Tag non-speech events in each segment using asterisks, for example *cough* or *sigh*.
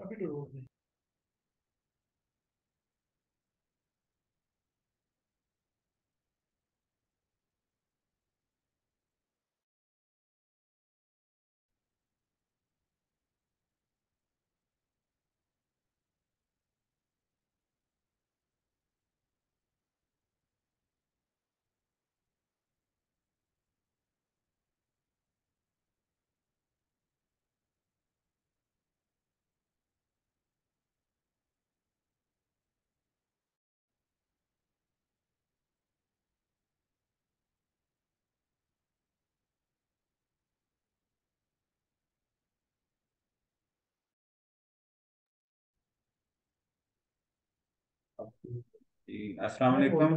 अभी तो अस्सलाम वालेकुम।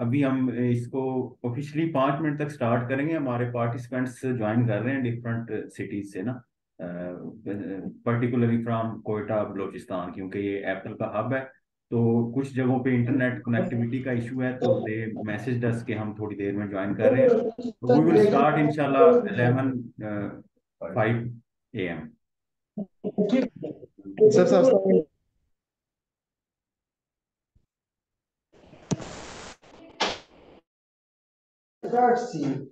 अभी हम इसको ऑफिशियली पाँच मिनट तक स्टार्ट करेंगे। हमारे पार्टिसिपेंट्स ज्वाइन कर रहे हैं डिफरेंट सिटीज़ से ना। पर्टिकुलरली फ्रॉम कोयटा बलोचिस्तान क्योंकि ये एप्पल का हब है। तो कुछ जगहों पे इंटरनेट कनेक्टिविटी का इशू है तो दे मैसेज दस के हम थोड़ी देर में ज्वाइन कर रहे हैं। वी विल स्टार्ट इंशाल्लाह 11 5 AM sir sir Darcy.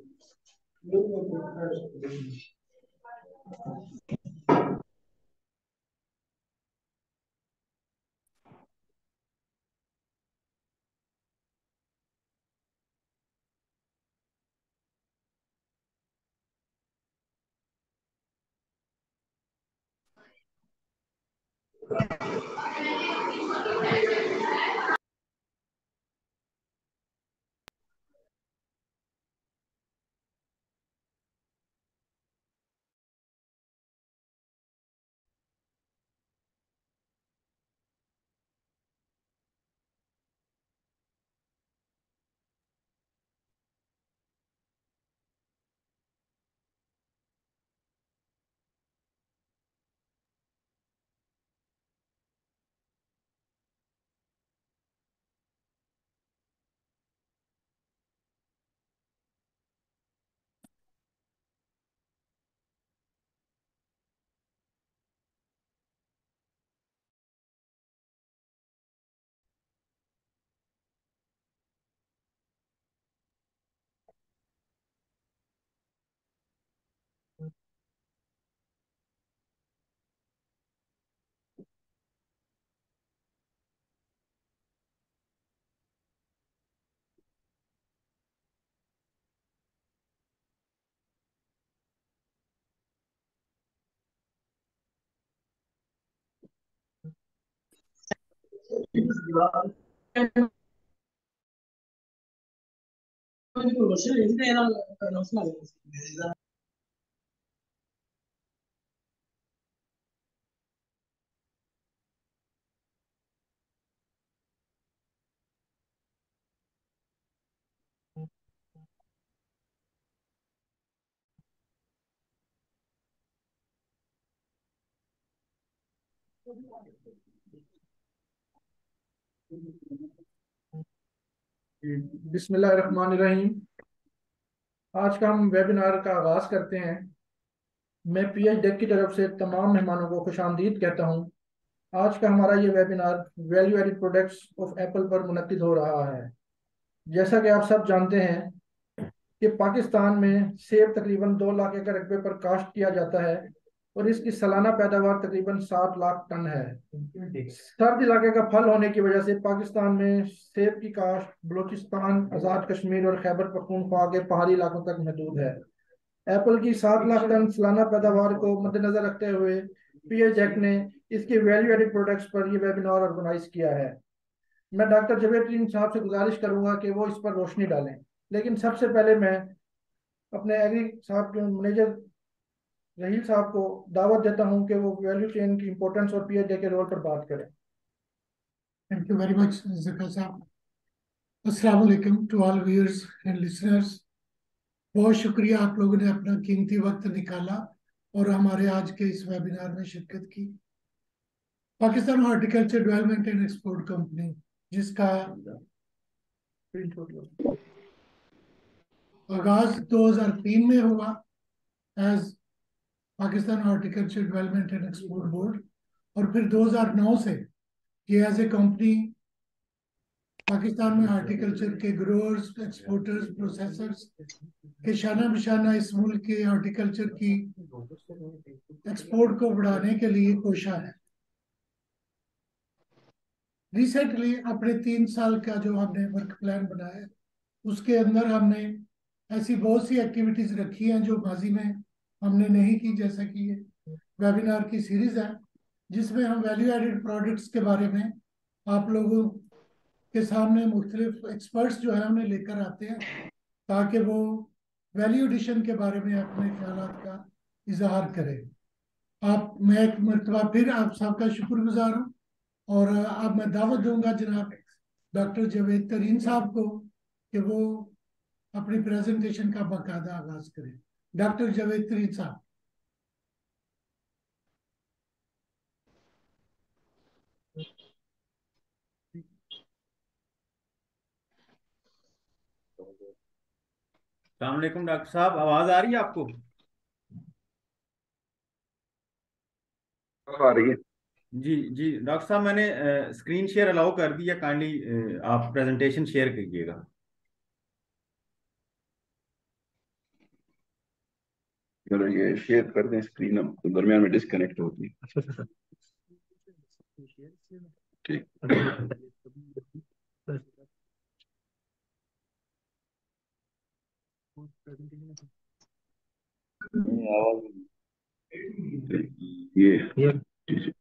这个是吧？这个是罗氏的，现在那个那个什么的。嗯。बिस्मिल्लाहिर्रहमानिर्रहीम। आज का हम वेबिनार का आगाज़ करते हैं। मैं पी एच डेक की तरफ़ से तमाम मेहमानों को खुश आमदीद कहता हूँ। आज का हमारा ये webinar value added products of apple पर मुनद हो रहा है। जैसा कि आप सब जानते हैं कि पाकिस्तान में सेब तकरीबन दो लाख एकड़ रकबे पर काश्त किया जाता है। और इसकी सालाना पैदावार तकरीबन सात लाख टन है। सर्द इलाके का फल होने की वजह से पाकिस्तान में सेब की काश्त बलोचिस्तान आज़ाद कश्मीर और खैबर पख्तूनख्वा के पहाड़ी इलाकों तक महदूद है। एप्पल की सात लाख टन सालाना पैदावार को मद्देनजर रखते हुए पी एच एक्ट ने इसके वैल्यू एडिड प्रोडक्ट्स पर यह वेबिनार ऑर्गेनाइज किया है। मैं डॉक्टर जवेद साहब से गुजारिश करूँगा कि वो इस पर रोशनी डालें। लेकिन सबसे पहले मैं अपने एग्री साहब के मैनेजर रहील साहब को दावत देता हूँ कि वो वैल्यू चेन की इंपॉर्टेंस और पीएचडी के रोल पर बात करें। थैंक यू वेरी मच जका साहब। अस्सलाम वालेकुम to all viewers and listeners बहुत शुक्रिया आप लोगों ने अपना कीमती वक्त निकाला और हमारे आज के इस वेबिनार में शिरकत की। Pakistan horticulture development and export company जिसका आगाज़ 2003 में हुआ। As Pakistan horticulture development and export board, और फिर 2009 से ये एज ए कंपनी पाकिस्तान में हॉर्टिकल्चर के ग्रोअर्स एक्सपोर्टर्स प्रोसेसर्स के शाना बिशाना इस मुल्क के हॉर्टिकल्चर की एक्सपोर्ट को बढ़ाने के लिए कोशा है। रिसेंटली अपने तीन साल का जो हमने वर्क प्लान बनाया, उसके अंदर हमने ऐसी बहुत सी एक्टिविटीज़ रखी हैं जो माजी में हमने नहीं की, जैसा कि ये वेबिनार की सीरीज़ है, जिसमें हम वैल्यू एडेड प्रोडक्ट्स के बारे में आप लोगों के सामने मुख्तलिफ़ एक्सपर्ट्स जो है उन्हें लेकर आते हैं, ताकि वो वैल्यू एडिशन के बारे में अपने ख्याल का इजहार करें। आप, मैं एक मरतबा फिर आप सबका शुक्रगुजार हूँ, और, अब मैं दावत दूँगा जनाब डॉक्टर जवेद तरीन साहब को कि वो अपनी प्रेजेंटेशन का बाकायदा आगाज़ करें। डॉक्टर जवेद तरीन साहब सलामकुम डॉक्टर साहब आवाज़ आ रही है आपको? आ रही है। जी जी डॉक्टर साहब मैंने स्क्रीन शेयर अलाउ कर दिया काइंडली आप प्रेजेंटेशन शेयर कीजिएगा। चलो ये शेयर कर दें स्क्रीन अब तो दरमियान में डिस्कनेक्ट होती है। ठीक। ये।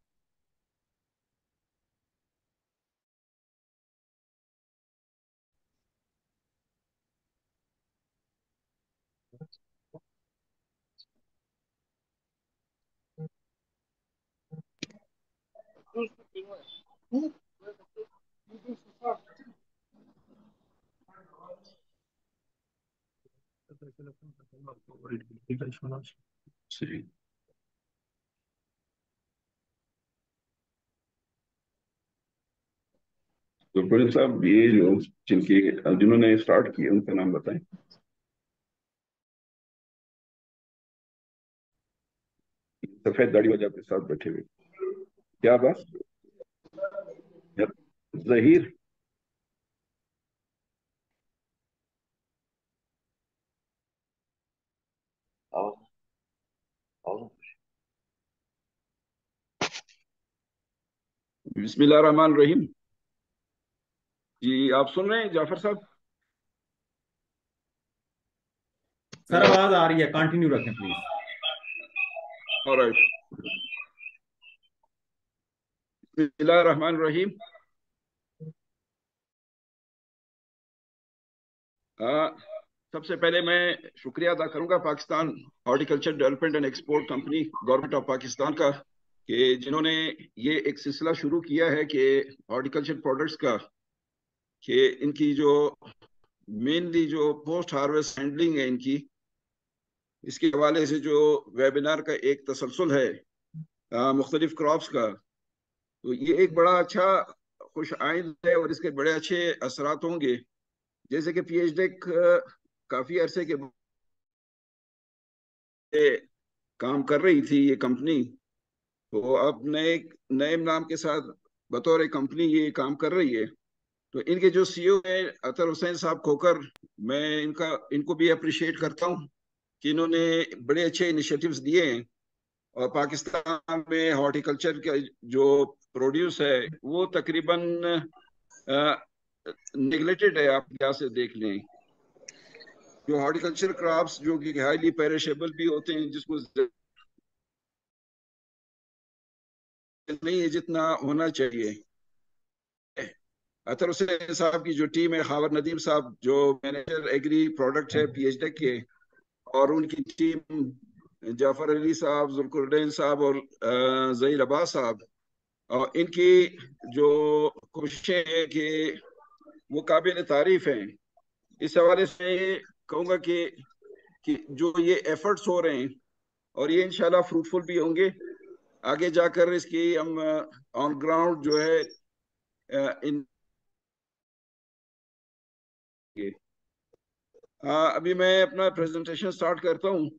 तो पुलिस साहब ये जो जिनकी, जिन्होंने स्टार्ट किया उनका नाम बताएँ। सफ़ेद दाढ़ी वजह के साथ बैठे हुए। क्या बात? जहीर बिस्मिल्लाह रहमान रहीम जी आप सुन रहे हैं जाफ़र साहब सर आवाज़ आ रही है कंटिन्यू रखें प्लीज़ ऑलराइट बिस्मिल्लाह रहमान सबसे पहले मैं शुक्रिया अदा करूँगा Pakistan horticulture development and export company, government of Pakistan का, कि जिन्होंने ये एक सिलसिला शुरू किया है कि हॉर्टिकल्चर प्रोडक्ट्स का, कि इनकी जो मेनली जो पोस्ट हार्वेस्ट हैंडलिंग है इनकी, इसके हवाले से जो वेबिनार का एक तसलसल है मुख्तलिफ़ क्रॉप्स का तो ये एक बड़ा अच्छा खुश आइंद है और इसके बड़े अच्छे असरात होंगे। जैसे कि पी एच डेक काफ़ी अरसे के काम कर रही थी ये कंपनी। तो अब नए नए नाम के साथ बतौर कंपनी ये काम कर रही है। तो इनके जो सीईओ है, अतर हुसैन साहब खोकर मैं इनका, इनको भी अप्रिशिएट करता हूँ कि इन्होंने बड़े अच्छे इनिशिएटिव्स दिए हैं। और पाकिस्तान में हॉर्टिकल्चर का जो प्रोड्यूस है, वो तकरीबन नेग्लेक्टेड है, आप यहाँ से देख लें। जो हॉर्टिकल्चर क्रॉप्स जो कि हाईली पेरिशेबल भी होते हैं, जिसको नहीं है जितना होना चाहिए। अतर हुसैन साहब की जो टीम है, खावर नदीम साहब, जो मैनेजर एग्री प्रोडक्ट है पीएचडी के और उनकी टीम जाफ़र अली साहब जुल्कुरदैन साहब और जहीर अब्बास साहब, और इनकी जो कोशिशें हैं कि वो काबिल तारीफ़ हैं। इस हवाले से कहूँगा कि कि जो ये एफर्ट्स हो रहे हैं, और ये इनशाला फ्रूटफुल भी होंगे, आगे जाकर इसकी हम ऑन ग्राउंड जो है इन हाँ अभी मैं अपना प्रेजेंटेशन स्टार्ट करता हूँ।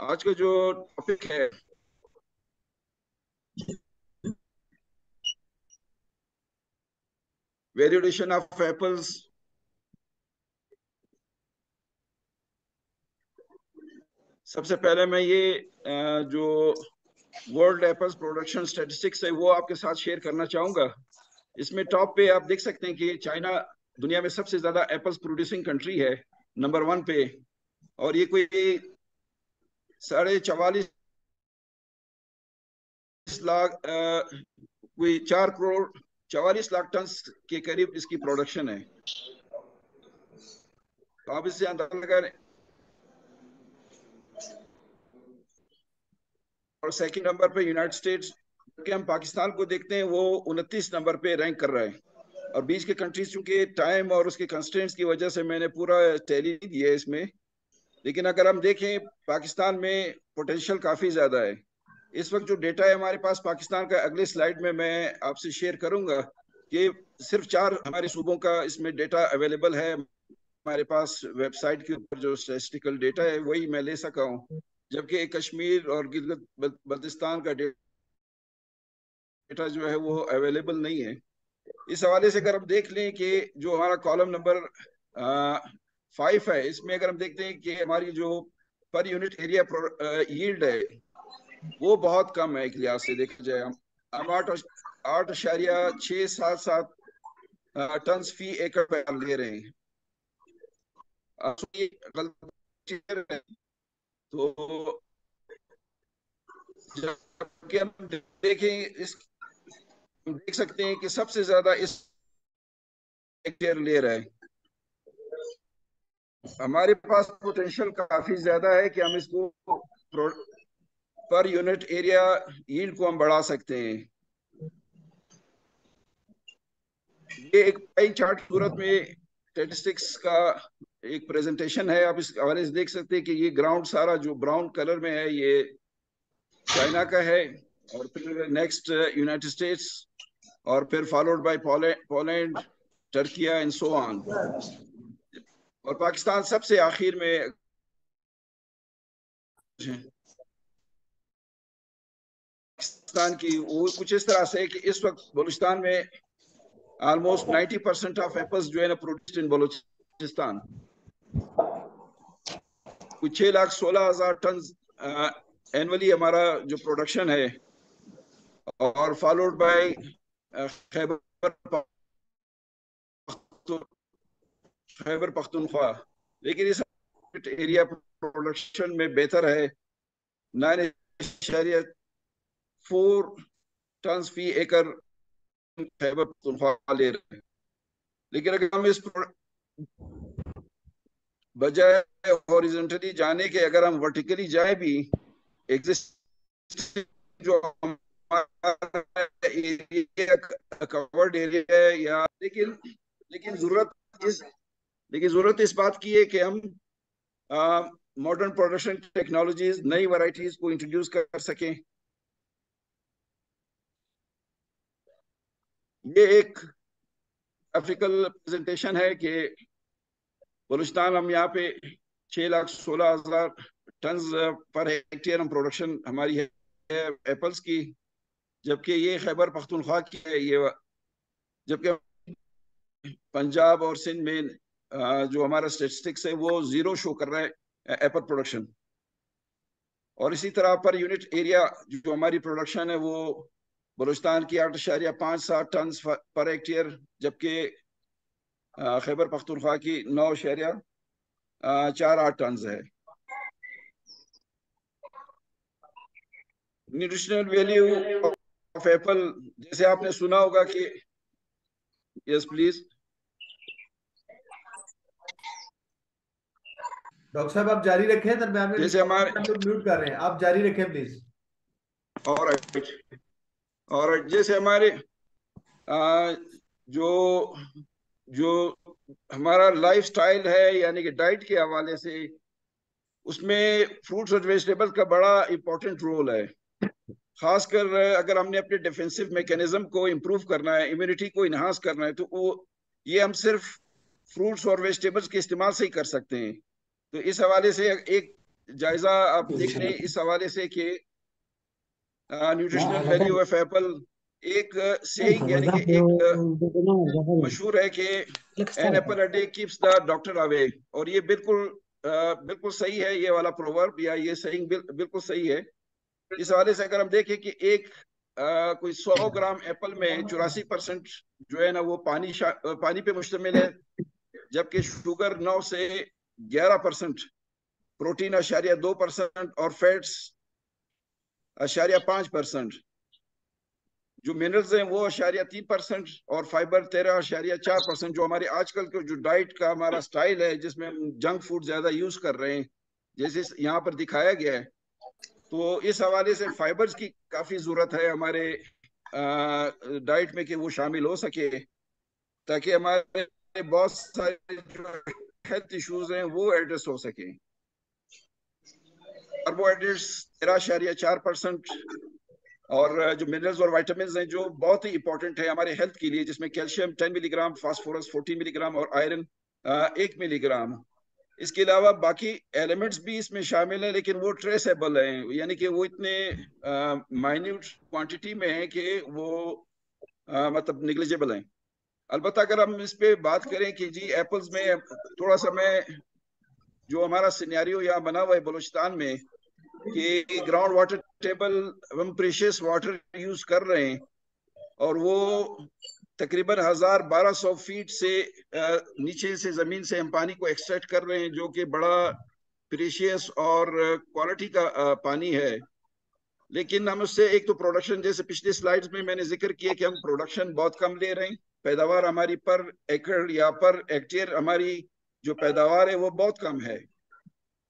आज का जो टॉपिक है वेरिएशन ऑफ़ एप्पल्स सबसे पहले मैं ये जो वर्ल्ड एप्पल्स प्रोडक्शन स्टेटिस्टिक्स है, वो आपके साथ शेयर करना चाहूँगा। इसमें टॉप पे आप देख सकते हैं कि चाइना दुनिया में सबसे ज़्यादा एप्पल्स प्रोड्यूसिंग कंट्री है नंबर वन पे। और ये कोई साढ़े चवालीस लाख कोई चार करोड़ चवालीस लाख टन के करीब इसकी प्रोडक्शन है। तो आप इससे अंदाज़ा लगा और सेकंड नंबर पे यूनाइटेड स्टेट्स कि हम पाकिस्तान को देखते हैं, वो उनतीस नंबर पे रैंक कर रहा है। और बीच के कंट्रीज़ चूँकि टाइम और उसके कंस्टेंट्स की वजह से मैंने पूरा टैली दिया है इसमें। लेकिन अगर हम देखें, पाकिस्तान में पोटेंशियल काफ़ी ज़्यादा है। इस वक्त जो डेटा है हमारे पास पाकिस्तान का, अगले स्लाइड में मैं आपसे शेयर करूँगा कि सिर्फ़ चार हमारे सूबों का इसमें डेटा अवेलेबल है। हमारे पास वेबसाइट के ऊपर जो स्टेटिस्टिकल डेटा है, वही मैं ले सका हूँ। जबकि कश्मीर और गिलगित बल्तिस्तान का डेटा जो है वो अवेलेबल नहीं है। इस हवाले से अगर हम देख लें कि जो हमारा कॉलम नंबर फाइव है, इसमें अगर हम देखते हैं कि हमारी जो पर यूनिट एरिया यील्ड है वो बहुत कम है एक लिहाज से, देखा जाए हम। हम आठ आठ अशारिया छः सात सात टन फ़ी एकड़ पे ले रहे हैं। तो हम देखें इस देख सकते हैं कि सबसे ज़्यादा इस ले रहा है। हमारे पास पोटेंशियल काफ़ी ज़्यादा है कि हम इसको पर यूनिट एरिया यील्ड को हम बढ़ा सकते हैं। ये एक पाई चार्ट सूरत में स्टेटिस्टिक्स का एक प्रेजेंटेशन है। आप इस हवाले से देख सकते हैं कि ये ग्राउंड सारा जो ब्राउन कलर में है, ये चाइना का है और फिर नेक्स्ट यूनाइटेड स्टेट्स और फिर followed by Poland Turkiye and so on और पाकिस्तान सबसे आखिर में पाकिस्तान की, वो कुछ इस तरह से कि इस वक्त बलूचिस्तान में ऑलमोस्ट 90 परसेंट ऑफ़ एप्पल्स जो है ना प्रोड्यूस्ड इन बलूचिस्तान। कुछ छह लाख सोलह हज़ार टन एनुअली हमारा जो प्रोडक्शन है, और फॉलोड बाय खैबर खैबर पख्तूनख्वा। लेकिन इस एरिया प्रोडक्शन में बेहतर है। नाइन फोर टन फ़ी एकड़ खैबर पख्तूनख्वा ले रहे हैं। लेकिन अगर हम इस बजाय हॉरिजेंटली जाने के अगर हम वर्टिकली जाए भी एग्जिस्ट जो एरिया कवर्ड एरिया है या लेकिन लेकिन ज़रूरत इस, लेकिन ज़रूरत इस बात की है कि हम मॉडर्न प्रोडक्शन टेक्नोलॉजीज़ नई वैरायटीज को इंट्रोड्यूस कर सकें। ये एक ग्राफिकल प्रेजेंटेशन है कि बलूचिस्तान हम यहाँ पे छह लाख सोलह हज़ार टन पर हेक्टेयर हम प्रोडक्शन हमारी है एप्पल्स की। जबकि ये खैबर पख्तूनख्वा की है, ये जबकि पंजाब और सिंध में जो हमारा स्टेटिस्टिक्स है, वो ज़ीरो शो कर रहा है एप्पल प्रोडक्शन और इसी तरह पर यूनिट एरिया जो हमारी प्रोडक्शन है, वो बलूचिस्तान की आठ अशारिया पाँच सात टन पर हेक्टेयर जबकि खैबर पख्तूनख्वा की नौ अशारिया चार आठ टन है। न्यूट्रिशनल वैल्यू ऑफ़ एप्पल जैसे आपने सुना होगा कि यस प्लीज़ डॉक्टर साहब आप जारी रखें सर मैं जैसे हमारे म्यूट कर रहे हैं। आप जारी रखें प्लीज़ और और जैसे हमारे आ, जो जो हमारा लाइफ स्टाइल है यानी कि डाइट के हवाले से उसमें फ्रूट्स और वेजिटेबल्स का बड़ा इम्पोर्टेंट रोल है। खासकर अगर हमने अपने डिफेंसिव मैकेनिज्म को इम्प्रूव करना है इम्यूनिटी को इन्हांस करना है तो वो ये हम सिर्फ़ फ्रूट्स और वेजिटेबल्स के इस्तेमाल से ही कर सकते हैं। तो इस हवाले से एक जायजा आप देख रहे हैं इस हवाले से कि न्यूट्रिशनल वैल्यू ऑफ़ एप्पल एक सेइंग यानी कि एक मशहूर है कि an apple a day keeps the doctor away और ये बिल्कुल बिल्कुल सही है ये वाला प्रोवर्ब या ये सेइंग बिल्कुल सही है। इस हवाले से अगर हम देखें कि एक आ, कोई सौ ग्राम एप्पल में चौरासी परसेंट जो है ना वो पानी पानी पे मुश्तमिल है जबकि शुगर नौ से ग्यारह परसेंट प्रोटीन अशारिया दो परसेंट और फैट्स अशारिया पाँच परसेंट। जो मिनरल्स हैं, वो अशारिया तीन परसेंट और फाइबर तेरह, अशारिया चार परसेंट। जो हमारे आजकल के, जो डाइट का हमारा स्टाइल है, जिसमें हम जंक फ़ूड ज़्यादा यूज़ कर रहे हैं, जैसे यहाँ पर दिखाया गया है तो इस हवाले से फाइबर्स की काफ़ी ज़रूरत है हमारे डाइट में कि वो शामिल हो सके, ताकि हमारे बहुत सारे जो हेल्थ इश्यूज़ हैं, वो एड्रेस हो सके। कार्बोहाइड्रेट्स तेरह शरिया चार परसेंट और जो मिनरल्स और वाइटामिन हैं जो बहुत ही इंपॉर्टेंट है हमारे हेल्थ के लिए जिसमें calcium ten milligram phosphorus fourteen milligram और आयरन एक मिलीग्राम इसके अलावा बाकी एलिमेंट्स भी इसमें शामिल हैं लेकिन वो ट्रेसेबल हैं। यानी कि वो इतने माइन्यूट क्वांटिटी में हैं कि वो आ, मतलब निग्लिजिबल हैं। अलबत्त अगर हम इस पर बात करें कि जी एप्पल्स में थोड़ा सा मैं जो हमारा सिनेरियो यहाँ बना हुआ है बलूचिस्तान में कि ग्राउंड वाटर टेबल हम प्रेशियस वाटर यूज़ कर रहे हैं और वो तकरीबन हज़ार बारह सौ फीट से नीचे से ज़मीन से हम पानी को एक्सट्रैक्ट कर रहे हैं, जो कि बड़ा प्रीशियस और क्वालिटी का पानी है। लेकिन हम उससे एक तो प्रोडक्शन जैसे पिछले स्लाइड्स में मैंने ज़िक्र किया कि हम प्रोडक्शन बहुत कम ले रहे हैं। पैदावार हमारी पर एकड़ या पर हेक्टेयर हमारी जो पैदावार है वो बहुत कम है।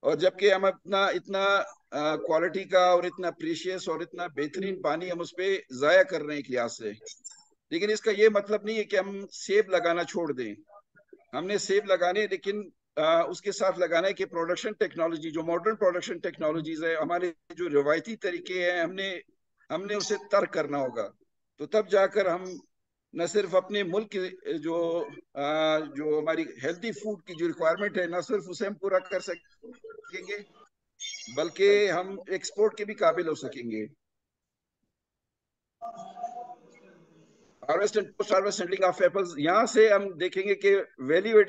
और जबकि हम अपना इतना क्वालिटी का और इतना प्रीशियस और इतना बेहतरीन पानी हम उस पर ज़ाया कर रहे हैं एक लिहाज से। लेकिन इसका ये मतलब नहीं है कि हम सेब लगाना छोड़ दें। हमने सेब लगाने लेकिन आ, उसके साथ लगाना है कि प्रोडक्शन टेक्नोलॉजी जो मॉडर्न प्रोडक्शन टेक्नोलॉजीज़ है हमारे जो रिवायती तरीके हैं हमने हमने उसे तर्क करना होगा। तो तब जाकर हम न सिर्फ़ अपने मुल्क की जो आ, जो हमारी हेल्दी फ़ूड की जो रिक्वायरमेंट है न सिर्फ़ उसे हम पूरा कर सकेंगे। बल्कि हम एक्सपोर्ट के भी काबिल हो सकेंगे। यहाँ से हम देखेंगे कि वैल्यू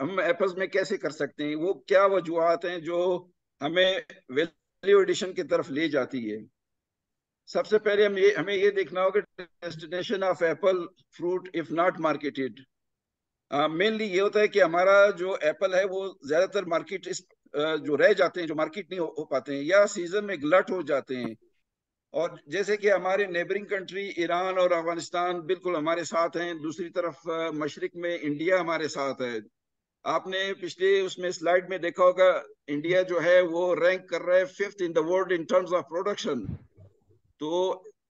हम एप्पल्स में कैसे कर सकते हैं, वो क्या वजूहत हैं जो हमें वैल्यू एडिशन की तरफ़ ले जाती है। सबसे पहले हम ये, हमें ये देखना होगा destination of apple fruit if not marketed mainly ये होता है कि हमारा जो एप्पल है वो ज़्यादातर मार्केट इस जो रह जाते हैं जो मार्केट नहीं हो, पाते हैं या सीज़न में गलट हो जाते हैं। और जैसे कि हमारे नेबरिंग कंट्री ईरान और अफ़गानिस्तान बिल्कुल हमारे साथ हैं। दूसरी तरफ़ मशरक में इंडिया हमारे साथ है। आपने पिछले उसमें स्लाइड में देखा होगा इंडिया जो है वो रैंक कर रहा है fifth in the world in terms of production तो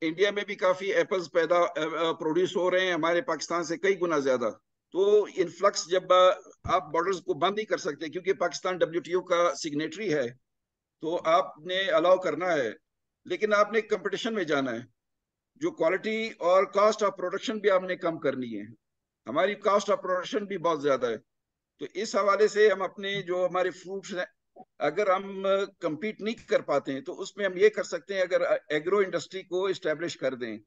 इंडिया में भी काफ़ी एप्पल्स पैदा प्रोड्यूस हो रहे हैं हमारे पाकिस्तान से कई गुना ज़्यादा। तो इनफ्लक्स जब आप बॉर्डर्स को बंद नहीं कर सकते क्योंकि पाकिस्तान डब्ल्यू का सिग्नेटरी है तो आपने अलाउ करना है। लेकिन आपने कंपटीशन में जाना है, जो क्वालिटी और कॉस्ट ऑफ़ प्रोडक्शन भी आपने कम करनी है। हमारी कॉस्ट ऑफ़ प्रोडक्शन भी बहुत ज़्यादा है। तो इस हवाले से हम अपने जो हमारे फ्रूट्स हैं, अगर हम compete नहीं कर पाते हैं तो उसमें हम ये कर सकते हैं, अगर एग्रो इंडस्ट्री को इस्टेब्लिश कर दें।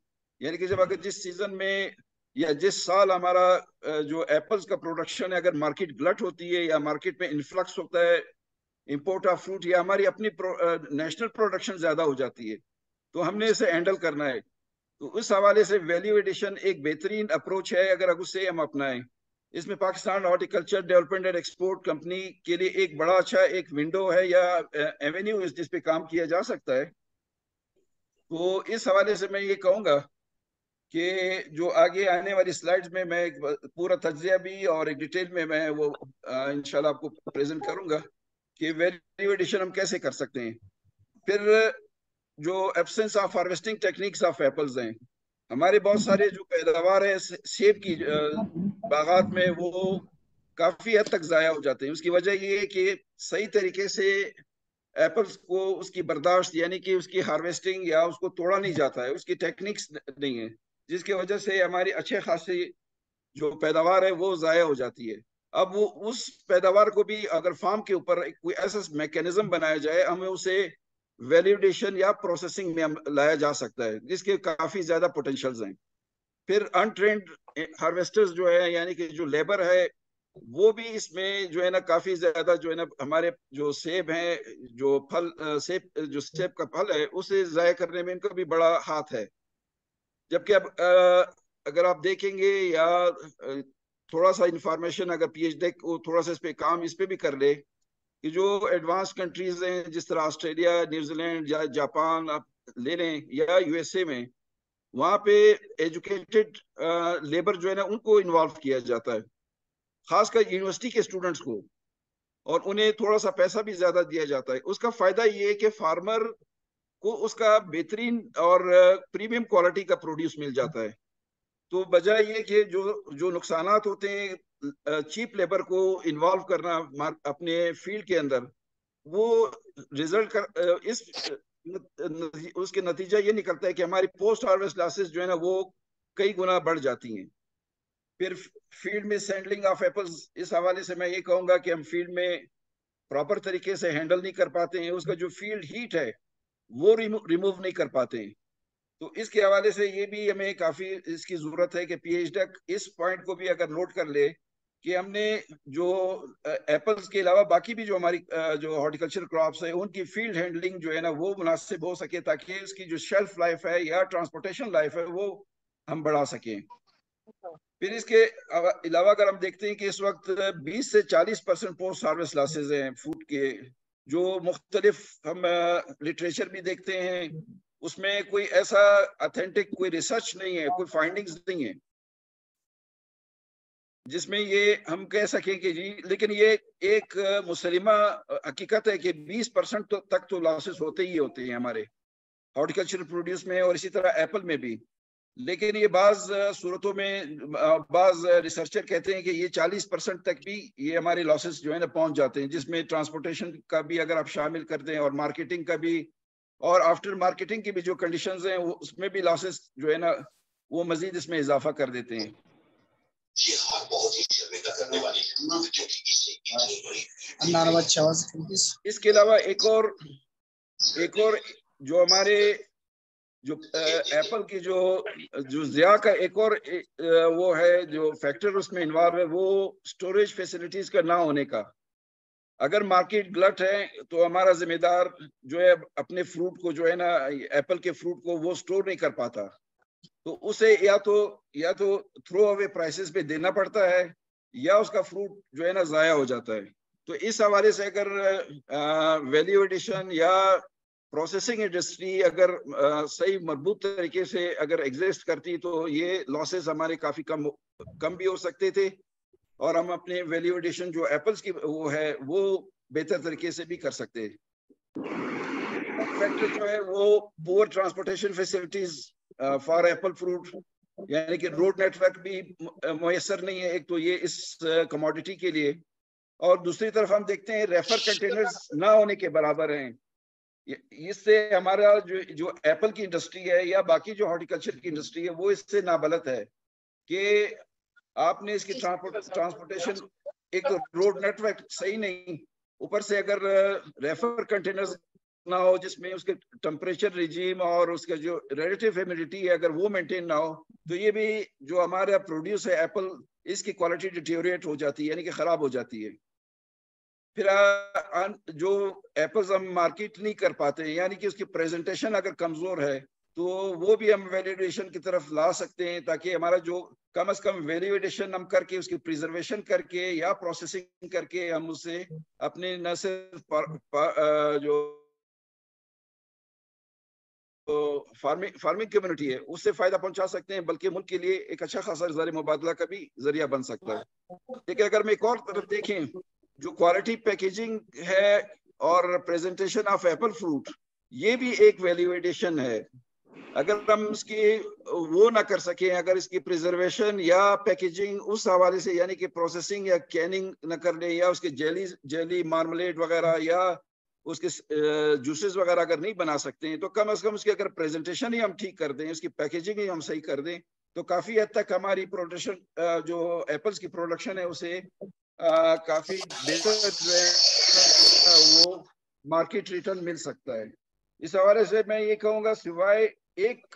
यानी कि जब अगर जिस सीज़न में या जिस साल हमारा जो एप्पल्स का प्रोडक्शन है, अगर मार्केट ग्लट होती है या मार्केट में इन्फ्लक्स होता है इम्पोर्ट ऑफ़ फ्रूट या हमारी अपनी नेशनल प्रोडक्शन ज़्यादा हो जाती है तो हमने इसे हैंडल करना है। तो उस हवाले से वैल्यू एडिशन एक बेहतरीन अप्रोच है, अगर उसे हम अपनाएँ। इसमें Pakistan horticulture development and export company के लिए एक बड़ा अच्छा एक विंडो है या एवेन्यू जिस पे काम किया जा सकता है। तो इस हवाले से मैं ये कहूँगा कि जो आगे आने वाली स्लाइड्स में मैं एक पूरा तजिया भी और एक डिटेल में मैं वो इनशाला आपको प्रेजेंट करूँगा कि वैल्यू हम कैसे कर सकते हैं। फिर, जो absence of harvesting techniques of apples हैं, हमारे बहुत सारे जो पैदावार है सेब की बागात में वो काफ़ी हद तक जाया हो जाते हैं। उसकी वजह ये है कि सही तरीके से एप्पल्स को उसकी बर्दाश्त, यानी कि उसकी हार्वेस्टिंग या उसको तोड़ा नहीं जाता है, उसकी टेक्निक्स नहीं है। जिसकी वजह से हमारी अच्छे खासी जो पैदावार है, वो जाया हो जाती है। अब वो, उस पैदावार को भी अगर फार्म के ऊपर कोई ऐसा मैकेनिज्म बनाया जाए, हमें उसे वैल्यूडेशन या प्रोसेसिंग में लाया जा सकता है, जिसके काफ़ी ज़्यादा पोटेंशियल्स हैं। फिर अनट्रेंड हार्वेस्टर्स जो है, यानी कि जो लेबर है, वो भी इसमें जो है ना, काफ़ी ज़्यादा जो है ना, हमारे जो सेब हैं, जो फल सेब, जो सेब का फल है, उसे जाय करने में इनका भी बड़ा हाथ है। जबकि अब अगर आप देखेंगे या थोड़ा सा इंफॉर्मेशन अगर पीएचडी को थोड़ा सा इस पे काम इस पे भी कर ले कि जो एडवांस कंट्रीज़ हैं, जिस तरह ऑस्ट्रेलिया न्यूजीलैंड या जापान आप ले लें या यूएसए में, वहाँ पे एजुकेटेड लेबर जो है ना, उनको इन्वॉल्व किया जाता है। खासकर यूनिवर्सिटी के स्टूडेंट्स को। और उन्हें थोड़ा सा पैसा भी ज़्यादा दिया जाता है। उसका फ़ायदा ये है कि फार्मर को उसका बेहतरीन और प्रीमियम क्वालिटी का प्रोड्यूस मिल जाता है। तो बजाय ये कि जो जो नुकसान होते हैं चीप लेबर को इन्वॉल्व करना अपने फ़ील्ड के अंदर, वो रिज़ल्ट कर इस उसके नतीजा ये निकलता है कि हमारी पोस्ट हार्वेस्ट लॉसेस जो है ना, वो कई गुना बढ़ जाती हैं। फिर फ़ील्ड में सैंडलिंग ऑफ़ एप्पल्स इस हवाले से मैं ये कहूँगा कि हम फ़ील्ड में प्रॉपर तरीके से हैंडल नहीं कर पाते हैं। उसका जो फ़ील्ड हीट है वो रिमूव नहीं कर पाते हैं। तो इसके हवाले से ये भी हमें काफ़ी इसकी ज़रूरत है कि पीएचडी इस पॉइंट को भी अगर नोट कर ले कि हमने जो एप्पल्स के अलावा बाकी भी जो हमारी जो हॉर्टिकल्चर क्रॉप्स है, उनकी फ़ील्ड हैंडलिंग जो है ना, वो मुनासिब हो सके ताकि इसकी जो शेल्फ लाइफ है या ट्रांसपोर्टेशन लाइफ है, वो हम बढ़ा सकें। फिर इसके अलावा अगर हम देखते हैं कि इस वक्त 20 से 40 परसेंट पोस्ट हार्वेस्ट लॉसेज हैं फ़ूड के। जो मुख्तलिफ़ हम लिटरेचर भी देखते हैं, उसमें कोई ऐसा अथेंटिक कोई रिसर्च नहीं है, कोई फाइंडिंग्स नहीं है। जिसमें ये हम कह सकें कि जी, लेकिन ये एक मुसलिमा हकीकत है कि 20 परसेंट तो तक तो लॉसेस होते ही होते हैं हमारे हॉर्टिकल्चर प्रोड्यूस में और इसी तरह एप्पल में भी। लेकिन ये बाज सूरतों में बाज रिसर्चर कहते हैं कि ये 40 परसेंट तक भी ये हमारे लॉसेस जो है ना पहुँच जाते हैं जिसमें ट्रांसपोर्टेशन का भी अगर आप शामिल कर दें और मार्केटिंग का भी और आफ्टर मार्केटिंग की भी जो कंडीशन हैं उसमें भी लॉसेस जो है ना वो मजीद इसमें इजाफा कर देते हैं। इसके अलावा एक और एक और जो हमारे जो एप्पल की जो जो जिया का एक और वो है जो फैक्टर उसमें इन्वॉल्व है वो स्टोरेज फैसिलिटीज़ का ना होने का। अगर मार्केट ग्लट है तो हमारा जिम्मेदार जो है अपने फ्रूट को जो है ना एप्पल के फ्रूट को वो स्टोर नहीं कर पाता। तो उसे या तो या तो थ्रो अवे प्राइसेस पे देना पड़ता है या उसका फ्रूट जो है ना जाया हो जाता है। तो इस हवाले से अगर वैल्यू एडिशन या प्रोसेसिंग इंडस्ट्री अगर आ, सही मज़बूत तरीके से अगर एग्जिस्ट करती तो ये लॉसेस हमारे काफ़ी कम कम भी हो सकते थे। और हम अपने वैल्यू एडिशन जो एप्पल्स की वो है वो बेहतर तरीके से भी कर सकते। फैक्टर जो है वो poor transportation facilities for apple fruit यानी कि रोड नेटवर्क भी मैसर नहीं है एक तो ये इस कमोडिटी के लिए। और दूसरी तरफ़ हम देखते हैं रेफर कंटेनर्स ना होने के बराबर हैं। इससे हमारा जो जो एप्पल की इंडस्ट्री है या बाकी जो हॉर्टिकल्चर की इंडस्ट्री है वो इससे नाबलत है कि आपने इसकी ट्रांसपोर्टेशन एक तो रोड नेटवर्क सही नहीं ऊपर से अगर रेफर कंटेनर्स ना हो जिसमें उसके टेम्परेचर रिजीम और उसका जो रिलेटिव ह्यूमिडिटी है अगर वो मेंटेन ना हो तो ये भी जो हमारा प्रोड्यूस है एप्पल इसकी क्वालिटी डिटेरिएट हो जाती है यानी कि खराब हो जाती है। फिर जो एप्पल्स हम मार्केट नहीं कर पाते, यानी कि उसकी प्रेजेंटेशन अगर कमज़ोर है तो वो भी हम वैलिडेशन की तरफ़ ला सकते हैं, ताकि हमारा जो कम अज कम वैल्यूएडिशन हम करके, उसकी प्रिजर्वेशन करके या प्रोसेसिंग करके हम उसे अपने न सिर्फ़ जो फ़ार्मिंग फ़ार्मिंग कम्युनिटी है, उससे फ़ायदा पहुँचा सकते हैं, बल्कि मुल्क के लिए एक अच्छा खासा जर मुबादला का भी ज़रिया बन सकता है। लेकिन अगर मैं एक और तरफ़ देखें जो क्वालिटी पैकेजिंग है और प्रेजेंटेशन ऑफ़ एप्पल फ्रूट ये भी एक वैल्यूएडिशन है। अगर हम इसकी, वो ना कर सके, अगर इसकी प्रिजर्वेशन या पैकेजिंग उस हवाले से, यानी कि प्रोसेसिंग या कैनिंग न कर ले या उसके जेली जेली मार्मलेट वगैरह या उसके जूसेस वगैरह अगर नहीं बना सकते हैं तो कम अज कम उसकी अगर प्रेजेंटेशन ही हम ठीक कर दें, उसकी पैकेजिंग ही हम सही कर दें तो काफ़ी हद तक हमारी प्रोडक्शन जो एप्पल्स की प्रोडक्शन है, उसे काफ़ी बेहतर वो मार्केट रिटर्न मिल सकता है। इस हवाले से मैं ये कहूँगा, सिवाय एक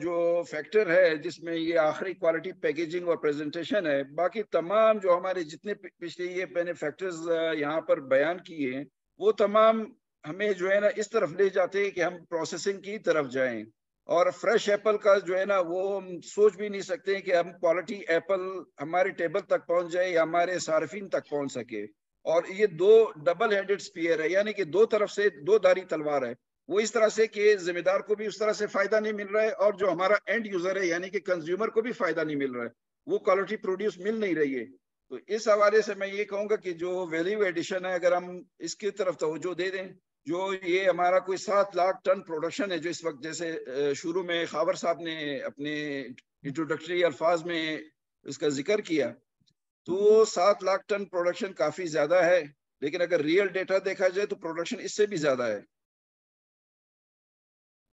जो फैक्टर है, जिसमें ये आखिरी क्वालिटी पैकेजिंग और प्रेजेंटेशन है, बाकी तमाम जो हमारे जितने पिछले ये मैंने फैक्टर्स यहाँ पर बयान किए हैं, वो तमाम हमें जो है ना, इस तरफ़ ले जाते हैं कि हम प्रोसेसिंग की तरफ़ जाएँ। और फ्रेश एप्पल का जो है ना, वो हम सोच भी नहीं सकते कि हम क्वालिटी एप्पल हमारे टेबल तक पहुँच जाए या हमारे सार्फिन तक पहुँच सके। और ये दो डबल हेडेड स्पीयर है, यानी कि दो तरफ़ से दो दारी तलवार है। वो इस तरह से कि जिम्मेदार को भी उस तरह से फ़ायदा नहीं मिल रहा है और जो हमारा एंड यूज़र है, यानी कि कंज्यूमर को भी फ़ायदा नहीं मिल रहा है। वो क्वालिटी प्रोड्यूस मिल नहीं रही है। तो इस हवाले से मैं ये कहूँगा कि जो वैल्यू एडिशन है, अगर हम इसकी तरफ़ तवज्जो दे दें जो ये हमारा कोई सात लाख टन प्रोडक्शन है, जो इस वक्त जैसे शुरू में खावर साहब ने अपने इंट्रोडक्टरी अल्फाज में इसका ज़िक्र किया तो वो सात लाख टन प्रोडक्शन काफ़ी ज़्यादा है, लेकिन अगर रियल डेटा देखा जाए तो प्रोडक्शन इससे भी ज़्यादा है।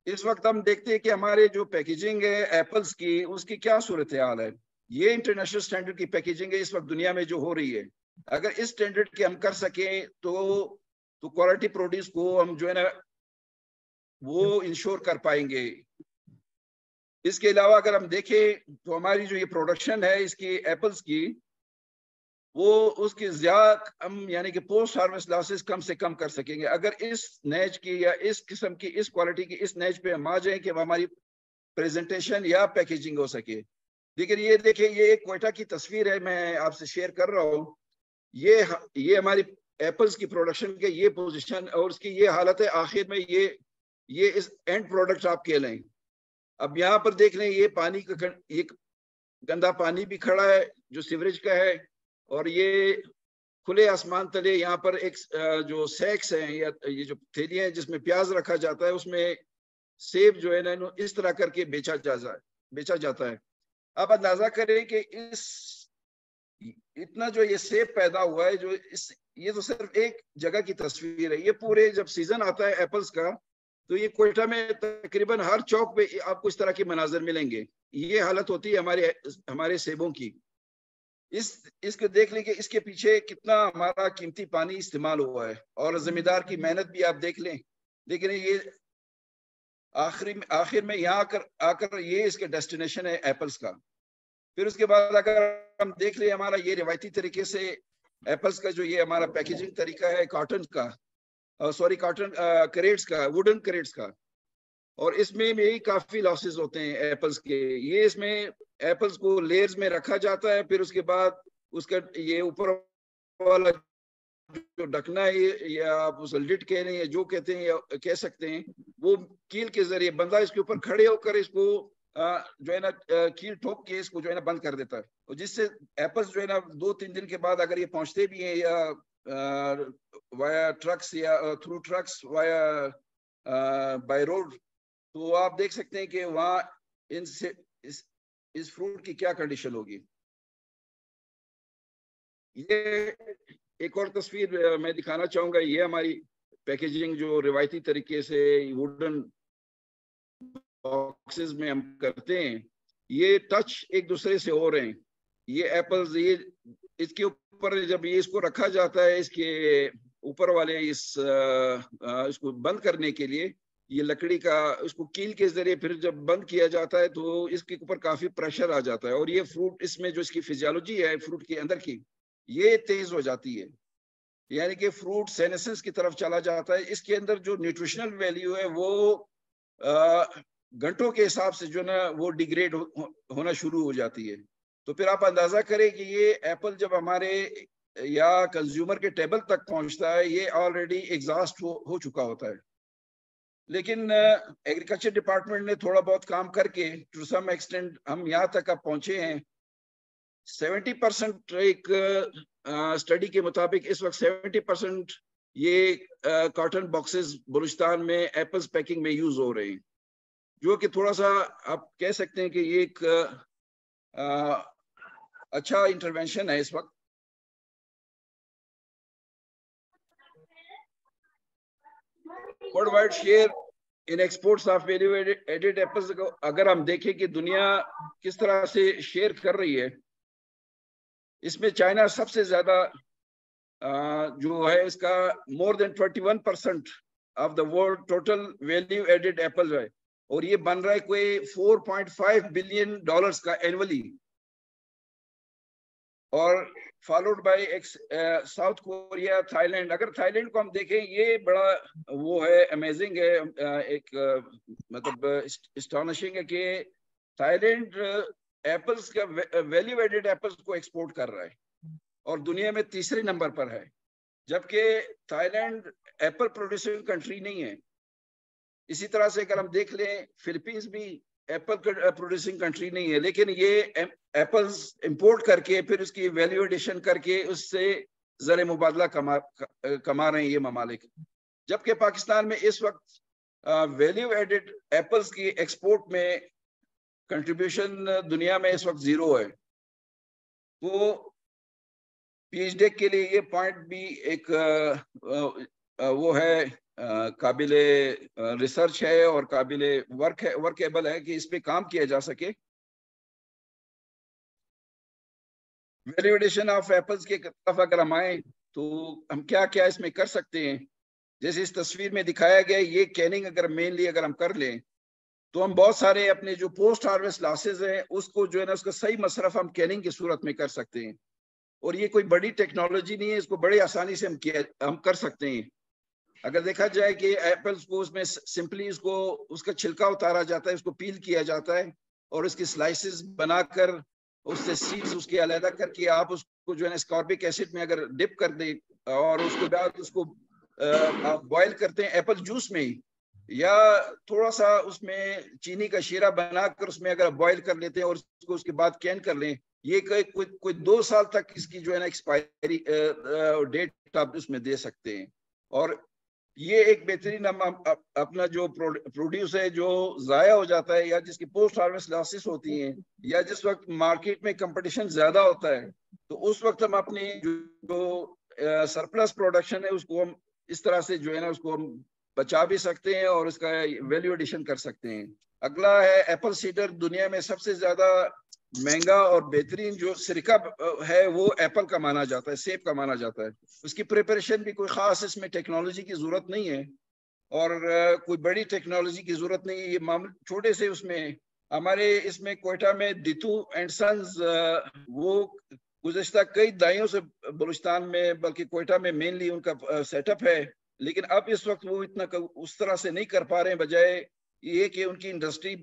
इस वक्त हम देखते हैं कि हमारे जो पैकेजिंग है एप्पल्स की, उसकी क्या सूरत हाल है। ये इंटरनेशनल स्टैंडर्ड की पैकेजिंग है, इस वक्त दुनिया में जो हो रही है। अगर इस स्टैंडर्ड की हम कर सके तो तो क्वालिटी प्रोड्यूस को हम जो है ना वो इंश्योर कर पाएँगे। इसके अलावा अगर हम देखें तो हमारी जो ये प्रोडक्शन है इसकी एप्पल्स की वो उसकी ज़्यादा हम यानी कि पोस्ट हार्वेस्ट लॉसेस कम से कम कर सकेंगे। अगर इस नेज की या इस किस्म की इस क्वालिटी की इस नेज पे हम आ जाए कि हमारी प्रेजेंटेशन या पैकेजिंग हो सके। लेकिन ये देखिए ये एक कोयटा की तस्वीर है मैं आपसे शेयर कर रहा हूँ। ये ये हमारी एप्पल्स की प्रोडक्शन के ये पोजीशन और उसकी ये हालत है, आखिर में ये ये इस एंड प्रोडक्ट आप कह लें। अब यहाँ पर देख लें, ये पानी का एक गंदा पानी भी खड़ा है, जो सीवरेज का है, और ये खुले आसमान तले यहाँ पर एक जो सैक्स हैं या, ये जो थैलियाँ हैं जिसमें प्याज रखा जाता है, उसमें सेब जो है ना इस तरह करके बेचा जाता है, बेचा जाता है। आप अंदाज़ा करें कि इस, इतना जो ये सेब पैदा हुआ है, जो इस ये तो सिर्फ़ एक जगह की तस्वीर है। ये पूरे जब सीज़न आता है एप्पल्स का तो ये कोयटा में तकरीबन हर चौक पे आपको इस तरह के मनाजर मिलेंगे। ये हालत होती है हमारे हमारे सेबों की। इस, इसको देख लें कि इसके पीछे कितना हमारा कीमती पानी इस्तेमाल हुआ है। और जमींदार की मेहनत भी आप देख लें। लेकिन ये आखिरी आखिर में यहाँ आकर आकर ये इसके डेस्टिनेशन है एप्पल्स का। फिर उसके बाद अगर हम देख लें हमारा ये रिवायती तरीके से एप्पल्स का जो ये हमारा पैकेजिंग तरीका है कॉटन का सॉरी कॉटन करेट्स का वुडन करेट्स का, और इसमें भी काफ़ी लॉसेस होते हैं एप्पल्स के। ये इसमें एप्पल्स को लेयर्स में रखा जाता है, फिर उसके बाद उसका ये ऊपर वाला जो ढकना है, या आप उस लिट कह रहे हैं, जो कहते हैं या कह सकते हैं, वो कील के ज़रिए, बंदा इसके ऊपर खड़े होकर इसको जो है ना कील ठोक के इसको जो है ना बंद कर देता है। और जिससे एप्पल्स जो है ना दो तीन दिन के बाद अगर ये पहुँचते भी हैं, या वाया ट्रक्स या through trucks via by road तो आप देख सकते हैं कि वहाँ इनसे, इस इस फ्रूट की क्या कंडीशन होगी। ये एक और तस्वीर मैं दिखाना चाहूँगा। ये हमारी पैकेजिंग जो रिवायती तरीके से, वुडन बॉक्सेस में हम करते हैं ये टच एक दूसरे से हो रहे हैं। ये एप्पल्स ये इसके ऊपर जब ये इसको रखा जाता है इसके ऊपर वाले इस आ, इसको बंद करने के लिए ये लकड़ी का इसको कील के ज़रिए फिर जब बंद किया जाता है तो इसके ऊपर काफ़ी प्रेशर आ जाता है। और ये फ्रूट इसमें जो इसकी फिजियोलॉजी है फ्रूट के अंदर की ये तेज हो जाती है। यानी कि फ्रूट सेनेसेंस की तरफ़ चला जाता है। इसके अंदर जो न्यूट्रिशनल वैल्यू है वो घंटों के हिसाब से जो ना वो डिग्रेड हो, होना शुरू हो जाती है। तो फिर आप अंदाज़ा करें कि ये एप्पल जब हमारे या कंज्यूमर के टेबल तक पहुँचता है ये ऑलरेडी एग्जॉस्ट हो, हो चुका होता है। लेकिन एग्रीकल्चर डिपार्टमेंट ने थोड़ा बहुत काम करके टू सम एक्सटेंट हम यहाँ तक अब पहुँचे हैं। सेवेंटी परसेंट एक स्टडी के मुताबिक इस वक्त सेवेंटी परसेंट ये कॉटन बॉक्सेस बलूचिस्तान में एप्पल्स पैकिंग में यूज़ हो रहे हैं। जो कि थोड़ा सा आप कह सकते हैं कि ये एक आ, अच्छा इंटरवेंशन है इस वक्त। World wide share in exports of value added apples को अगर हम देखें कि दुनिया किस तरह से शेयर कर रही है इसमें चाइना सबसे ज़्यादा जो है इसका more than 21 percent of the world total value added apple है। और ये बन रहा है कोई 4.5 बिलियन डॉलर्स का एनुअली और followed by South Korea Thailand अगर थाईलैंड को हम देखें, ये बड़ा वो है अमेजिंग है एक मतलब स्टॉनिशिंग है कि थाईलैंड एप्पल्स का वैल्यू एडेड एप्पल्स को एक्सपोर्ट कर रहा है। और दुनिया में तीसरे नंबर पर है। जबकि थाईलैंड एप्पल प्रोड्यूसिंग कंट्री नहीं है। इसी तरह से अगर हम देख लें फिलीपींस भी एप्पल प्रोड्यूसिंग कंट्री नहीं है लेकिन ये एप्पल्स इंपोर्ट करके फिर उसकी वैल्यू एडिशन करके उससे जर मुबादला कमा कमा रहे हैं ये ममालिक। जबकि पाकिस्तान में इस वक्त वैल्यू एडेड एप्पल्स की एक्सपोर्ट में कंट्रीब्यूशन दुनिया में इस वक्त ज़ीरो है। तो पीएचडी के लिए ये पॉइंट भी एक आ, आ, वो है काबिल रिसर्च है और काबिल वर्क है वर्केबल है कि इस पे काम किया जा सके। वैल्यूएशन ऑफ़ एप्पल्स की तरफ़ अगर हम आए तो हम क्या क्या इसमें कर सकते हैं? जैसे इस तस्वीर में दिखाया गया ये कैनिंग अगर मेनली अगर हम कर लें तो हम बहुत सारे अपने जो पोस्ट हार्वेस्ट लॉसेज हैं, उसको जो है ना, उसका सही मसरफ हम कैनिंग की सूरत में कर सकते हैं। और ये कोई बड़ी टेक्नोलॉजी नहीं है, इसको बड़ी आसानी से हम किया, हम कर सकते हैं। अगर देखा जाए कि एप्पल्स को उसमें सिंपली उसको उसका छिलका उतारा जाता है, उसको पील किया जाता है और उसकी स्लाइसिस बनाकर उससे सीड्स उसके अलहदा करके आप उसको जो है स्कॉर्बिक एसिड में अगर डिप कर दे और उसके बाद उसको आप बॉयल करते हैं एप्पल जूस में या थोड़ा सा उसमें चीनी का शीरा बनाकर उसमें अगर बॉयल कर लेते हैं और उसको उसके बाद कैन कर लें, ये कोई कोई कोई दो साल तक इसकी जो है ना एक्सपायरी डेट आप उसमें दे सकते हैं। और ये एक बेहतरीन अपना जो प्रोड्यूस है, जो जाया हो जाता है, या जिसकी पोस्ट हार्वेस्ट लॉसेस होती हैं, या जिस वक्त मार्केट में कंपटीशन ज़्यादा होता है तो उस वक्त हम अपनी जो सरप्लस प्रोडक्शन है, उसको हम इस तरह से जो है ना, उसको हम बचा भी सकते हैं और उसका वैल्यू एडिशन कर सकते हैं। अगला है एप्पल सीडर दुनिया में सबसे ज़्यादा महँगा और बेहतरीन जो सिरका है, वो एप्पल का माना जाता है, सेब का माना जाता है। उसकी प्रिपरेशन भी कोई खास इसमें टेक्नोलॉजी की ज़रूरत नहीं है और कोई बड़ी टेक्नोलॉजी की ज़रूरत नहीं है। ये मामले छोटे से उसमें, हमारे इसमें कोयटा में दितू एंड सन्स वो गुजशत कई दाइयों से बलुचिस्तान में, बल्कि कोयटा में मेनली उनका सेटअप है। लेकिन अब इस वक्त वो इतना उस तरह से नहीं कर पा रहे हैं, बजाय ये कि उनकी इंडस्ट्री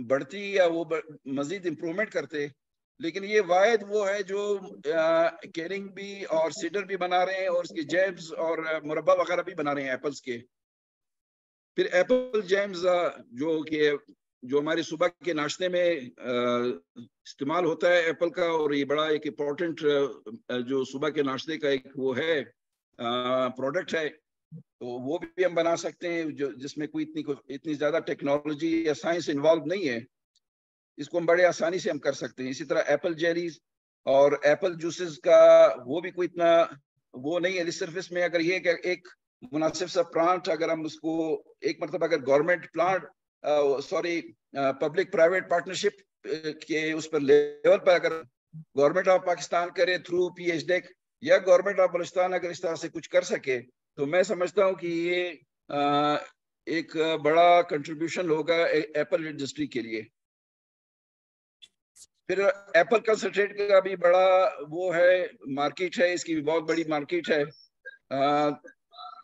बढ़ती या वो मजीद इम्प्रूवमेंट करते, लेकिन ये वायद वो है जो केरिंग भी और सीडर भी बना रहे हैं और उसके जैम्स और मुरबा वगैरह भी बना रहे हैं एप्पल्स के। फिर एप्पल जैम्स जो कि, जो हमारे सुबह के नाश्ते में इस्तेमाल होता है एप्पल का और ये बड़ा एक इम्पोर्टेंट जो सुबह के नाश्ते का एक वो है प्रोडक्ट है। तो वो भी हम बना सकते हैं, जो, जिसमें कोई इतनी इतनी ज़्यादा टेक्नोलॉजी या साइंस इन्वॉल्व नहीं है, इसको हम बड़े आसानी से हम कर सकते हैं। इसी तरह एप्पल जेरीज और एप्पल जूसेस का वो भी कोई इतना वो नहीं है। सिर्फ़ इसमें अगर ये कि एक मुनासिब सा प्लांट अगर हम उसको, एक मतलब अगर government plant sorry public private partnership के उस पर लेवल पर अगर गवर्नमेंट ऑफ़ पाकिस्तान करे थ्रू पी एच डेक या गवर्नमेंट ऑफ़ बलुचिस्तान अगर इस तरह से कुछ कर सके तो मैं समझता हूँ कि ये आ, एक बड़ा कंट्रीब्यूशन होगा एप्पल इंडस्ट्री के लिए। फिर एप्पल कंसनट्रेट का भी बड़ा वो है मार्केट है इसकी भी बहुत बड़ी मार्केट है। आ,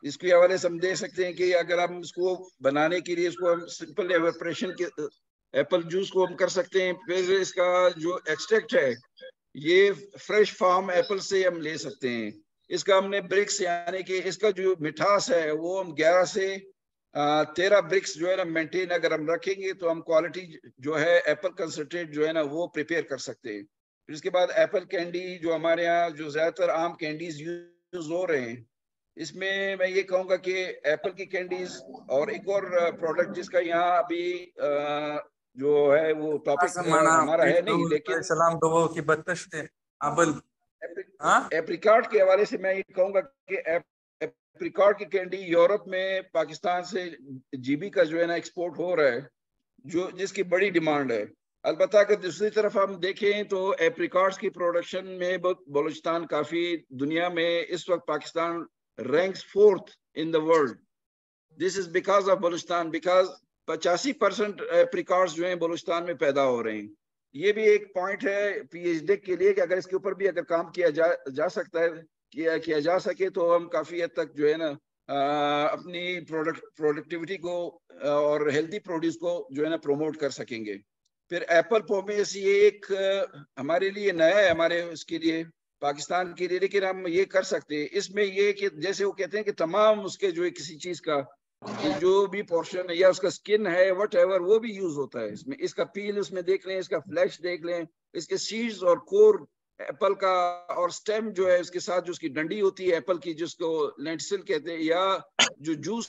इसके हवाले से हम दे सकते हैं कि अगर हम इसको बनाने के लिए इसको हम सिंपल एवेपरेशन के एप्पल जूस को हम कर सकते हैं। फिर इसका जो एक्सट्रैक्ट है ये फ्रेश फार्म एप्पल से हम ले सकते हैं। इसका हमने ब्रिक्स यानी कि इसका जो मिठास है वो हम ग्यारह से तेरह ब्रिक्स जो है ना मेंटेन अगर हम रखेंगे तो हम क्वालिटी जो है एप्पल कंसनट्रेट जो है ना वो प्रिपेयर कर सकते हैं। फिर इसके बाद एप्पल कैंडी जो हमारे यहाँ जो ज़्यादातर आम कैंडीज यूज़ हो रहे हैं इसमें मैं ये कहूँगा कि एप्पल की कैंडीज और एक और प्रोडक्ट जिसका यहाँ अभी जो है वो टॉपिक हमारा है नहीं लेकिन सलाम तो की बदतश थे एप्रिकॉट हाँ? के हवाले से मैं ये कहूँगा कि एप्रिकॉट की कैंडी यूरोप में पाकिस्तान से जीबी का जो है ना एक्सपोर्ट हो रहा है, जो, जिसकी बड़ी डिमांड है। अलबत्ता अगर दूसरी तरफ़ हम देखें तो एप्रिकॉट्स की प्रोडक्शन में बलूचिस्तान काफ़ी दुनिया में इस वक्त Pakistan ranks fourth in the world this is because of Balochistan because पचासी परसेंट एप्रिकॉट्स जो हैं बलूचिस्तान में पैदा हो रहे हैं। ये भी एक पॉइंट है पीएचडी के लिए कि अगर इसके ऊपर भी अगर काम किया जा जा सकता है, किया किया जा सके तो हम काफ़ी हद तक जो है ना अपनी प्रोडक्ट प्रोडक्टिविटी को और हेल्दी प्रोड्यूस को जो है ना प्रमोट कर सकेंगे। फिर एप्पल पोमेस ये एक हमारे लिए नया है, हमारे उसके लिए, पाकिस्तान के लिए, लेकिन हम ये कर सकते हैं। इसमें ये कि जैसे वो कहते हैं कि तमाम उसके जो है किसी चीज़ का जो भी पोर्शन है या उसका स्किन है वट एवर वो भी यूज़ होता है इसमें। इसका पील उसमें देख लें, इसका फ्लैश देख लें, इसके सीड्स और कोर एप्पल का और स्टेम जो है उसके साथ जो उसकी डंडी होती है एप्पल की जिसको लेंटसिल कहते हैं, या जो जूस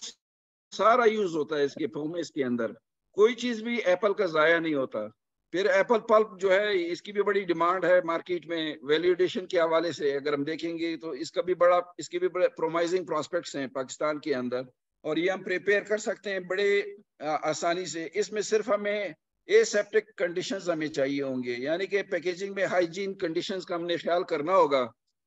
सारा यूज़ होता है इसके फॉर्म में इसके अंदर। कोई चीज़ भी एप्पल का जाया नहीं होता। फिर एप्पल पल्प जो है, इसकी भी बड़ी डिमांड है मार्केट में वैल्यूडेशन के हवाले से। अगर हम देखेंगे तो इसका भी बड़ा, इसके भी बड़े प्रोमाइजिंग प्रोस्पेक्ट्स हैं पाकिस्तान के अंदर। और ये हम प्रिपेयर कर सकते हैं बड़े आसानी से। इसमें सिर्फ़ हमें एसेप्टिक कंडीशंस हमें चाहिए होंगे। यानी कि पैकेजिंग में हाइजीन कंडीशंस का हमने ख्याल करना होगा।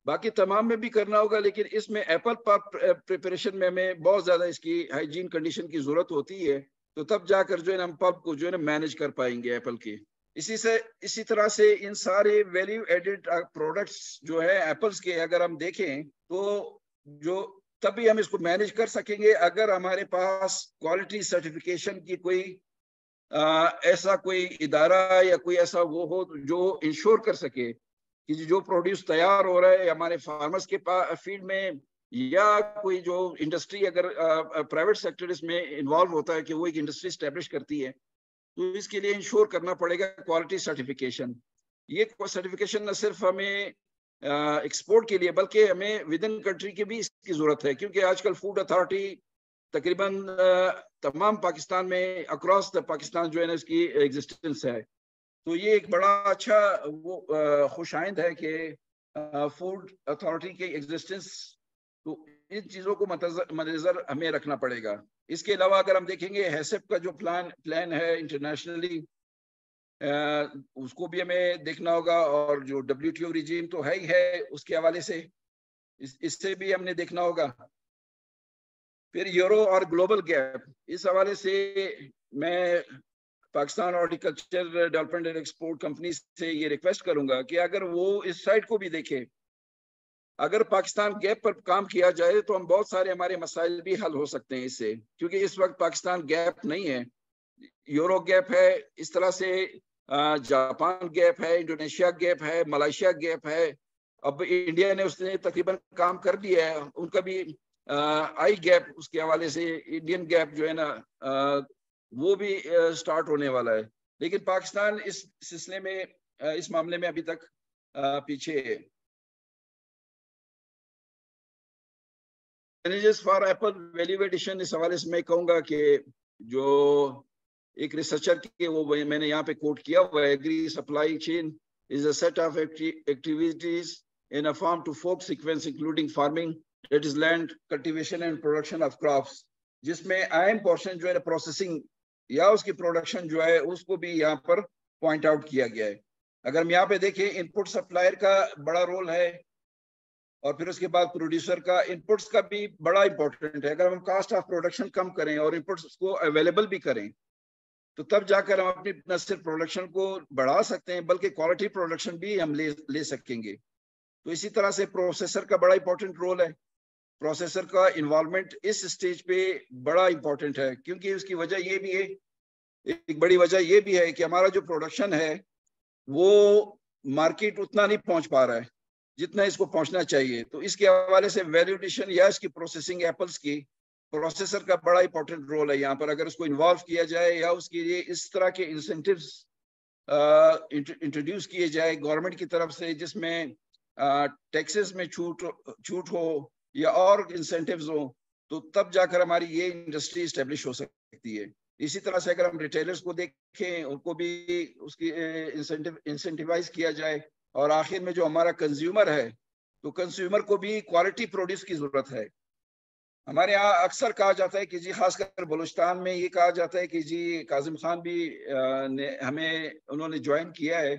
बाकी तमाम में भी करना होगा, लेकिन इसमें एप्पल प्रिपरेशन में हमें बहुत ज़्यादा इसकी हाइजीन कंडीशन की ज़रूरत होती है। तो तब जाकर जो है हम पब को जो है ना मैनेज कर पाएँगे एप्पल के। इसी से, इसी तरह से इन सारे वैल्यू एडेड प्रोडक्ट्स जो है एप्पल्स के अगर हम देखें तो जो तभी हम इसको मैनेज कर सकेंगे। अगर हमारे पास क्वालिटी सर्टिफिकेशन की कोई आ, ऐसा कोई इदारा या कोई ऐसा वो हो जो इंश्योर कर सके कि जो प्रोड्यूस तैयार हो रहा है हमारे फार्मर्स के फ़ील्ड में या कोई जो इंडस्ट्री अगर प्राइवेट सेक्टर इसमें इन्वॉल्व होता है कि वो एक इंडस्ट्री स्टेब्लिश करती है तो इसके लिए इंश्योर करना पड़ेगा क्वालिटी सर्टिफिकेशन ये सर्टिफिकेशन न सिर्फ़ हमें एक्सपोर्ट के लिए, बल्कि हमें विद इन कंट्री की भी इसकी ज़रूरत है, क्योंकि आजकल फ़ूड अथॉरिटी तकरीबन तमाम पाकिस्तान में अक्रॉस द पाकिस्तान जो है ना, इसकी एग्जिस्टेंस है। तो ये एक बड़ा अच्छा वो खुश आइंद है कि फ़ूड अथॉरिटी की एग्जिस्टेंस तो इन चीज़ों को मद्देनजर हमें रखना पड़ेगा। इसके अलावा अगर हम देखेंगे हैसेप का जो प्लान प्लान है इंटरनेशनली उसको भी हमें देखना होगा और जो डब्ल्यू टी ओ रिजीम तो है ही है उसके हवाले से। इस, इससे भी हमने देखना होगा। फिर यूरो और ग्लोबल गैप इस हवाले से मैं Pakistan horticulture development and export company से ये रिक्वेस्ट करूँगा कि अगर वो इस साइड को भी देखे। अगर पाकिस्तान गैप पर काम किया जाए तो हम बहुत सारे हमारे मसाइल भी हल हो सकते हैं इससे क्योंकि इस वक्त पाकिस्तान गैप नहीं है। यूरो गैप है इस तरह से जापान गैप है, इंडोनेशिया गैप है, मलेशिया गैप है। अब इंडिया ने उसने तकरीबन काम कर दिया है। उनका भी आई गैप, उसके हवाले से इंडियन गैप जो है ना वो भी स्टार्ट होने वाला है। लेकिन पाकिस्तान इस सिलसिले में इस मामले में अभी तक पीछे है। फॉर एप्पल वैल्यू एडिशन इस हवाले से मैं कहूँगा कि जो एक रिसर्चर के, वो मैंने यहाँ पे कोट किया है agri supply chain is a set of activities in a farm to fork sequence, including farming, that is land cultivation and production of crops. जिसमें अहम पोर्शन जो है प्रोसेसिंग या उसकी प्रोडक्शन जो है, उसको भी यहाँ पर पॉइंट आउट किया गया है। अगर हम यहाँ पे देखें इनपुट सप्लायर का बड़ा रोल है, और फिर उसके बाद प्रोड्यूसर का इनपुट्स का भी बड़ा इंपॉर्टेंट है। अगर हम कास्ट ऑफ़ प्रोडक्शन कम करें और इनपुट्स को अवेलेबल भी करें तो तब जाकर हम अपनी न सिर्फ़ प्रोडक्शन को बढ़ा सकते हैं, बल्कि क्वालिटी प्रोडक्शन भी हम ले ले सकेंगे। तो इसी तरह से प्रोसेसर का बड़ा इंपॉर्टेंट रोल है। प्रोसेसर का इन्वॉल्वमेंट इस स्टेज पे बड़ा इंपॉर्टेंट है, क्योंकि उसकी वजह ये भी है, एक बड़ी वजह ये भी है कि हमारा जो प्रोडक्शन है, वो मार्केट उतना नहीं पहुँच पा रहा है, जितना इसको पहुँचना चाहिए। तो इसके हवाले से वैल्यूडेशन या इसकी प्रोसेसिंग एप्पल्स की प्रोसेसर का बड़ा इंपॉर्टेंट रोल है। यहाँ पर अगर उसको इन्वॉल्व किया जाए या उसके लिए इस तरह के इंसेंटिव्स इंट्रोड्यूस किए जाए गवर्नमेंट की तरफ़ से जिसमें टैक्सेस में छूट छूट हो या और इंसेंटिव्स हो तो तब जाकर हमारी ये इंडस्ट्री स्टेब्लिश हो सकती है। इसी तरह से अगर हम रिटेलर्स को देखें, उनको भी उसकी इंसेंटिव इंसेंटिवाइज किया जाए और आखिर में जो हमारा कंज्यूमर है तो कंज्यूमर को भी क्वालिटी प्रोड्यूस की ज़रूरत है। हमारे यहाँ अक्सर कहा जाता है कि जी, खासकर बलूचिस्तान में ये कहा जाता है कि जी, काजिम खान भी ने हमें, उन्होंने ज्वाइन किया है।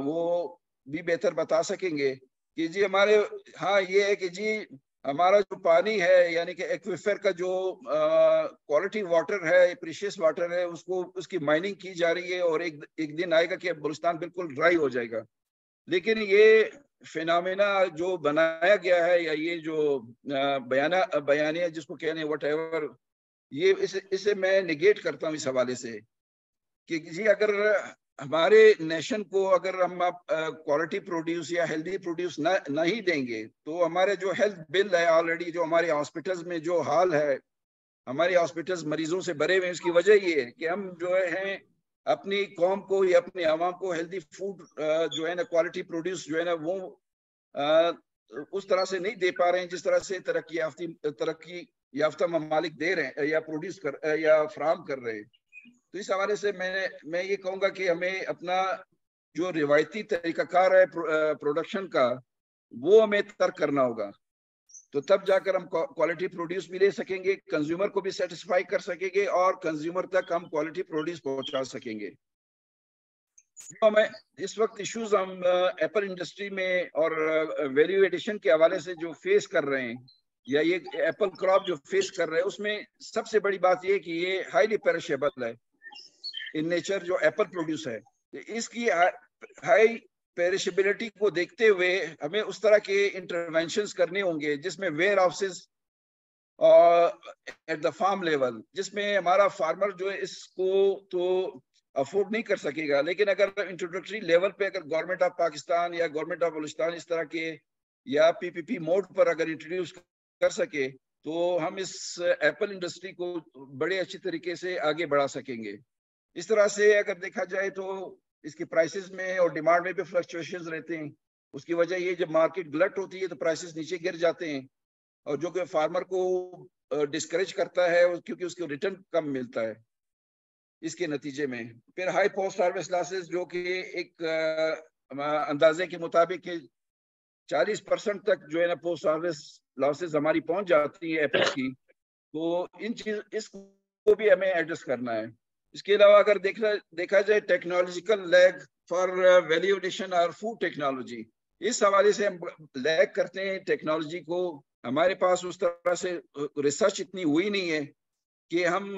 वो भी बेहतर बता सकेंगे कि जी, हमारे हाँ ये है कि जी, हमारा जो पानी है, यानी कि एक्विफर का जो क्वालिटी वाटर है प्रीशियस वाटर है, उसको, उसकी माइनिंग की जा रही है और एक एक दिन आएगा कि बलुस्तान बिल्कुल ड्राई हो जाएगा। लेकिन ये फिनमिना जो बनाया गया है या ये जो बयाना, बयानिया जिसको कहने वट एवर ये इसे इसे मैं निगेट करता हूँ इस हवाले से कि जी अगर हमारे नेशन को अगर हम आप क्वालिटी प्रोड्यूस या हेल्दी प्रोड्यूस नहीं देंगे तो हमारे जो हेल्थ बिल है ऑलरेडी जो हमारे हॉस्पिटल्स में जो हाल है, हमारे हॉस्पिटल्स मरीजों से भरे हुए उसकी वजह ये है कि हम जो है अपनी कौम को या अपने आवाम को हेल्दी फ़ूड जो है ना क्वालिटी प्रोड्यूस जो है ना, वो उस तरह से नहीं दे पा रहे हैं जिस तरह से तरक्की याफ्ती, तरक्की याफ्ता ममालिक दे रहे हैं, या प्रोड्यूस कर या फ्राहम कर रहे हैं। तो इस हवाले से मैंने, मैं ये कहूँगा कि हमें अपना जो रिवायती तरीकाकार है प्रोडक्शन का, वो हमें तर्क करना होगा। तो तब जाकर हम क्वालिटी प्रोड्यूस भी ले सकेंगे कंज्यूमर को भी सेटिस्फाई कर सकेंगे और कंज्यूमर तक हम क्वालिटी प्रोड्यूस पहुँचा सकेंगे। तो हमें इस वक्त इश्यूज़ हम एप्पल इंडस्ट्री में और वैल्यू एडिशन के हवाले से जो फेस कर रहे हैं, या ये एप्पल क्रॉप जो फेस कर रहे हैं, उसमें सबसे बड़ी बात ये कि ये हाईली पेरिशेबल है। इन नेचर जो एप्पल प्रोड्यूस है इसकी हाई पेरिशेबिलिटी को देखते हुए हमें उस तरह के इंटरवेंशन करने होंगे जिसमें warehouses at the farm level जिसमें हमारा फार्मर जो है इसको तो अफोर्ड नहीं कर सकेगा। लेकिन अगर इंट्रोडक्टरी लेवल पे अगर गवर्नमेंट ऑफ़ पाकिस्तान या गवर्नमेंट ऑफ़ बलुचिस्तान इस तरह के या पीपीपी मोड पर अगर इंट्रोड्यूस कर सके तो हम इस एप्पल इंडस्ट्री को बड़े अच्छी तरीके से आगे बढ़ा सकेंगे। इस तरह से अगर देखा जाए तो इसकी प्राइसेस में और डिमांड में भी फ्लक्चुएशन रहते हैं। उसकी वजह ये जब मार्केट ग्लट होती है तो प्राइसेस नीचे गिर जाते हैं। और जो कि फार्मर को डिस्करेज करता है क्योंकि उसको रिटर्न कम मिलता है। इसके नतीजे में। फिर हाई पोस्ट हार्वेस्ट लॉसेस जो कि एक अंदाजे के मुताबिक चालीस परसेंट तक जो है ना पोस्ट हार्वेस्ट लॉसेस हमारी पहुँच जाती है एप्पल की। तो इन चीज़, इसको भी हमें एडजस्ट करना है। इसके अलावा अगर देखा देखा जाए technological lag for value addition और फ़ूड टेक्नोलॉजी इस हवाले से हम लैग करते हैं टेक्नोलॉजी को। हमारे पास उस तरह से रिसर्च इतनी हुई नहीं है कि हम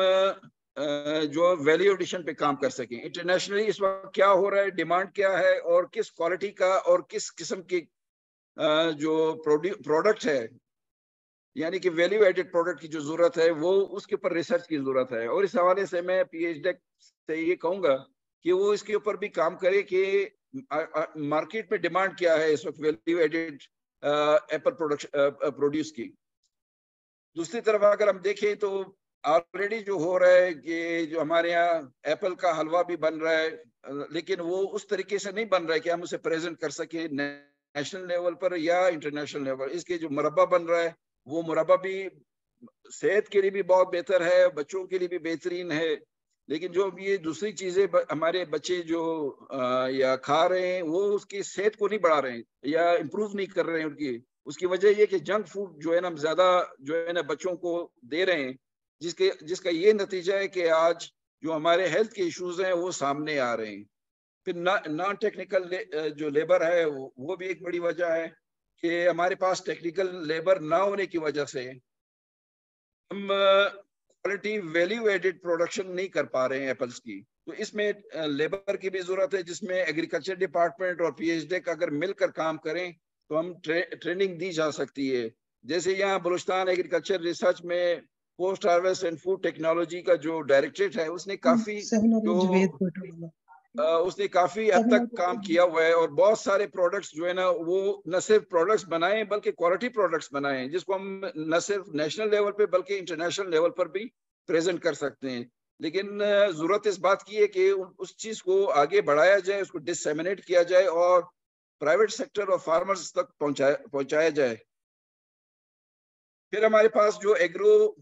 जो वैल्यू एडिशन पे काम कर सकें। इंटरनेशनली इस वक्त क्या हो रहा है डिमांड क्या है और किस क्वालिटी का और किस किस्म की जो प्रोडक्ट है यानी कि वैल्यू एडेड प्रोडक्ट की जो ज़रूरत है, वो उसके ऊपर रिसर्च की ज़रूरत है। और इस हवाले से मैं पीएचडी से ये कहूँगा कि वो इसके ऊपर भी काम करे कि मार्केट में डिमांड क्या है इस वक्त value added apple production produce की। दूसरी तरफ़ अगर हम देखें तो ऑलरेडी जो हो रहा है कि जो हमारे यहाँ एप्पल का हलवा भी बन रहा है लेकिन वो उस तरीके से नहीं बन रहा है कि हम उसे प्रेजेंट कर सके नेशनल लेवल पर या इंटरनेशनल लेवल इसके जो मुरबा बन रहा है वो मुरबा भी सेहत के लिए भी बहुत बेहतर है बच्चों के लिए भी बेहतरीन है। लेकिन जो ये दूसरी चीज़ें हमारे बच्चे जो आ, या खा रहे हैं वो उसकी सेहत को नहीं बढ़ा रहे हैं या इम्प्रूव नहीं कर रहे हैं उनकी। उसकी वजह ये कि जंक फ़ूड जो है ना ज़्यादा जो है ना बच्चों को दे रहे हैं जिसके जिसका ये नतीजा है कि आज जो हमारे हेल्थ के इश्यूज़ हैं वो सामने आ रहे हैं। फिर नॉन टेक्निकल जो लेबर है वो, वो भी एक बड़ी वजह है। कि हमारे पास टेक्निकल लेबर ना होने की वजह से हम क्वालिटी वैल्यू एडेड प्रोडक्शन नहीं कर पा रहे हैं एप्पल्स की। तो इसमें लेबर की भी ज़रूरत है जिसमें एग्रीकल्चर डिपार्टमेंट और पीएचडी का अगर मिलकर काम करें तो हम ट्रे, ट्रेनिंग दी जा सकती है। जैसे यहाँ बलुस्तान एग्रीकल्चर रिसर्च में post harvest and food technology का जो डायरेक्टरेट है उसने काफ़ी जो उसने काफ़ी हद तक काम किया हुआ है और बहुत सारे प्रोडक्ट्स जो है ना वो न सिर्फ़ प्रोडक्ट्स बनाए बल्कि क्वालिटी प्रोडक्ट्स बनाए हैं जिसको हम न सिर्फ़ नेशनल लेवल पे बल्कि इंटरनेशनल लेवल पर भी प्रेजेंट कर सकते हैं। लेकिन ज़रूरत इस बात की है कि उस चीज़ को आगे बढ़ाया जाए उसको डिसमिनेट किया जाए और प्राइवेट सेक्टर और फार्मर्स तक पहुँचाया पहुँचाया जाए। फिर हमारे पास जो एग्रो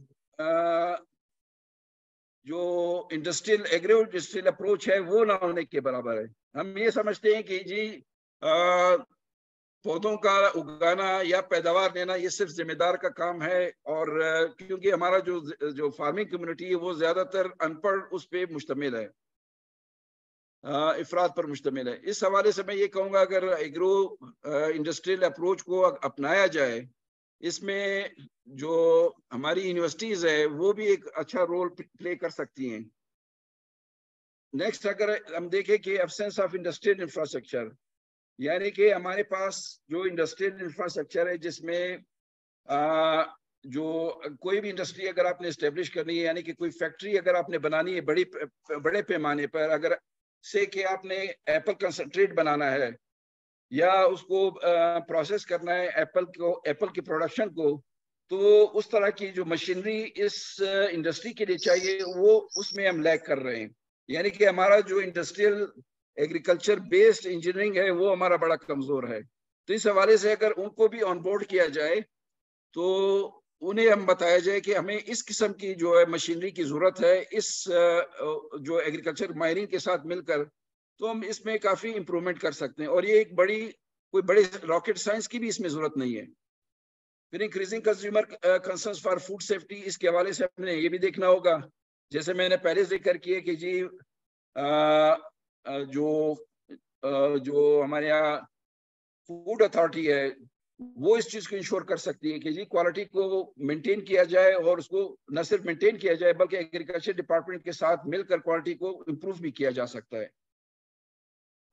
जो इंडस्ट्रियल एग्रो इंडस्ट्रियल अप्रोच है, वो ना होने के बराबर है। हम ये समझते हैं कि जी पौधों का उगाना या पैदावार लेना ये सिर्फ़ जिम्मेदार का काम है और क्योंकि हमारा जो जो फ़ार्मिंग कम्युनिटी है, वो ज़्यादातर अनपढ़, उस पर मुश्तमिल है। इफराद पर मुश्तमिल है। इस हवाले से मैं ये कहूँगा, अगर एग्रो इंडस्ट्रियल अप्रोच को अपनाया जाए इसमें जो हमारी यूनिवर्सिटीज है, वो भी एक अच्छा रोल प्ले कर सकती हैं। नेक्स्ट अगर हम देखें कि एबसेंस ऑफ़ इंडस्ट्रियल इंफ्रास्ट्रक्चर यानी कि हमारे पास जो इंडस्ट्रियल इंफ्रास्ट्रक्चर है, जिसमें जो कोई भी इंडस्ट्री अगर आपने इस्टेब्लिश करनी है, यानी कि कोई फैक्ट्री अगर आपने बनानी है, बड़ी बड़े पैमाने पर, अगर से कि आपने एप्पल कंसनट्रेट बनाना है या उसको प्रोसेस करना है एप्पल को एप्पल की प्रोडक्शन को तो उस तरह की जो मशीनरी इस इंडस्ट्री के लिए चाहिए, वो उसमें हम लैक कर रहे हैं। यानी कि हमारा जो इंडस्ट्रियल एग्रीकल्चर बेस्ड इंजीनियरिंग है, वो हमारा बड़ा कमज़ोर है। तो इस हवाले से अगर उनको भी ऑन बोर्ड किया जाए तो उन्हें हम बताया जाए कि हमें इस किस्म की जो है मशीनरी की ज़रूरत है, इस जो एग्रीकल्चर माइनिंग के साथ मिलकर तो हम इसमें काफ़ी इंप्रूवमेंट कर सकते हैं। और ये एक बड़ी कोई बड़े रॉकेट साइंस की भी इसमें ज़रूरत नहीं है। फिर increasing consumer concern for food safety इसके हवाले से हमने ये भी देखना होगा। जैसे मैंने पहले ज़िक्र किया कि जी आ, जो आ, जो हमारे यहाँ फ़ूड अथॉरिटी है वो इस चीज़ को इंश्योर कर सकती है कि जी क्वालिटी को मेंटेन किया जाए और उसको न सिर्फ़ मेंटेन किया जाए बल्कि एग्रीकल्चर डिपार्टमेंट के साथ मिलकर क्वालिटी को इम्प्रूव भी किया जा सकता है।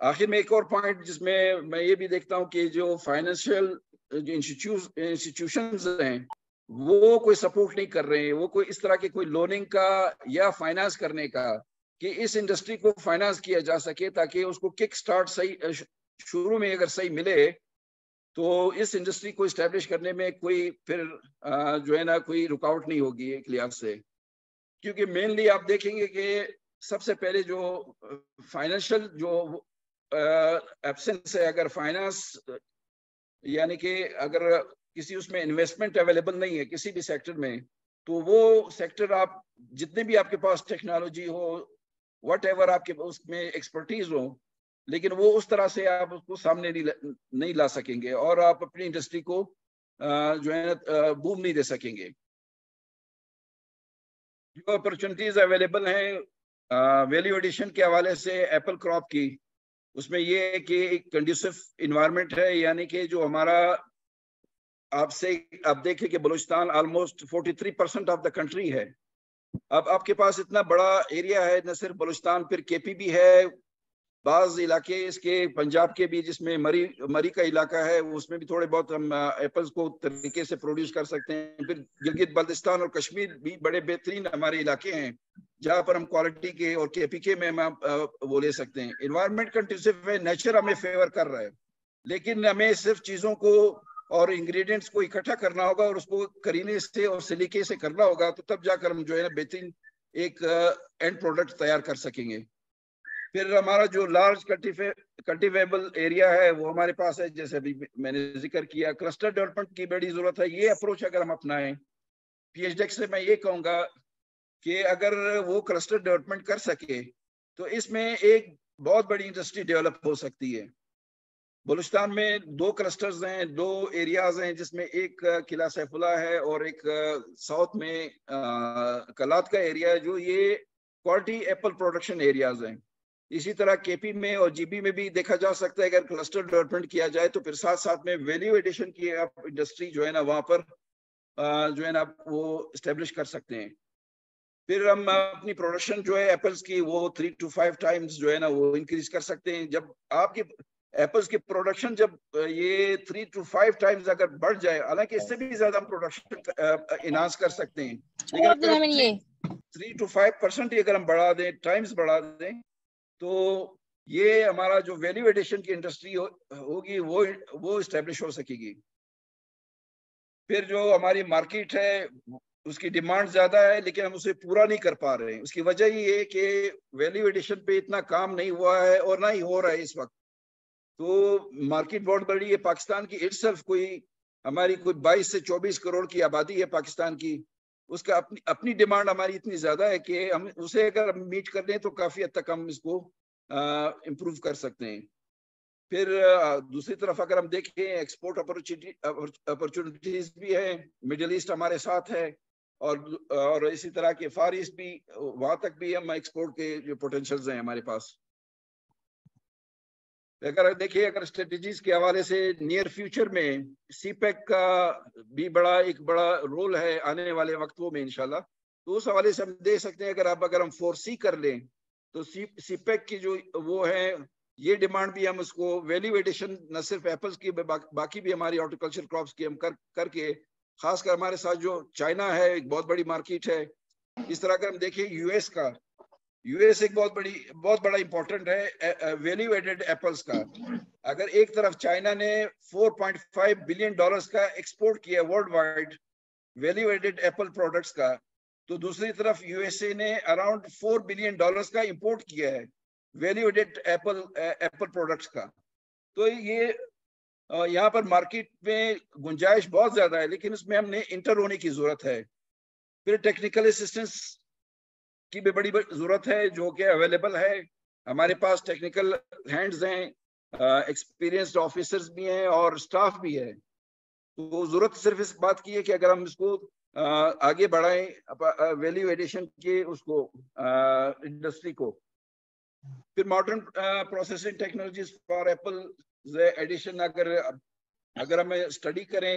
आखिर में एक और पॉइंट जिसमें मैं ये भी देखता हूँ कि जो फाइनेंशियल जो इंस्टीट्यूशन हैं, वो कोई सपोर्ट नहीं कर रहे हैं। वो कोई इस तरह के कोई लोनिंग का या फाइनेंस करने का कि इस इंडस्ट्री को फाइनेंस किया जा सके ताकि उसको किक स्टार्ट सही शुरू में अगर सही मिले तो इस इंडस्ट्री को इस्टेब्लिश करने में कोई फिर जो है ना, कोई रुकावट नहीं होगी एक लिहाज से। क्योंकि मेनली आप देखेंगे कि सबसे पहले जो फाइनेंशियल जो एब्सेंस है अगर फाइनेंस यानी कि अगर किसी उसमें इन्वेस्टमेंट अवेलेबल नहीं है किसी भी सेक्टर में तो वो सेक्टर आप जितने भी आपके पास टेक्नोलॉजी हो वट एवर आपके उसमें एक्सपर्टीज हो लेकिन वो उस तरह से आप उसको सामने नहीं, ला, नहीं ला सकेंगे और आप अपनी इंडस्ट्री को जो है ना बूम नहीं दे सकेंगे। जो अपॉर्चुनिटीज़ अवेलेबल हैं वैल्यू एडिशन के हवाले से एप्पल क्रॉप की उसमें ये है कि एक कंड्यूसिव इन्वायरमेंट है, यानी कि जो हमारा, आपसे, आप देखें कि Balochistan almost 43 percent of the country है। अब आपके पास इतना बड़ा एरिया है, न सिर्फ़ बलूचिस्तान, फिर केपी भी है बाज इलाके इसके पंजाब के भी जिसमें मरी मरी का इलाका है, उसमें भी थोड़े बहुत हम एप्पल्स को तरीके से प्रोड्यूस कर सकते हैं। फिर गिलगित बल्तिस्तान और कश्मीर भी बड़े बेहतरीन हमारे इलाके हैं, जहाँ पर हम क्वालिटी के और के पी के में हम वो ले सकते हैं। इन्वायरमेंट कंट्यूसिव है नेचर हमें फेवर कर रहा है, लेकिन हमें सिर्फ़ चीज़ों को और इंग्रेडिएंट्स को इकट्ठा करना होगा और उसको करीने से और सलीके से करना होगा तो तब जाकर हम जो है ना बेहतरीन एक एंड प्रोडक्ट तैयार कर सकेंगे। फिर हमारा जो लार्ज कल्टिवेबल एरिया है, वो हमारे पास है, जैसे अभी मैंने ज़िक्र किया। क्लस्टर डेवलपमेंट की बड़ी ज़रूरत है। ये अप्रोच अगर हम अपनाएँ पीएचडेक्स से मैं ये कहूँगा कि अगर वो क्लस्टर डेवलपमेंट कर सके तो इसमें एक बहुत बड़ी इंडस्ट्री डेवलप हो सकती है। बलुचिस्तान में दो क्लस्टर्स हैं, दो एरियाज़ हैं, जिसमें एक किला सैफुला है और एक साउथ में कलात का एरिया है, जो ये क्वालिटी एप्पल प्रोडक्शन एरियाज़ हैं। इसी तरह केपी में और जीबी में भी देखा जा सकता है अगर क्लस्टर डेवलपमेंट किया जाए तो फिर साथ साथ में वैल्यू एडिशन की आप इंडस्ट्री जो है ना वहाँ पर जो है ना वो स्टेब्लिश कर सकते हैं। फिर हम अपनी प्रोडक्शन जो है एप्पल्स की वो थ्री टू फाइव टाइम्स जो है ना वो इंक्रीज कर सकते हैं। जब आपकी एप्पल्स की प्रोडक्शन जब ये थ्री टू फाइव टाइम्स अगर बढ़ जाए हालाँकि इससे भी ज़्यादा हम प्रोडक्शन इनहांस कर सकते हैं। लेकिन थ्री टू फाइव परसेंट अगर हम बढ़ा दें टाइम्स बढ़ा दें तो ये हमारा जो वैल्यू एडिशन की इंडस्ट्री होगी हो, वो वो स्टेब्लिश हो सकेगी। फिर जो हमारी मार्केट है उसकी डिमांड ज़्यादा है लेकिन हम उसे पूरा नहीं कर पा रहे हैं। उसकी वजह ये है कि वैल्यू एडिशन पे इतना काम नहीं हुआ है और ना ही हो रहा है इस वक्त। तो मार्केट बहुत बड़ी है पाकिस्तान की। इट्स कोई हमारी कोई 22 से 24 करोड़ की आबादी है पाकिस्तान की। उसका अपनी अपनी डिमांड हमारी इतनी ज़्यादा है कि हम उसे अगर मीट कर लें तो काफ़ी हद तक हम इसको इम्प्रूव कर सकते हैं। फिर दूसरी तरफ़ अगर हम देखें एक्सपोर्ट अपॉर्चुनिटीज़ भी है मिडिल ईस्ट हमारे साथ है, और और इसी तरह के फार ईस्ट भी, वहाँ तक भी हम एक्सपोर्ट के जो पोटेंशियल्स हैं हमारे पास। अगर देखिए अगर स्ट्रेटजीज के हवाले से नियर फ्यूचर में सीपैक का भी बड़ा एक बड़ा रोल है आने वाले वक्तों में इंशाल्लाह। तो उस हवाले से हम देख सकते हैं अगर आप अगर हम फोर सी कर लें तो सी सीपैक की जो वो है ये डिमांड भी हम उसको वैल्यू एडिशन न सिर्फ़ एप्पल्स की बा, बाकी भी हमारी हॉर्टिकल्चर क्रॉप्स की हम कर करके खासकर हमारे साथ जो चाइना है एक बहुत बड़ी मार्केट है। इस तरह अगर हम देखें यूएस का यूएस एक बहुत बड़ी, बहुत बड़ा इंपॉर्टेंट है वैल्यू एडेड एप्पल्स का। अगर एक तरफ़ चाइना ने 4.5 बिलियन डॉलर्स का एक्सपोर्ट किया world wide value added apple products का तो दूसरी तरफ़ यूएसए ने अराउंड 4 बिलियन डॉलर्स का इंपोर्ट किया है value added apple apple products का। तो ये यहाँ पर मार्केट में गुंजाइश बहुत ज़्यादा है, लेकिन उसमें हमने इंटर होने की ज़रूरत है। फिर टेक्निकल असिस्टेंस की भी बड़ी ज़रूरत है, जो कि अवेलेबल है। हमारे पास टेक्निकल हैंड्स हैं एक्सपीरियंस्ड ऑफिसर्स भी हैं और स्टाफ भी है। तो ज़रूरत सिर्फ़ इस बात की है कि अगर हम इसको आगे बढ़ाएँ वैल्यू एडिशन के उसको इंडस्ट्री को। फिर modern processing technologies for apple addition अगर अगर हम स्टडी करें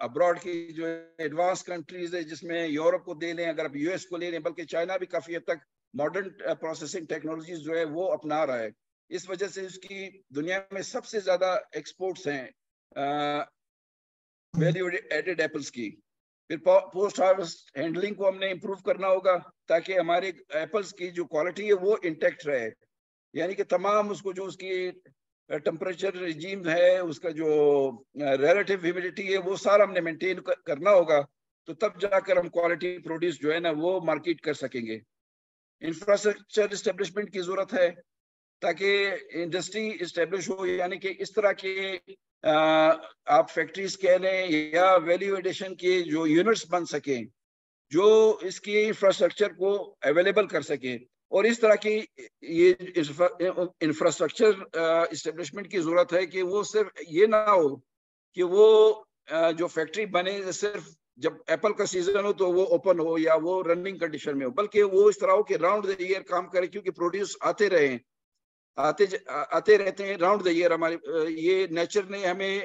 अब्रॉड की जो एडवांस कंट्रीज़ है, जिसमें यूरोप को दे लें, अगर आप यूएस को ले लें, बल्कि चाइना भी काफ़ी हद तक मॉडर्न प्रोसेसिंग टेक्नोलॉजी जो है, वो अपना रहा है। इस वजह से इसकी दुनिया में सबसे ज़्यादा एक्सपोर्ट्स हैं वैल्यू एडेड एप्पल्स की। फिर पोस्ट हार्वेस्ट हैंडलिंग को हमने इम्प्रूव करना होगा, ताकि हमारे एप्पल्स की जो क्वालिटी है, वो इंटेक्ट रहे। यानी कि तमाम उसको जो उसकी टेम्परेचर रिजीम है, उसका जो रिलेटिव ह्यूमिडिटी है, वो सारा हमने मेंटेन करना होगा। तो तब जाकर हम क्वालिटी प्रोड्यूस जो है ना, वो मार्केट कर सकेंगे। इंफ्रास्ट्रक्चर इस्टेब्लिशमेंट की ज़रूरत है, ताकि इंडस्ट्री इस्टेब्लिश हो, यानी कि इस तरह के आप फैक्ट्रीज कह लें या वैल्यू एडिशन के जो यूनिट्स बन सकें, जो इसकी इंफ्रास्ट्रक्चर को अवेलेबल कर सके। और इस तरह की ये इंफ्रास्ट्रक्चर इस्टेब्लिशमेंट की ज़रूरत है कि वो सिर्फ़ ये ना हो कि वो जो फैक्ट्री बने सिर्फ़ जब एप्पल का सीज़न हो तो वो ओपन हो या वो रनिंग कंडीशन में हो, बल्कि वो इस तरह हो कि राउंड द ईयर काम करे क्योंकि प्रोड्यूस आते रहे, आते आते रहते हैं राउंड द ईयर हमारे ये नेचर ने हमें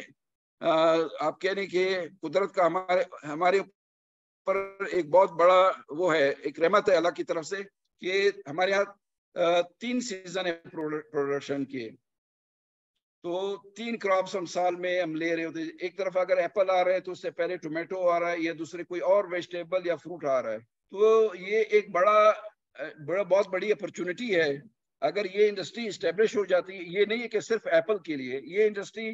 आप कहने के कुदरत का हमारे हमारे ऊपर एक बहुत बड़ा वो है, एक रहमत है अल्लाह की तरफ़ से कि हमारे यहाँ तीन सीज़न है प्रोडक्शन के। तो तीन क्रॉप्स हम साल में हम ले रहे होते एक तरफ़ अगर एप्पल आ रहे हैं तो उससे पहले टोमेटो आ रहा है, या दूसरे कोई और वेजिटेबल या फ्रूट आ रहा है। तो ये एक बड़ा बड़ा, बहुत बड़ी अपॉर्चुनिटी है। अगर ये इंडस्ट्री स्टेब्लिश हो जाती है, ये नहीं है कि सिर्फ़ एप्पल के लिए, ये इंडस्ट्री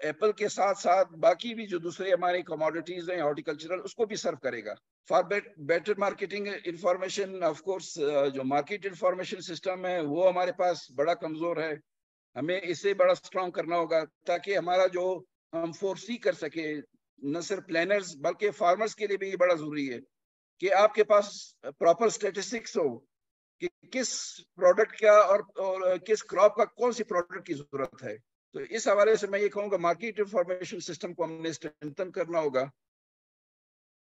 एप्पल के साथ साथ बाकी भी जो दूसरे हमारे कमोडिटीज हैं हॉर्टिकल्चरल उसको भी सर्व करेगा। For better marketing information of course जो मार्केट इंफॉर्मेशन सिस्टम है वो हमारे पास बड़ा कमज़ोर है। हमें इसे बड़ा स्ट्रॉन्ग करना होगा ताकि हमारा जो हम फोर्सी कर सके न सिर्फ़ प्लानर्स बल्कि फार्मर्स के लिए भी ये बड़ा ज़रूरी है कि आपके पास प्रॉपर स्टेटिस्टिक्स हो कि किस प्रोडक्ट का और, और किस क्रॉप का कौन सी प्रोडक्ट की ज़रूरत है। तो इस हवाले से मैं ये कहूँगा मार्केट इंफॉर्मेशन सिस्टम को हमने स्ट्रेंथन करना होगा।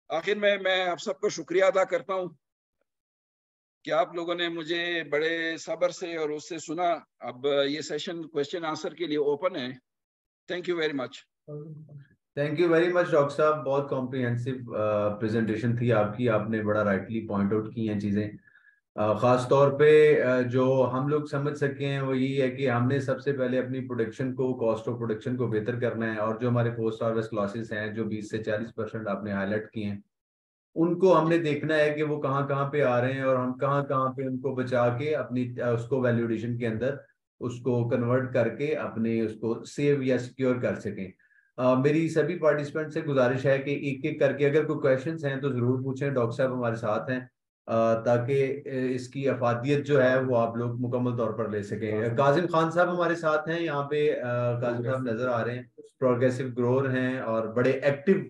आखिर में मैं आप सबको शुक्रिया अदा करता हूँ कि आप लोगों ने मुझे बड़े सब्र से और उससे सुना। अब ये सेशन क्वेश्चन आंसर के लिए ओपन है। Thank you very much thank you very much doctor साहब। बहुत कॉम्प्रिहेंसिव प्रेजेंटेशन थी आपकी। आपने बड़ा राइटली पॉइंट आउट की हैं चीज़ें। ख़ास तौर पे जो हम लोग समझ सके हैं वो यही है कि हमने सबसे पहले अपनी प्रोडक्शन को कॉस्ट ऑफ़ प्रोडक्शन को बेहतर करना है और जो हमारे पोस्ट हार्वेस्ट लॉसेस हैं जो 20 से 40 परसेंट आपने हाईलाइट किए हैं उनको हमने देखना है कि वो कहाँ कहाँ पे आ रहे हैं और हम कहाँ कहाँ पे उनको बचा के अपनी उसको वैल्यूडेशन के अंदर उसको कन्वर्ट करके अपने उसको सेव या सिक्योर कर सकें। Uh, मेरी सभी पार्टिसिपेंट से गुजारिश है कि एक एक करके अगर कोई क्वेश्चंस हैं तो ज़रूर पूछें डॉक्टर साहब हमारे साथ हैं। ताकि इसकी अफादियत जो है वो आप लोग मुकम्मल तौर पर ले सकें। काजिम खान साहब हमारे साथ हैं यहाँ पे काजिम साहब नज़र आ रहे हैं। प्रोग्रेसिव ग्रोर हैं और बड़े एक्टिव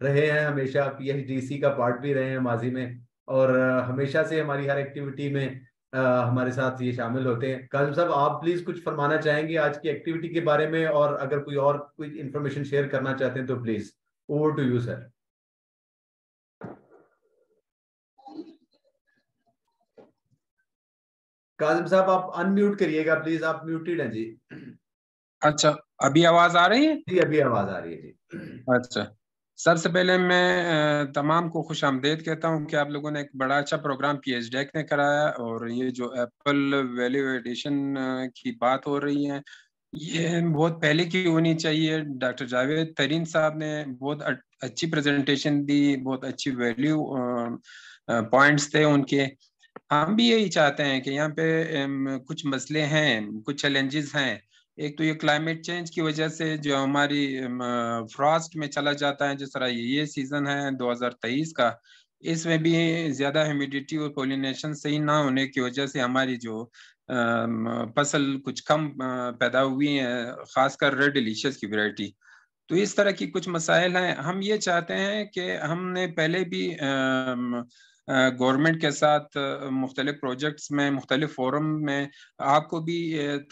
रहे हैं हमेशा। पीएचडीसी का पार्ट भी रहे हैं माजी में और हमेशा से हमारी हर एक्टिविटी में हमारे साथ ये शामिल होते हैं। काजिम साहब आप प्लीज़ कुछ फरमाना चाहेंगे आज की एक्टिविटी के बारे में और अगर कोई और कोई इन्फॉर्मेशन शेयर करना चाहते हैं तो please over to you sir Kazim साहब आप अनम्यूट करिएगा प्लीज़ आप म्यूटेड हैं जी। अच्छा अभी आवाज़ आ रही है? जी अभी आवाज़ आ रही है जी। अच्छा सबसे पहले मैं तमाम को खुश आमदेद कहता हूँ कि आप लोगों ने एक बड़ा अच्छा प्रोग्राम पी एच डेक ने कराया और ये जो एप्पल वैल्यू एडिशन की बात हो रही है ये बहुत पहले की होनी चाहिए। डॉक्टर जावेद तरीन साहब ने बहुत अच्छी प्रेजेंटेशन दी बहुत अच्छी वैल्यू पॉइंट्स थे उनके। हम भी यही चाहते हैं कि यहाँ पे कुछ मसले हैं, कुछ चैलेंजेस हैं। एक तो ये क्लाइमेट चेंज की वजह से जो हमारी फ्रॉस्ट में चला जाता है, जिस तरह ये सीज़न है 2023 का, इसमें भी ज़्यादा ह्यूमिडिटी और पोलिनेशन सही ना होने की वजह से हमारी जो फ़सल कुछ कम पैदा हुई है, खासकर रेड डिलीशियस की वैरायटी तो इस तरह की कुछ मसाइल हैं। हम ये चाहते हैं कि हमने पहले भी गवर्नमेंट के साथ मुख्तलिफ़ प्रोजेक्ट्स में, मुख्तलिफ़ फोरम में आपको भी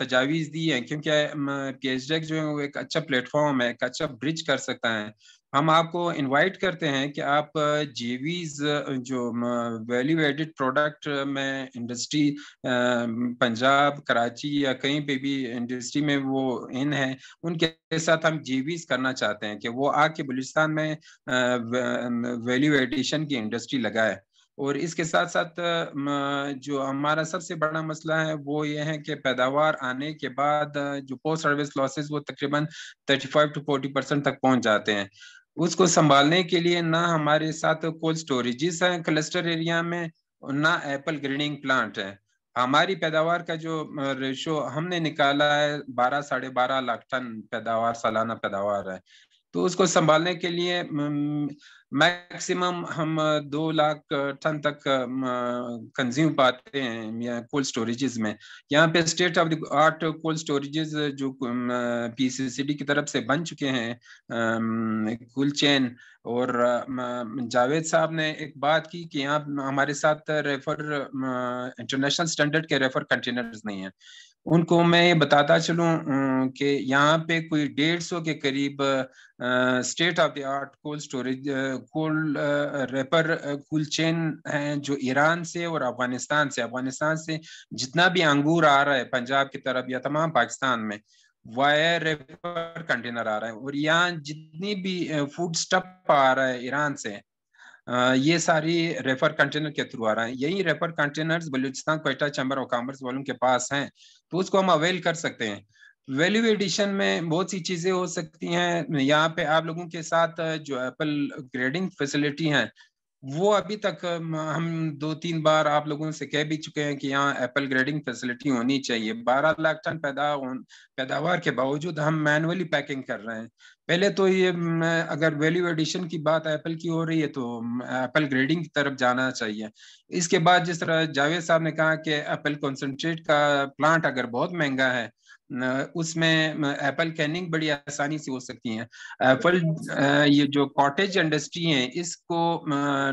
तजावीज़ दी है, क्योंकि पी एच डेक जो है वो एक अच्छा प्लेटफॉर्म है, एक अच्छा ब्रिज कर सकता है। हम आपको इनवाइट करते हैं कि आप जेवीज जो वैल्यू एडिड प्रोडक्ट में इंडस्ट्री पंजाब, कराची या कहीं पे भी इंडस्ट्री में वो इन है, उनके साथ हम जेवीज करना चाहते हैं कि वो आके बलूचिस्तान में वैल्यू एडिशन की इंडस्ट्री लगाए। और इसके साथ साथ जो हमारा सबसे बड़ा मसला है, वो ये है कि पैदावार आने के बाद, जो पोस्ट सर्विस लॉसेस वो तकरीबन 35 टू 40 परसेंट तक पहुँच जाते हैं। उसको संभालने के लिए ना हमारे साथ कोल्ड स्टोरेजेस हैं क्लस्टर एरिया में ना एप्पल ग्रीनिंग प्लांट है। हमारी पैदावार का जो रेशो हमने निकाला है, बारह, साढ़े बारह लाख टन पैदावार, सालाना पैदावार है। तो उसको संभालने के लिए मैक्सिमम हम दो लाख टन तक कंज्यूम पाते हैं कोल्ड स्टोरेजेस में। यहाँ पे state of the art cold storages जो पीसीसीडी की तरफ़ से बन चुके हैं कुल चैन और जावेद साहब ने एक बात की कि यहाँ हमारे साथ रेफर इंटरनेशनल स्टैंडर्ड के रेफर कंटेनर्स नहीं है। उनको मैं ये बताता चलूँ कि यहाँ पे कोई डेढ़ सौ के करीब state of the art cold storage cold reefer cool chain हैं जो ईरान से और अफ़गानिस्तान से। अफ़गानिस्तान से जितना भी अंगूर आ रहा है पंजाब की तरफ़ या तमाम पाकिस्तान में वायर रेपर कंटेनर आ रहा है। और यहाँ जितनी भी फ़ूड स्टफ़ आ रहा है ईरान से ये सारी रेफर कंटेनर के थ्रू आ रहा है। यही reefer containers Balochistan, Quetta chamber of commerce वालों के पास हैं तो उसको हम अवेल कर सकते हैं। वैल्यू एडिशन में बहुत सी चीज़ें हो सकती हैं। यहाँ पे आप लोगों के साथ, जो एप्पल ग्रेडिंग फैसिलिटी है वो अभी तक हम दो तीन बार आप लोगों से कह भी चुके हैं कि यहाँ एप्पल ग्रेडिंग फैसिलिटी होनी चाहिए। बारह लाख टन पैदा पैदावार के बावजूद हम मैनुअली पैकिंग कर रहे हैं। पहले तो ये अगर वैल्यू एडिशन की बात एप्पल की हो रही है तो एप्पल ग्रेडिंग की तरफ़ जाना चाहिए। इसके बाद जिस तरह जावेद साहब ने कहा कि एप्पल कॉन्सेंट्रेट का प्लांट अगर बहुत महँगा है उसमें एप्पल कैनिंग बड़ी आसानी से हो सकती है। एप्पल ये जो कॉटेज इंडस्ट्री है इसको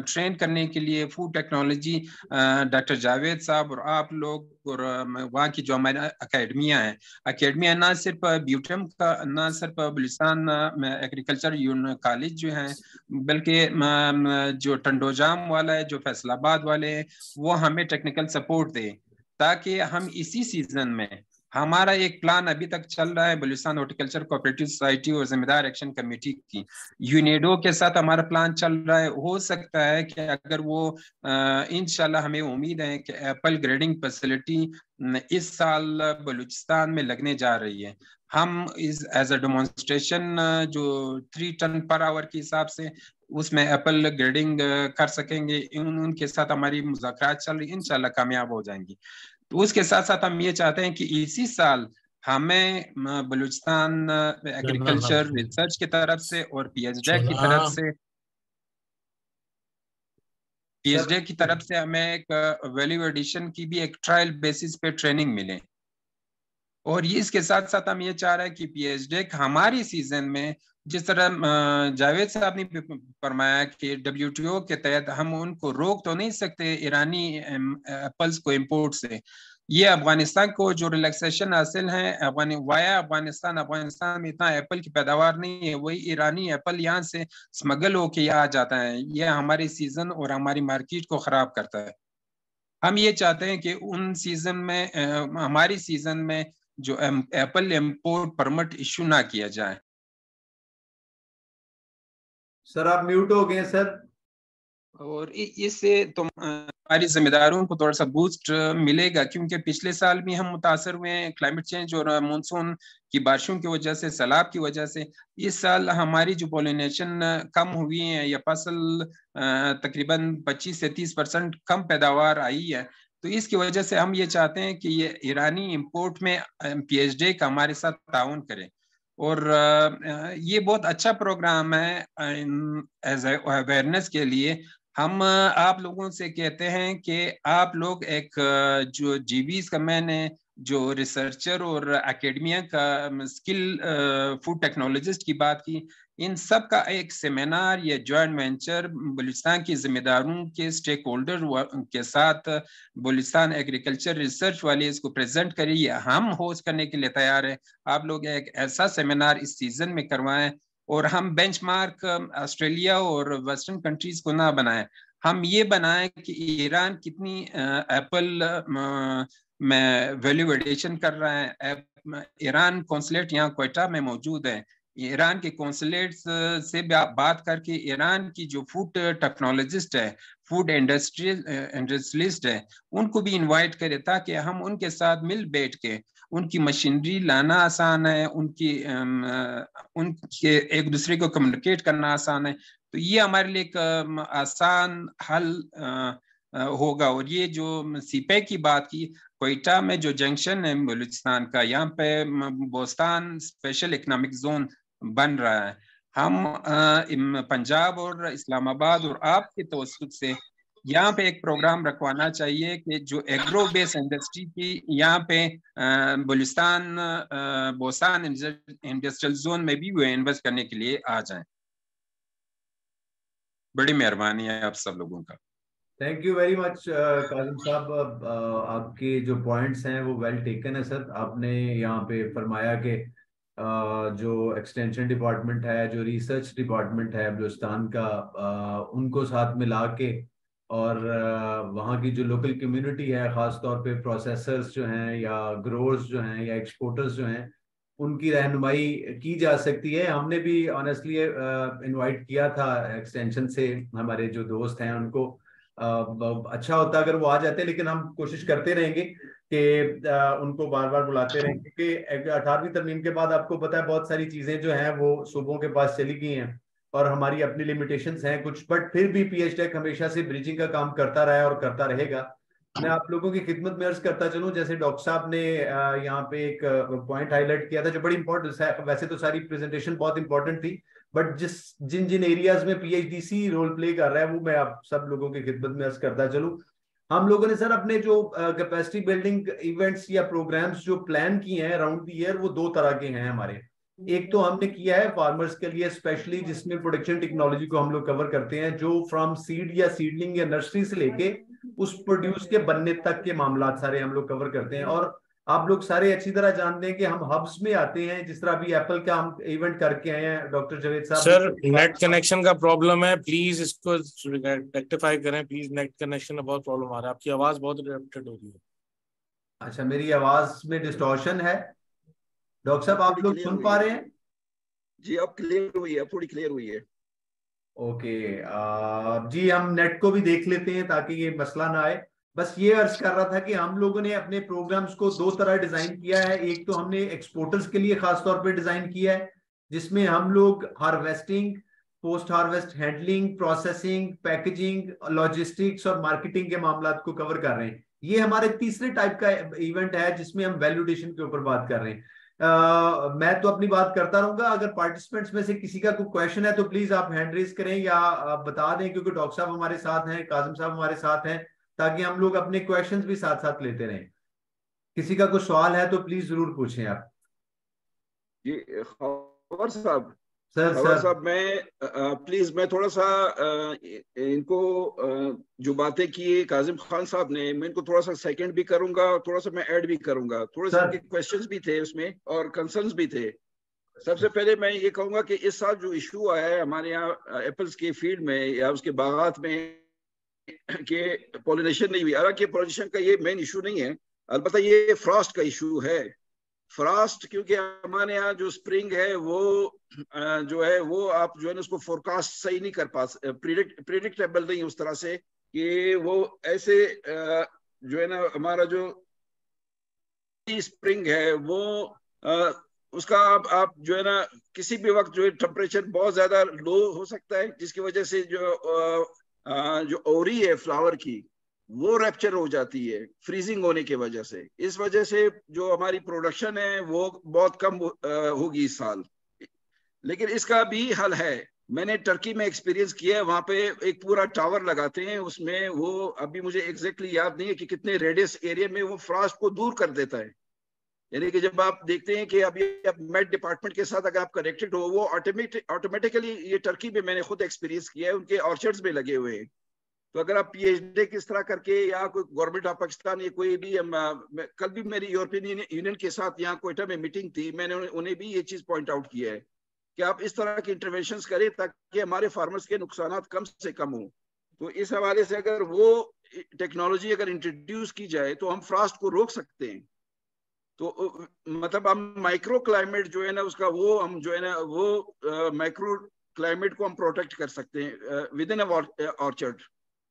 ट्रेन करने के लिए फ़ूड टेक्नोलॉजी डॉक्टर जावेद साहब और आप लोग और वहाँ की जो हमारे अकेडमिया है अकेडमिया ना सिर्फ़ ब्यूटम का ना सिर्फ़ बलिस्तान एग्रीकल्चर कॉलेज जो है बल्कि जो टंडोजाम वाला है जो फैसलाबाद वाले हैं वो हमें टेक्निकल सपोर्ट दे ताकि हम इसी सीज़न में हमारा एक प्लान अभी तक चल रहा है बलुस्तान हॉर्टिकल्चर कोऑपरेटिव सोसाइटी और जिम्मेदार एक्शन कमेटी की। यूनेडो के साथ हमारा प्लान चल रहा है। हो सकता है कि अगर वो इनशाला हमें उम्मीद है कि एप्पल ग्रेडिंग फैसिलिटी इस साल बलूचिस्तान में लगने जा रही है। हम इस एज अ डेमोन्स्ट्रेशन जो थ्री टन पर आवर के हिसाब से उसमें एप्पल ग्रेडिंग कर सकेंगे। उन, उनके साथ हमारी मुजाकर चल रही इनशाला कामयाब हो जाएँगी। तो उसके साथ साथ हम ये चाहते हैं कि इसी साल हमें बलूचिस्तान एग्रीकल्चर रिसर्च की तरफ़ से और पीएचडी की तरफ़ से पीएचडी की तरफ़ से हमें एक वैल्यू एडिशन की भी एक ट्रायल बेसिस पे ट्रेनिंग मिले। और ये इसके साथ साथ हम ये चाह रहे हैं कि पीएचडी हमारी सीज़न में जिस तरह जावेद साहब ने फरमाया कि डब्ल्यू टी ओ के तहत हम उनको रोक तो नहीं सकते ईरानी एप्पल्स को इम्पोर्ट से। ये अफ़गानिस्तान को जो रिलैक्सेशन हासिल है, अफगानी, वाया अफ़गानिस्तान अफ़गानिस्तान में इतना एप्पल की पैदावार नहीं है, वही ईरानी एप्पल यहाँ से स्मगल होके आ जाता है। यह हमारे सीज़न और हमारी मार्केट को खराब करता है। हम ये चाहते हैं कि उन सीज़न में हमारी सीज़न में जो एप्पल इम्पोर्ट परमिट इशू ना किया जाए। सर, आप म्यूट हो गए सर। और इससे तो हमारी जिम्मेदारों को थोड़ा सा बूस्ट मिलेगा, क्योंकि पिछले साल भी हम मुतासर हुए क्लाइमेट चेंज और मानसून की बारिशों की वजह से, सैलाब की वजह से। इस साल हमारी जो पोलिनेशन कम हुई है, या फ़सल तकरीबन 25 से 30 परसेंट कम पैदावार आई है तो इसकी वजह से हम ये चाहते हैं कि ये ईरानी इम्पोर्ट में पीएचडी का हमारे साथ ताउन करें। और ये बहुत अच्छा प्रोग्राम है एज अवेयरनेस के लिए। हम, आप लोगों से कहते हैं कि आप लोग एक, जो जीवीज का मैंने, जो रिसर्चर और एकेडमिया का स्किल फ़ूड टेक्नोलॉजिस्ट की बात की इन सब का एक सेमिनार या जॉइंट वेंचर बलूचिस्तान की जिम्मेदारों के स्टेक होल्डर के साथ बलूचिस्तान एग्रीकल्चर रिसर्च वाले इसको प्रेजेंट करिए हम होस्ट करने के लिए तैयार है। आप लोग एक ऐसा सेमिनार इस सीज़न में करवाएँ और हम बेंचमार्क ऑस्ट्रेलिया और वेस्टर्न कंट्रीज़ को ना बनाएँ। हम ये बनाएँ कि ईरान कितनी एप्पल में वैल्यू एडिशन कर रहा है। ईरान कौंसलेट यहाँ कोयटा में मौजूद है। ईरान के कौंसलेट से बात करके ईरान की जो फ़ूड टेक्नोलॉजिस्ट है फ़ूड इंडस्ट्री इंडस्ट्रियलिस्ट है, उनको भी इनवाइट करें ताकि हम उनके साथ मिल बैठ के उनकी मशीनरी लाना आसान है, उनकी उनके एक दूसरे को कम्युनिकेट करना आसान है। तो ये हमारे लिए एक आसान हल होगा। और ये जो सीपे की बात की, कोयटा में जो जंक्शन है, बलूचिस्तान का, यहाँ पे बोस्तान स्पेशल इकोनॉमिक जोन बन रहा है। हम पंजाब और इस्लामाबाद और आपके तवसत से यहाँ पे एक प्रोग्राम रखवाना चाहिए कि जो एग्रो बेस इंडस्ट्री की यहाँ पे बलुस्तान बोस्तान इंडस्ट्रियल जोन में भी वो इन्वेस्ट करने के लिए आ जाए। बड़ी मेहरबानी है आप सब लोगों का। Thank you very much Kazim साहब। आपके जो पॉइंट्स हैं वो वेल टेकन है, सर। आपने यहाँ पे फरमाया कि जो एक्सटेंशन डिपार्टमेंट है, जो रिसर्च डिपार्टमेंट है बलुस्तान का उनको साथ मिला के और वहाँ की जो लोकल कम्युनिटी है ख़ास तौर पे प्रोसेसर्स जो हैं या ग्रोअर्स जो हैं या एक्सपोर्टर्स जो हैं, उनकी रहनुमाई की जा सकती है। हमने भी ऑनेस्टली इनवाइट किया था एक्सटेंशन से, हमारे जो दोस्त हैं उनको। अच्छा होता अगर वो आ जाते, लेकिन हम कोशिश करते रहेंगे। कि उनको बार बार बुलाते रहें, क्योंकि अठारहवीं तरमीम के बाद आपको पता है बहुत सारी चीज़ें जो हैं वो सूबों के पास चली गई हैं और हमारी अपनी लिमिटेशंस हैं कुछ बट फिर भी पीएच टेक हमेशा से ब्रिजिंग का काम करता रहा है और करता रहेगा। मैं आप लोगों की खिदमत में अर्ज़ करता चलूँ, जैसे डॉक्टर साहब ने यहाँ पे एक पॉइंट हाईलाइट किया था जो बड़ी इंपॉर्टेंट है, वैसे तो सारी प्रेजेंटेशन बहुत इंपॉर्टेंट थी बट जिस जिन जिन एरियाज़ में पीएचडीसी रोल प्ले कर रहा है, वो मैं आप सब लोगों की खिदमत में अर्ज़ करता चलूँ। हम लोगों ने सर अपने जो कैपेसिटी बिल्डिंग इवेंट्स या प्रोग्राम्स जो प्लान किए हैं अराउंड द ईयर वो दो तरह के हैं हमारे। एक तो हमने किया है फार्मर्स के लिए स्पेशली जिसमें प्रोडक्शन टेक्नोलॉजी को हम लोग कवर करते हैं, जो फ्रॉम सीड या सीडलिंग या नर्सरी से लेके उस प्रोड्यूस के बनने तक के मामला सारे हम लोग कवर करते हैं। और आप लोग सारे अच्छी तरह जानते हैं कि हम हब्स में आते हैं जिस तरह अभी एप्पल का हम इवेंट करके आए हैं डॉक्टर जावेद साहब। सर नेट कनेक्शन का प्रॉब्लम है। प्लीज़ इसको रेक्टिफाई करें। प्लीज़ नेट कनेक्शन में बहुत प्रॉब्लम आ रहा है। आपकी आवाज़ बहुत रिफ्लेक्टेड हो रही है। अच्छा मेरी आवाज़ में डिस्टॉर्शन है। डॉक्टर साहब आप लोग सुन पा रहे हैं? जी अब क्लियर हुई है पूरी क्लियर हुई है। ओके okay, जी हम नेट को भी देख लेते हैं ताकि ये मसला ना आए। बस ये अर्ज़ कर रहा था कि हम लोगों ने अपने प्रोग्राम्स को दो तरह डिज़ाइन किया है। एक तो हमने एक्सपोर्टर्स के लिए खास तौर पे डिज़ाइन किया है जिसमें हम लोग harvesting post harvest handling processing packaging logistics और मार्केटिंग के मामला को कवर कर रहे हैं। ये हमारे तीसरे टाइप का इवेंट है जिसमें हम वैल्यूडेशन के ऊपर बात कर रहे हैं। Uh, मैं तो अपनी बात करता रहूँगा। अगर पार्टिसिपेंट्स में से किसी का कोई क्वेश्चन है तो प्लीज़ आप हैंड रेज करें या बता दें क्योंकि डॉक्टर साहब हमारे साथ हैं काजम साहब हमारे साथ हैं। ताकि हम लोग अपने क्वेश्चन भी साथ साथ लेते रहें। किसी का कुछ सवाल है तो प्लीज़ ज़रूर पूछें आप। जी खबर साहब। Sir sir. साहब मैं प्लीज़ मैं थोड़ा सा इनको जो बातें की काजिम खान साहब ने मैं इनको थोड़ा सा सेकंड भी करूँगा और थोड़ा सा मैं ऐड भी करूँगा। थोड़े से। इनके क्वेश्चंस भी थे उसमें और कंसर्न्स भी थे। सबसे पहले मैं ये कहूँगा कि इस साल जो इशू आया है हमारे यहाँ एप्पल्स के फ़ील्ड में या उसके बागात में *coughs* कि पोलिनेशन नहीं हुई। हालाँकि पोलिनेशन का ये मेन इशू नहीं है। अलबत्ता ये फ्रॉस्ट का इशू है। फ्रॉस्ट क्योंकि हमारे यहाँ जो स्प्रिंग है वो *coughs* जो है वो आप जो है ना उसको फोरकास्ट सही नहीं कर पा प्रिडिक्ट प्रिडिक्टेबल नहीं उस तरह से कि वो ऐसे जो है ना हमारा जो स्प्रिंग है वो उसका आप, आप जो है ना किसी भी वक्त जो है टेम्परेचर बहुत ज़्यादा लो हो सकता है जिसकी वजह से जो जो ओरी है फ्लावर की, वो रैप्चर हो जाती है फ्रीजिंग होने की वजह से। इस वजह से जो हमारी प्रोडक्शन है, वो बहुत कम होगी इस साल। लेकिन इसका भी हल है। मैंने टर्की में एक्सपीरियंस किया है, वहाँ पे एक पूरा टावर लगाते हैं, उसमें वो अभी मुझे एग्जैक्टली exactly याद नहीं है कि कितने रेडियस एरिया में वो फ्रॉस्ट को दूर कर देता है। यानी कि जब आप देखते हैं कि अभी आप मेट डिपार्टमेंट के साथ अगर आप कनेक्टेड हो, वो ऑटोमेटिक ऑटोमेटिकली ये टर्की में मैंने खुद एक्सपीरियंस किया है, उनके ऑर्चर्ड्स में लगे हुए हैं। तो अगर आप पीएचडी किस तरह करके या कोई गवर्नमेंट ऑफ़ पाकिस्तान या कोई भी कल भी मेरी यूरोपियन यूनियन के साथ यहाँ कोयटा में मीटिंग थी, मैंने उन्हें भी ये चीज़ पॉइंट आउट किया है कि आप इस तरह की इंटरवेंशन करें ताकि हमारे फार्मर्स के नुकसान कम से कम हो। तो इस हवाले से अगर वो टेक्नोलॉजी अगर इंट्रोड्यूस की जाए तो हम फ्रास्ट को रोक सकते हैं। तो मतलब हम माइक्रो क्लाइमेट जो है ना उसका वो हम जो है ना वो माइक्रो क्लाइमेट को हम प्रोटेक्ट कर सकते हैं विद इन ऑर्चर्ड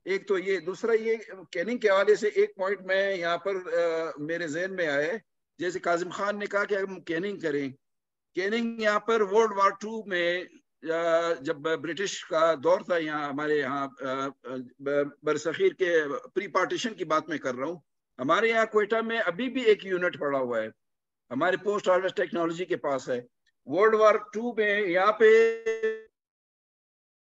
एक तो ये दूसरा ये कैनिंग के हवाले से एक पॉइंट मैं यहाँ पर अ, मेरे जहन में आया जैसे काजिम खान ने कहा कि हम कैनिंग करें। कैनिंग यहाँ पर वर्ल्ड वार टू में जब ब्रिटिश का दौर था यहाँ हमारे यहाँ बरसखीर के प्री पार्टीशन की बात मैं कर रहा हूँ। हमारे यहाँ कोयटा में अभी भी एक यूनिट पड़ा हुआ है। हमारे पोस्ट हार्वेस्ट टेक्नोलॉजी के पास है। वर्ल्ड वार टू में यहाँ पे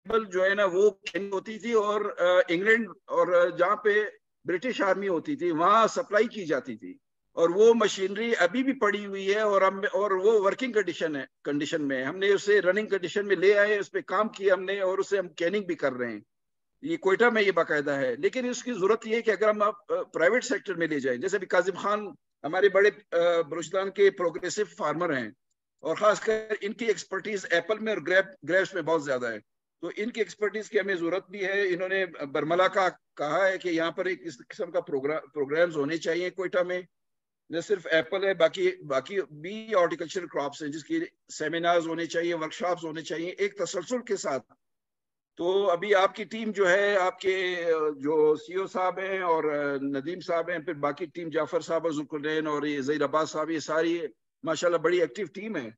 जो है ना, वो होती थी और इंग्लैंड और जहाँ पे ब्रिटिश आर्मी होती थी, वहाँ सप्लाई की जाती थी। और वो मशीनरी अभी भी पड़ी हुई है और हम, और वो वर्किंग कंडीशन है कंडीशन में हमने उसे रनिंग कंडीशन में ले आए, उस पर काम किया हमने और उसे हम कैनिंग भी कर रहे हैं। ये कोयटा में ये बाकायदा है। लेकिन इसकी ज़रूरत ये है कि अगर हम आप प्राइवेट सेक्टर में ले जाएँ, जैसे अभी काजिम खान हमारे बड़े बलूचिस्तान के प्रोग्रेसिव फार्मर हैं और खासकर इनकी एक्सपर्टीज एप्पल में और ग्रेप ग्रेप्स में बहुत ज़्यादा है। तो इनकी एक्सपर्टीज की हमें ज़रूरत भी है। इन्होंने बरमला का कहा है कि यहाँ पर एक इस किस्म का प्रोग्राम प्रोग्राम्स होने चाहिए कोयटा में। न सिर्फ़ एप्पल है, बाकी बाकी भी हॉर्टिकल्चर क्रॉप्स हैं जिसकी सेमिनार्स होने चाहिए वर्कशॉप्स होने चाहिए। एक तसलसल के साथ तो अभी आपकी टीम जो है, आपके जो सीओ साहब हैं और नदीम साहब हैं, फिर बाकी टीम जाफ़र साहब और जुल्कुरनैन और ये जहीर अब्बास साहब, ये सारी, माशाल्लाह बड़ी एक्टिव टीम है।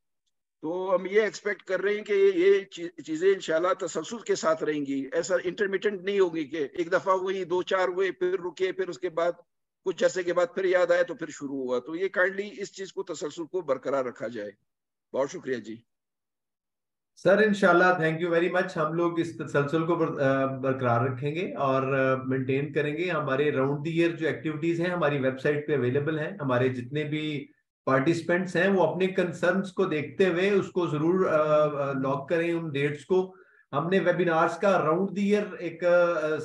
तो हम ये एक्सपेक्ट कर रहे हैं कि ये चीज़ें इंशाल्लाह तसलसल के साथ रहेंगी। ऐसा इंटरमीडियंट नहीं होगी कि एक दफ़ा हुई, दो चार हुए, फिर रुके, फिर उसके बाद कुछ अरसे के बाद फिर याद आया तो फिर शुरू हुआ। तो ये काइंडली इस चीज़ को तसलसल को बरकरार रखा जाए। बहुत शुक्रिया जी। सर इनशाला थैंक यू वेरी मच हम लोग इस तसलसल को बरकरार रखेंगे और मेंटेन करेंगे। हमारे राउंड द ईयर जो एक्टिविटीज़ हैं, हमारी वेबसाइट पे अवेलेबल हैं। हमारे जितने भी पार्टिसिपेंट्स हैं, वो अपने कंसर्न्स को देखते हुए उसको ज़रूर लॉक करें उन डेट्स को। हमने वेबिनार्स का राउंड द ईयर एक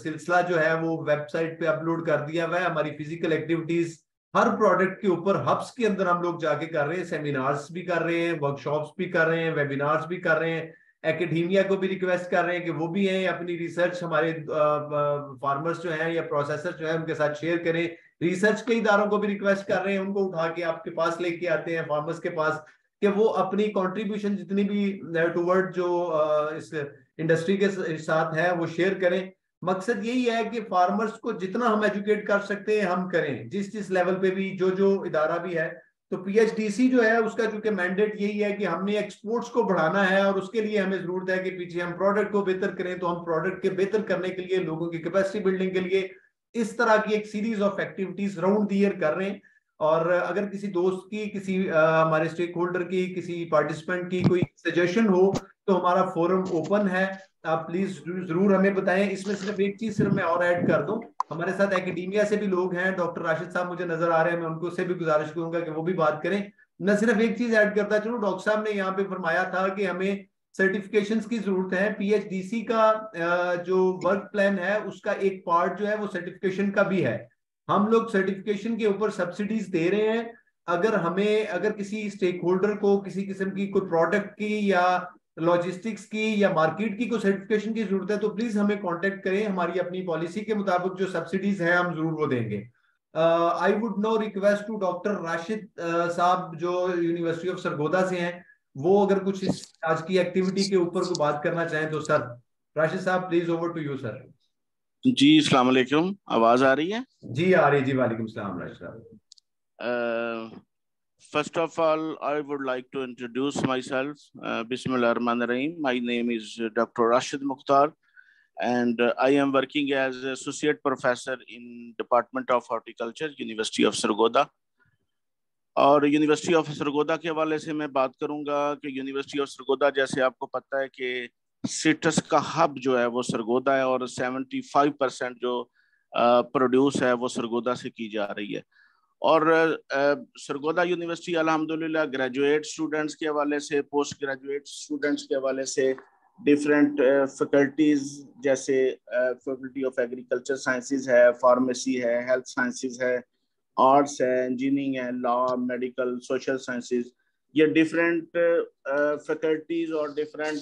सिलसिला जो है, वो वेबसाइट पे अपलोड कर दिया हुआ है। हमारी फ़िज़िकल एक्टिविटीज़ हर प्रोडक्ट के ऊपर हब्स के अंदर हम लोग जाके कर रहे हैं सेमिनार्स भी कर रहे हैं वर्कशॉप्स भी कर रहे हैं वेबिनार्स भी कर रहे हैं। एकेडमिया को भी रिक्वेस्ट कर रहे हैं कि वो भी हैं, अपनी रिसर्च हमारे फार्मर्स जो हैं या प्रोसेसर जो है, उनके साथ शेयर करें। रिसर्च के इदारों को भी रिक्वेस्ट कर रहे हैं, उनको उठा के आपके पास लेके आते हैं फार्मर्स के पास, कि वो अपनी कंट्रीब्यूशन जितनी भी टूवर्ड जो इस इंडस्ट्री के साथ है, वो शेयर करें। मकसद यही है कि फार्मर्स को जितना हम एजुकेट कर सकते हैं, हम करें। जिस जिस लेवल पे भी जो जो इदारा भी है तो पीएचडीसी जो है, उसका चूँकि मैंडेट यही है कि हमने एक्सपोर्ट्स को बढ़ाना है और उसके लिए हमें ज़रूरत है कि पीछे हम प्रोडक्ट को बेहतर करें तो हम प्रोडक्ट के बेहतर करने के लिए, लोगों की कैपेसिटी बिल्डिंग के लिए इस तरह की एक series of activities round year कर रहे हैं। और अगर किसी दोस्त की, किसी हमारे स्टेक होल्डर की, किसी पार्टिसिपेंट की कोई सजेशन हो तो हमारा फोरम ओपन है। आप प्लीज़ ज़रूर हमें बताएँ। इसमें सिर्फ़ एक चीज़ सिर्फ़ मैं और ऐड कर दूँ। हमारे साथ एकेडमिया से भी लोग हैं डॉक्टर राशिद साहब मुझे नज़र आ रहे हैं, मैं उनको से भी गुजारिश करूँगा कि वो भी बात करें। न सिर्फ़ एक चीज़ ऐड करता चलो। डॉक्टर साहब ने यहाँ पे फरमाया था कि हमें सर्टिफिकेशंस की ज़रूरत है। पीएचडीसी का जो वर्क प्लान है, उसका एक पार्ट जो है, वो सर्टिफिकेशन का भी है। हम लोग सर्टिफिकेशन के ऊपर सब्सिडीज दे रहे हैं। अगर हमें, अगर किसी स्टेक होल्डर को, किसी किस्म की कोई प्रोडक्ट की या लॉजिस्टिक्स की या मार्केट की कोई सर्टिफिकेशन की ज़रूरत है तो प्लीज़ हमें कांटेक्ट करें। हमारी अपनी पॉलिसी के मुताबिक जो सब्सिडीज हैं हम ज़रूर वो देंगे। I would now request to doctor Rashid साहब जो यूनिवर्सिटी ऑफ़ सरगोदा से हैं वो अगर कुछ इस आज की एक्टिविटी के ऊपर को बात करना चाहें तो सर राशिद साहब please over to you sir जी अस्सलाम वालेकुम। आवाज़ आ रही है? जी आ रही है। जी वालेकुम सलाम राशिद साहब। First of all, I would like to introduce myself. Uh, Bismillah ar-Rahman ar-Rahim. My name is Dr. Rashid Mukhtar, and uh, I am working as associate professor in Department of Horticulture, University of Sargodha. और university of Sargodha के हवाले से मैं बात करूँगा कि university of Sargodha जैसे आपको पता है कि सिट्रस का हब जो है वो सरगोदा है और 75 परसेंट जो प्रोड्यूस है वो सरगोदा से की जा रही है और सरगोदा यूनिवर्सिटी, अल्हम्दुलिल्लाह ग्रेजुएट स्टूडेंट्स के हवाले से पोस्ट ग्रेजुएट स्टूडेंट्स के हवाले से डिफरेंट फैकल्टीज जैसे फैकल्टी ऑफ़ एग्रीकल्चर साइंसेज है फार्मेसी है हेल्थ साइंसेज है आर्ट्स है इंजीनियरिंग है लॉ मेडिकल सोशल साइंसेज ये डिफरेंट फैकल्टीज और डिफरेंट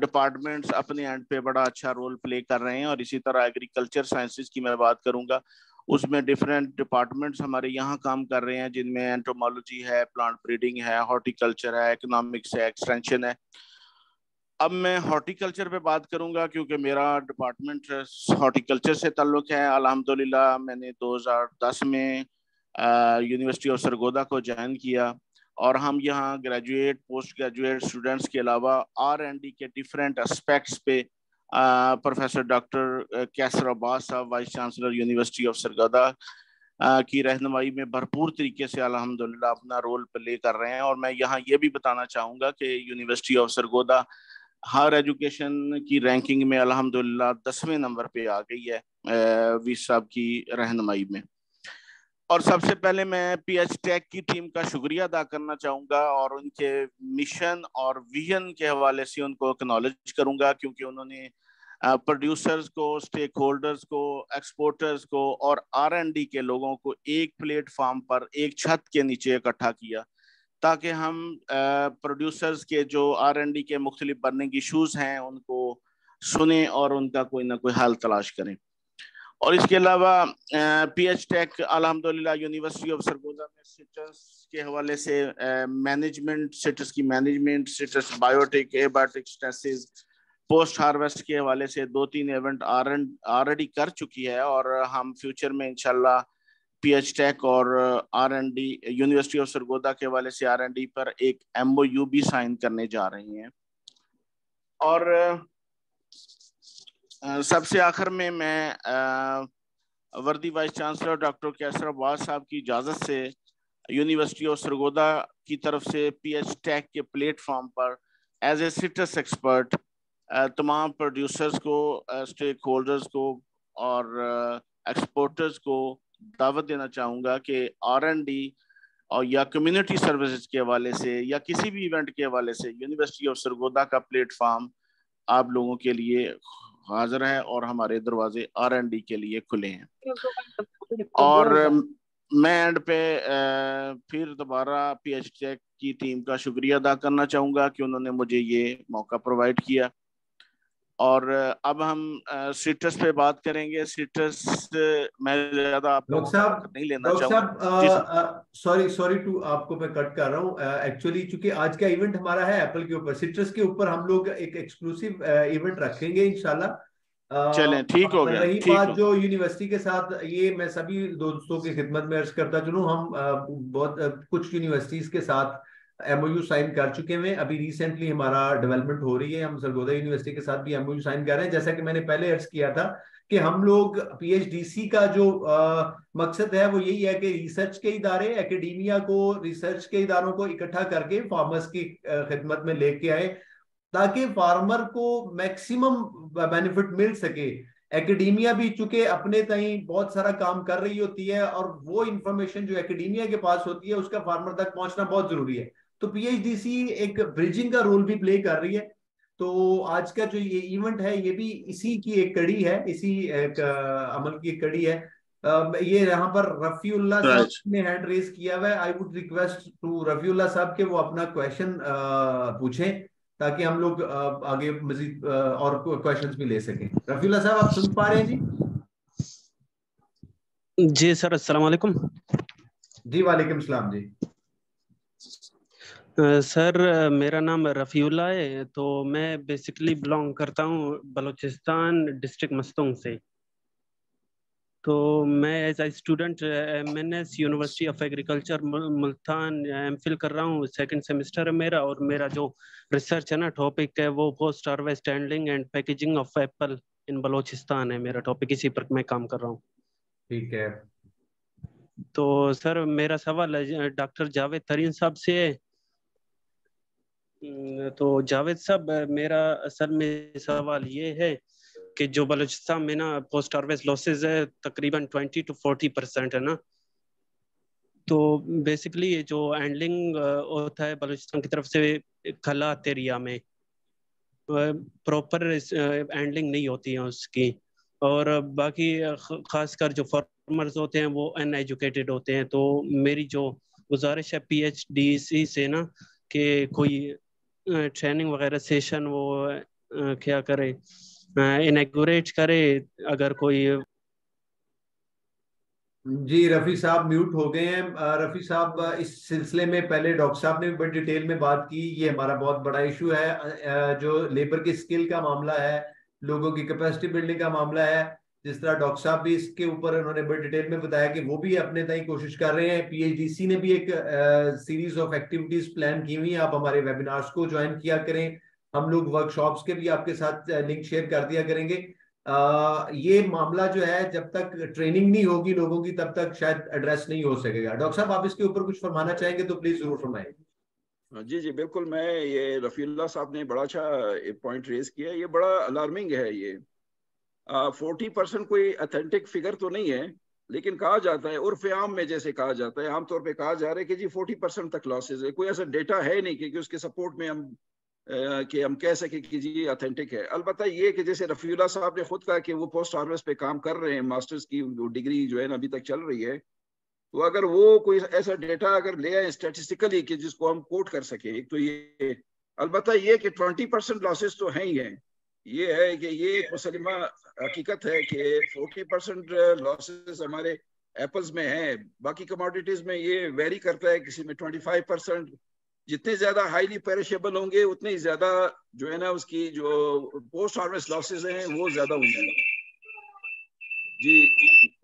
डिपार्टमेंट्स अपने एंड पे बड़ा अच्छा रोल प्ले कर रहे हैं और इसी तरह एग्रीकल्चर साइंसेज की मैं बात करूँगा। उसमें डिफरेंट डिपार्टमेंट्स हमारे यहाँ काम कर रहे हैं, जिनमें एंटोमोलॉजी है प्लांट ब्रीडिंग है हॉर्टिकल्चर है इकोनॉमिक्स है एक्सटेंशन है। अब मैं हॉर्टिकल्चर पे बात करूँगा, क्योंकि मेरा डिपार्टमेंट हॉर्टिकल्चर से ताल्लुक है। अल्हम्दुलिल्लाह, मैंने 2010 में यूनिवर्सिटी ऑफ़ सरगोदा को ज्वाइन किया। और हम यहाँ ग्रेजुएट पोस्ट ग्रेजुएट स्टूडेंट्स के अलावा आर एंड डी के डिफरेंट एस्पेक्ट्स पे प्रोफेसर डॉक्टर कैसर अब्बास साहब, vice chancellor, university of Sargodha की रहनमाई में भरपूर तरीके से अलहमदिल्ला अपना रोल प्ले कर रहे हैं। और मैं यहाँ ये भी बताना चाहूँगा कि university of Sargodha, higher education की रैंकिंग में अलहमदिल्ला दसवें नंबर पे आ गई है वीर साहब की रहनमाई में। और सबसे पहले मैं पी एच टेक की टीम का शुक्रिया अदा करना चाहूँगा और उनके मिशन और विजन के हवाले से उनको एक्नॉलेज करूँगा, क्योंकि उन्होंने प्रोड्यूसर्स को स्टेक होल्डर्स को एक्सपोर्टर्स को और आर एन डी के लोगों को एक प्लेटफॉर्म पर, एक छत के नीचे इकट्ठा किया, ताकि हम प्रोड्यूसर्स के जो आर एन डी के मुख्तलिफ़ बर्निंग इशूज़ हैं, उनको सुने और उनका कोई ना कोई हल तलाश करें। और इसके अलावा पी एच टेक अलहमदिल्ला यूनिवर्सिटी ऑफ़ सरगोदा में सिटस के हवाले से मैनेजमेंट सिटस की management citrus biotic abiotic stresses post harvest के हवाले से दो तीन इवेंट ऑलरेडी कर चुकी है और हम फ्यूचर में इनशाला पी एच टेक और R and D university of Sargodha के हवाले से आर एन डी पर एक एम ओ यू भी साइन करने जा रही हैं। और सबसे आखिर में मैं worthy vice chancellor doctor Qaiser Abbas साहब की इजाज़त से यूनिवर्सिटी ऑफ़ सरगोदा की तरफ़ से पी एच टेक के प्लेटफॉर्म पर एज ए सिटस एक्सपर्ट तमाम प्रोड्यूसर्स को स्टेक होल्डर्स को और एक्सपोर्टर्स को दावत देना चाहूँगा कि आर एन डी और या कम्युनिटी सर्विसेज़ के हवाले से या किसी भी इवेंट के हवाले से यूनिवर्सिटी ऑफ़ सरगोदा का प्लेटफॉर्म आप लोगों के लिए हाजिर है और हमारे दरवाजे आर एंड डी के लिए खुले हैं। और मैं एंड पे फिर दोबारा पी एच टेक की टीम का शुक्रिया अदा करना चाहूँगा कि उन्होंने मुझे ये मौका प्रोवाइड किया। और अब हम सीटस पे बात करेंगे। सीटस मैं ज़्यादा आप लोग साहब नहीं लेना चाहूँगा। सॉरी। सॉरी टू आपको मैं कट कर रहा हूँ। एक्चुअली चूँकि आज का इवेंट हमारा है एप्पल के ऊपर। सिट्रस के ऊपर हम लोग एक एक्सक्लूसिव इवेंट रखेंगे इंशाल्लाह। चलें ठीक हो गया रही बात जो यूनिवर्सिटी के साथ ये मैं सभी दोस्तों की खिदमत में अर्ज़ करता चलूँ हम बहुत कुछ यूनिवर्सिटीज के साथ एमओयू साइन कर चुके हैं। अभी रिसेंटली हमारा डेवलपमेंट हो रही है। हम सरगोदा यूनिवर्सिटी के साथ भी एमओयू साइन कर रहे हैं। जैसा कि मैंने पहले अर्ज़ किया था कि हम लोग पीएचडीसी का जो आ, मकसद है वो यही है कि रिसर्च के इदारे एकेडमिया को रिसर्च के इदारों को इकट्ठा करके फार्मर्स की खिदमत में लेके आए ताकि फार्मर को मैक्सिमम बेनिफिट मिल सके। एकेडमिया भी चूँकि अपने तई बहुत सारा काम कर रही होती है और वो इंफॉर्मेशन जो एकेडमिया के पास होती है उसका फार्मर तक पहुँचना बहुत ज़रूरी है। तो पीएचडीसी एक ब्रिजिंग का रोल भी प्ले कर रही है। तो आज का जो ये इवेंट है ये भी इसी की एक कड़ी है इसी एक अमल की एक कड़ी है। ये यहाँ पर रफीउल्ला साहब ने हैंड रेज किया हुआ है। I would request to Rafiullah साहब के वो अपना क्वेश्चन पूछें ताकि हम लोग आगे मजीद और क्वेश्चंस भी ले सकें। रफीउल्ला साहब आप सुन पा रहे हैं जी? जी सर अस्सलाम वालेकुम। जी वालेकुम सलाम जी। सर मेरा नाम रफ़ीउल्ला है तो मैं बेसिकली बिलोंग करता हूँ बलूचिस्तान डिस्ट्रिक्ट मस्तोंग से। तो मैं as a student M N S university of agriculture Multan M phil कर रहा हूँ सेकेंड सेमेस्टर है मेरा और मेरा जो रिसर्च है ना टॉपिक है वो post harvest handling and packaging of apple in Balochistan है मेरा टॉपिक इसी पर मैं काम कर रहा हूँ। ठीक है। तो सर मेरा सवाल डॉक्टर जावेद तरीन साहब से है। तो जावेद साहब, मेरा असल में सवाल ये है कि जो बलूचिस्तान में ना पोस्ट हार्वेस्ट लॉसेज है, तकरीबन ट्वेंटी टू फोर्टी परसेंट है ना? तो बेसिकली ये जो हैंडलिंग होता है बलूचिस्तान की तरफ़ से खला तेरिया में प्रॉपर हैंडलिंग नहीं होती है उसकी। और बाकी खासकर जो फार्मर्स होते हैं वो अनएजुकेटेड होते हैं। तो मेरी जो गुजारिश है पी एच डी सी से ना, कि कोई ट्रेनिंग वगैरह सेशन वो क्या करे? इनेगोरेट करे अगर कोई जी, रफी साहब म्यूट हो गए हैं। रफी साहब, इस सिलसिले में पहले डॉक्टर साहब ने भी बड़ी डिटेल में बात की। ये हमारा बहुत बड़ा इशू है। जो लेबर की स्किल का मामला है, लोगों की कैपेसिटी बिल्डिंग का मामला है जिस तरह डॉक्टर साहब भी इसके ऊपर उन्होंने बड़ी डिटेल में बताया कि वो भी अपने तय कोशिश कर रहे हैं। पीएचडीसी ने भी एक सीरीज़ ऑफ़ एक्टिविटीज़ प्लान की हुई है। आप हमारे वेबिनार्स को ज्वाइन किया करें। हम लोग वर्कशॉप्स के भी आपके साथ लिंक शेयर कर दिया करेंगे। आ, ये मामला जो है जब तक ट्रेनिंग नहीं होगी लोगों की तब तक शायद एड्रेस नहीं हो सकेगा। डॉक्टर साहब आप इसके ऊपर कुछ फरमाना चाहेंगे तो प्लीज़ ज़रूर फरमाएँ। हाँ, जी जी बिल्कुल। मैं ये रफील्ला साहब ने बड़ा अच्छा पॉइंट रेज किया ये बड़ा अलार्मिंग है ये। फोर्टी परसेंट कोई अथेंटिक फिगर तो नहीं है लेकिन कहा जाता है उर्फ़ आम में जैसे कहा जाता है आमतौर पे कहा जा रहा है कि जी फोर्टी परसेंट तक लॉसेज है। कोई ऐसा डेटा है नहीं कि, कि उसके सपोर्ट में हम कि हम कह सके कि जी अथेंटिक है। अलबत्ता ये कि जैसे रफीला साहब ने खुद कहा कि वो पोस्ट हार्वेस्ट पे काम कर रहे हैं मास्टर्स की डिग्री जो है ना अभी तक चल रही है तो अगर वो कोई ऐसा डेटा अगर ले आए स्टेटिस्टिकली कि जिसको हम कोट कर सके एक तो ये अलबत्ता ये कि ट्वेंटी परसेंट लॉसेज तो हैं ही हैं। ये है कि ये मुसलमा हकीकत है कि फोर्टी परसेंट लॉसेज हमारे एप्पल्स में है बाकी कमोडिटीज में ये वेरी करता है किसी में ट्वेंटी फाइव परसेंट जितने ज़्यादा हाईली पेरिशेबल होंगे उतने ही ज़्यादा जो है ना उसकी जो पोस्ट हार्वेस्ट लॉसेज हैं वो ज़्यादा होंगे जी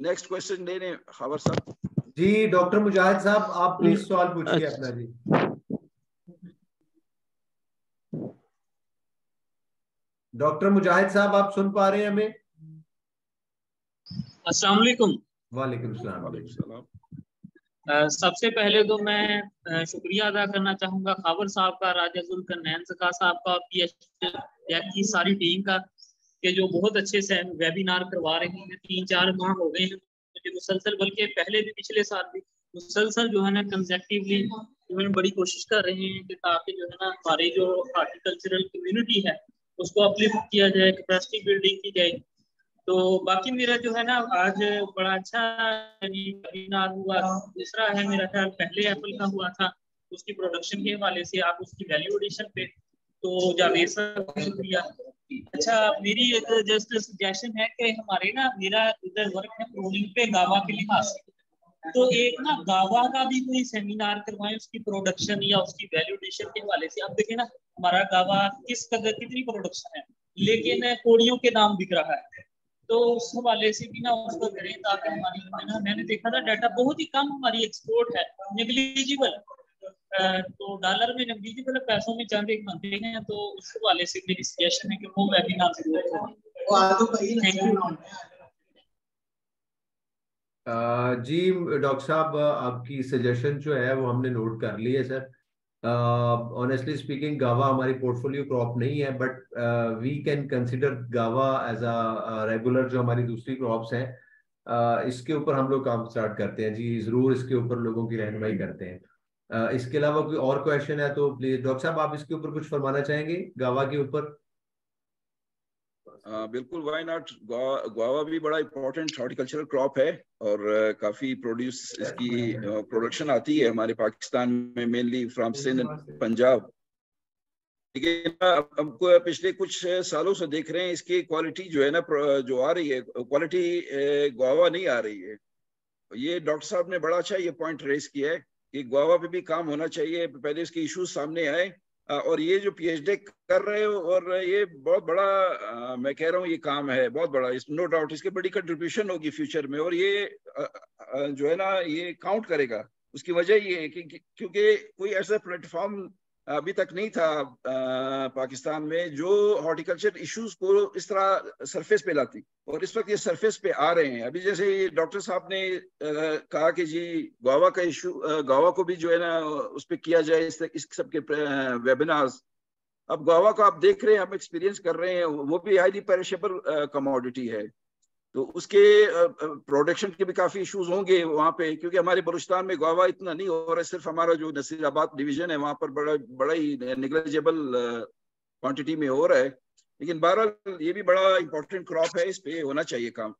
नेक्स्ट क्वेश्चन लेने खबर साहब। जी डॉक्टर मुजाहिद साहब आप प्लीज़ सवाल पूछिए अपना जी। डॉक्टर मुजाहिद साहब आप सुन पा रहे हैं हमें? अस्सलाम वालेकुम। वालेकुम सलाम। सबसे पहले तो मैं शुक्रिया अदा करना चाहूँगा खाबर साहब का राजा जुल्करनैन जका साहब का पी की सारी टीम का के जो बहुत अच्छे से वेबिनार करवा रहे हैं। तीन चार माह हो गए हैं मुझे मुसलसल बल्कि पहले भी पिछले साल भी मुसलसल जो है ना कंजेक्टिवली जो है बड़ी कोशिश कर रहे हैं कि ताकि जो है ना हमारी जो हार्टिकल्चरल कम्युनिटी है उसको अपलिफ्ट किया जाए कैपेसिटी बिल्डिंग की जाए। तो बाकी मेरा जो है ना, आज बड़ा अच्छा हुआ। दूसरा है मेरा ख्याल, पहले एप्पल का हुआ था। उसकी प्रोडक्शन के हवाले से आप उसकी वैल्यू एडिशन पे तो जावेद सर शुक्रिया। अच्छा मेरी एक जस्ट सजेशन है कि हमारे ना, मेरा इधर वर्क है प्रोलिंग पे, गावा के लिहाज से। तो एक ना गावा का भी कोई सेमिनार करवाएँ, उसकी प्रोडक्शन या उसकी वैल्यूडेशन के हवाले से। आप देखें ना हमारा गावा किस कदर कितनी प्रोडक्शन है? लेकिन कोड़ियों के नाम बिक रहा है। तो उस हवाले से भी ना उसको करें ताकि हमारी ना मैंने देखा था डाटा बहुत ही कम हमारी एक्सपोर्ट है नेग्लिजिबल तो डॉलर में नगदीजिबल पैसों में चंद एक बनते हैं तो उस हवाले से मेरी सजेशन है कि वो वेबिनार ज़रूर हो थैंक यू जी डॉक्टर साहब आपकी सजेशन जो है वो हमने नोट कर ली है सर। ऑनेस्टली स्पीकिंग गावा हमारी पोर्टफोलियो क्रॉप नहीं है but we can consider guava as a regular जो हमारी दूसरी क्रॉप्स हैं uh, इसके ऊपर हम लोग काम स्टार्ट करते हैं। जी ज़रूर इसके ऊपर लोगों की रहनमई करते हैं। इसके अलावा कोई और क्वेश्चन है तो प्लीज़ डॉक्टर साहब आप इसके ऊपर कुछ फरमाना चाहेंगे? गावा के ऊपर? बिल्कुल वाई नॉट गुआवा भी बड़ा इम्पोर्टेंट हॉर्टिकल्चरल क्रॉप है और काफ़ी प्रोड्यूस इसकी प्रोडक्शन आती है हमारे पाकिस्तान में मेनली फ्रॉम सिंध पंजाब लेकिन हमको पिछले कुछ सालों से देख रहे हैं, इसकी क्वालिटी जो है ना जो आ रही है क्वालिटी गुआवा नहीं आ रही है। ये डॉक्टर साहब ने बड़ा अच्छा ये पॉइंट रेस किया है कि गुआवा पे भी काम होना चाहिए, पहले इसके इश्यूज़ सामने आए और ये जो पीएचडी कर रहे हो और ये बहुत बड़ा आ, मैं कह रहा हूँ ये काम है बहुत बड़ा। इस नो डाउट इसके बड़ी कंट्रीब्यूशन होगी फ्यूचर में और ये आ, आ, जो है ना ये काउंट करेगा। उसकी वजह ये है कि क्योंकि कोई ऐसा प्लेटफॉर्म अभी तक नहीं था आ, पाकिस्तान में जो हॉर्टिकल्चर इश्यूज़ को इस तरह सरफेस पे लाती। और इस वक्त ये सरफेस पे आ रहे हैं। अभी जैसे डॉक्टर साहब ने आ, कहा कि जी गोवा का इशू गोवा को भी जो है ना उस पर किया जाए इस, इस सब के वेबिनार्स अब गोवा को आप देख रहे हैं हम एक्सपीरियंस कर रहे हैं वो भी हाईली पेरिशेबल कमोडिटी है। तो उसके प्रोडक्शन के भी काफ़ी इश्यूज़ होंगे वहाँ पे, क्योंकि हमारे बलुचिस्तान में गोवा इतना नहीं हो रहा है, सिर्फ़ हमारा जो नसीराबाद डिवीज़न है, वहाँ पर बड़ा बड़ा ही निगलेजेबल क्वांटिटी में हो रहा है। लेकिन बहरहाल, ये भी बड़ा इंपॉर्टेंट क्रॉप है, इस पे होना चाहिए काम।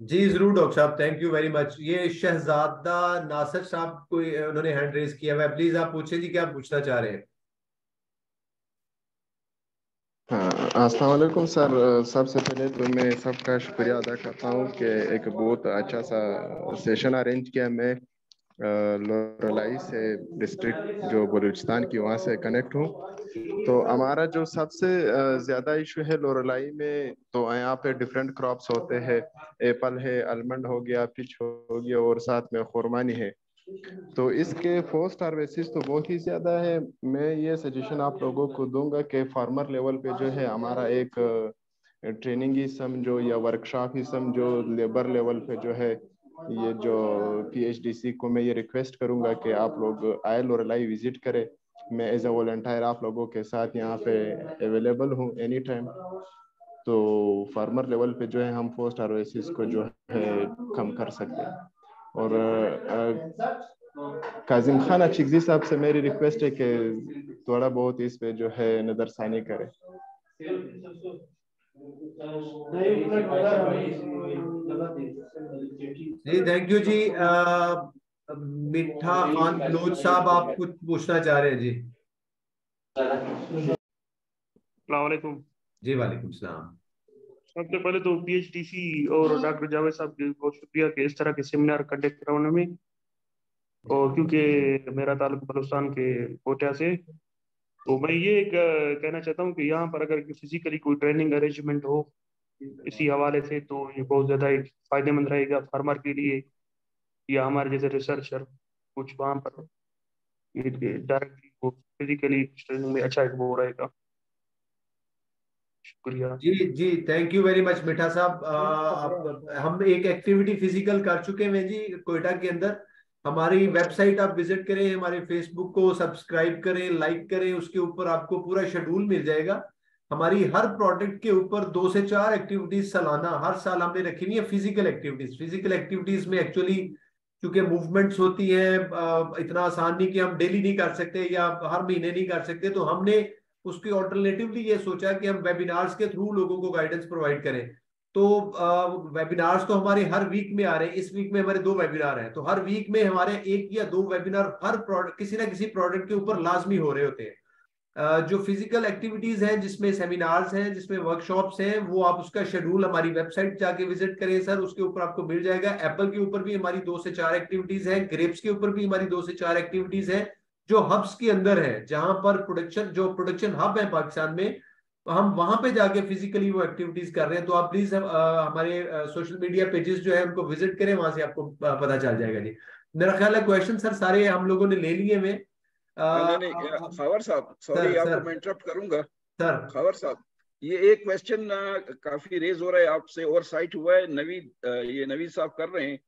जी, ज़रूर, डॉक्टर साहब थैंक यू वेरी मच ये शहजादा नासर साहब को उन्होंने हैंड रेस किया हुआ प्लीज़ आप पूछे जी, क्या पूछना चाह रहे हैं? हाँ अस्सलाम सर, सबसे पहले तो मैं सबका शुक्रिया अदा करता हूँ कि एक बहुत अच्छा सा सेशन अरेंज किया मैं लोरलाई से डिस्ट्रिक्ट जो बलूचिस्तान की वहाँ से कनेक्ट हूँ। तो हमारा जो सबसे ज़्यादा इशू है लोरलाई में तो यहाँ पे डिफरेंट क्रॉप्स होते हैं एप्पल है आलमंड हो गया फिच हो गया और साथ में खुरमानी है। तो इसके फोस्ट हार्वेसिस तो बहुत ही ज़्यादा है। मैं ये सजेशन आप लोगों को दूँगा कि फार्मर लेवल पे जो है हमारा एक ट्रेनिंग ही समझो या वर्कशॉप ही समझो लेबर लेवल पे जो है ये जो पीएचडीसी को मैं ये रिक्वेस्ट करूँगा कि आप लोग आए लोरलाई विज़िट करें। मैं एज अ वॉल्टियर आप लोगों के साथ यहाँ पे अवेलेबल हूँ एनी टाइम तो फार्मर लेवल पे जो है हम पोस्ट हार्वेसिस को जो है कम कर सकते हैं। और काजिम खान अचिकजी साहब से मेरी रिक्वेस्ट है कि थोड़ा बहुत इस पे जो है नजरसानी करें। जी थैंक यू जी। मिठा खान बलोच साहब आप कुछ पूछना चाह रहे हैं जी? वालेकुम जी वालेकुम सलाम। सबसे पहले तो पीएचडीसी और डॉक्टर जावेद साहब की बहुत शुक्रिया कि इस तरह के सेमिनार कंडक्ट कराने में। और क्योंकि मेरा ताल्लुक बलुस्तान के कोटा से तो मैं ये एक कहना चाहता हूँ कि यहाँ पर अगर फिजिकली कोई ट्रेनिंग अरेंजमेंट हो इसी हवाले से तो ये बहुत ज़्यादा एक फ़ायदेमंद रहेगा फार्मर के लिए या हमारे जैसे रिसर्चर कुछ वहाँ पर डायरेक्टली फिजिकली ट्रेनिंग में अच्छा एक वो रहेगा। शुक्रिया। जी जी thank you very much Mitha साहब। हम एक एक्टिविटी फ़िज़िकल कर चुके हैं जी कोयटा के अंदर। हमारी वेबसाइट आप विज़िट करें हमारे फेसबुक को सब्सक्राइब करें लाइक करें उसके ऊपर आपको पूरा शेड्यूल मिल जाएगा। हमारी हर प्रोडक्ट के ऊपर दो से चार एक्टिविटीज़ सालाना हर साल हमने रखी हुई है फ़िज़िकल एक्टिविटीज़ फ़िज़िकल एक्टिविटीज़ में एक्चुअली क्योंकि मूवमेंट्स होती है इतना आसान नहीं कि हम डेली नहीं कर सकते या हर महीने नहीं कर सकते तो हमने उसकी ऑल्टरनेटिवली ये सोचा कि हम वेबिनार्स के थ्रू लोगों को गाइडेंस प्रोवाइड करें। तो वेबिनार्स तो हमारे हर वीक में आ रहे हैं। इस वीक में हमारे दो वेबिनार हैं। तो हर वीक में हमारे एक या दो वेबिनार हर प्रोडक्ट किसी ना किसी प्रोडक्ट के ऊपर लाजमी हो रहे होते हैं। जो फ़िज़िकल एक्टिविटीज़ हैं, जिसमें सेमिनार्स हैं, जिसमें वर्कशॉप्स हैं, वो आप उसका शेड्यूल हमारी वेबसाइट जाके विज़िट करें सर उसके ऊपर आपको मिल जाएगा। एप्पल के ऊपर भी हमारी दो से चार एक्टिविटीज़ हैं। ग्रेप्स के ऊपर भी हमारी दो से चार एक्टिविटीज़ हैं। जो हब्स के अंदर है जहाँ पर प्रोडक्शन जो प्रोडक्शन हब है पाकिस्तान में हम वहाँ पे जाके फिजिकली वो एक्टिविटीज़ कर रहे हैं। तो आप प्लीज़ हमारे सोशल मीडिया पेजेस जो है उनको विज़िट करें वहाँ से आपको पता चल जाएगा जी। मेरा ख्याल है क्वेश्चन सर सारे हम लोगों ने ले लिए में खबर साहब सॉरी आपको मैं इंटरप्ट करूँगा। सर खबर साहब ये एक क्वेश्चन काफ़ी रेज हो रहा है आपसे ओवर साइट हुआ है नवीद ये नवीद साहब कर रहे हैं।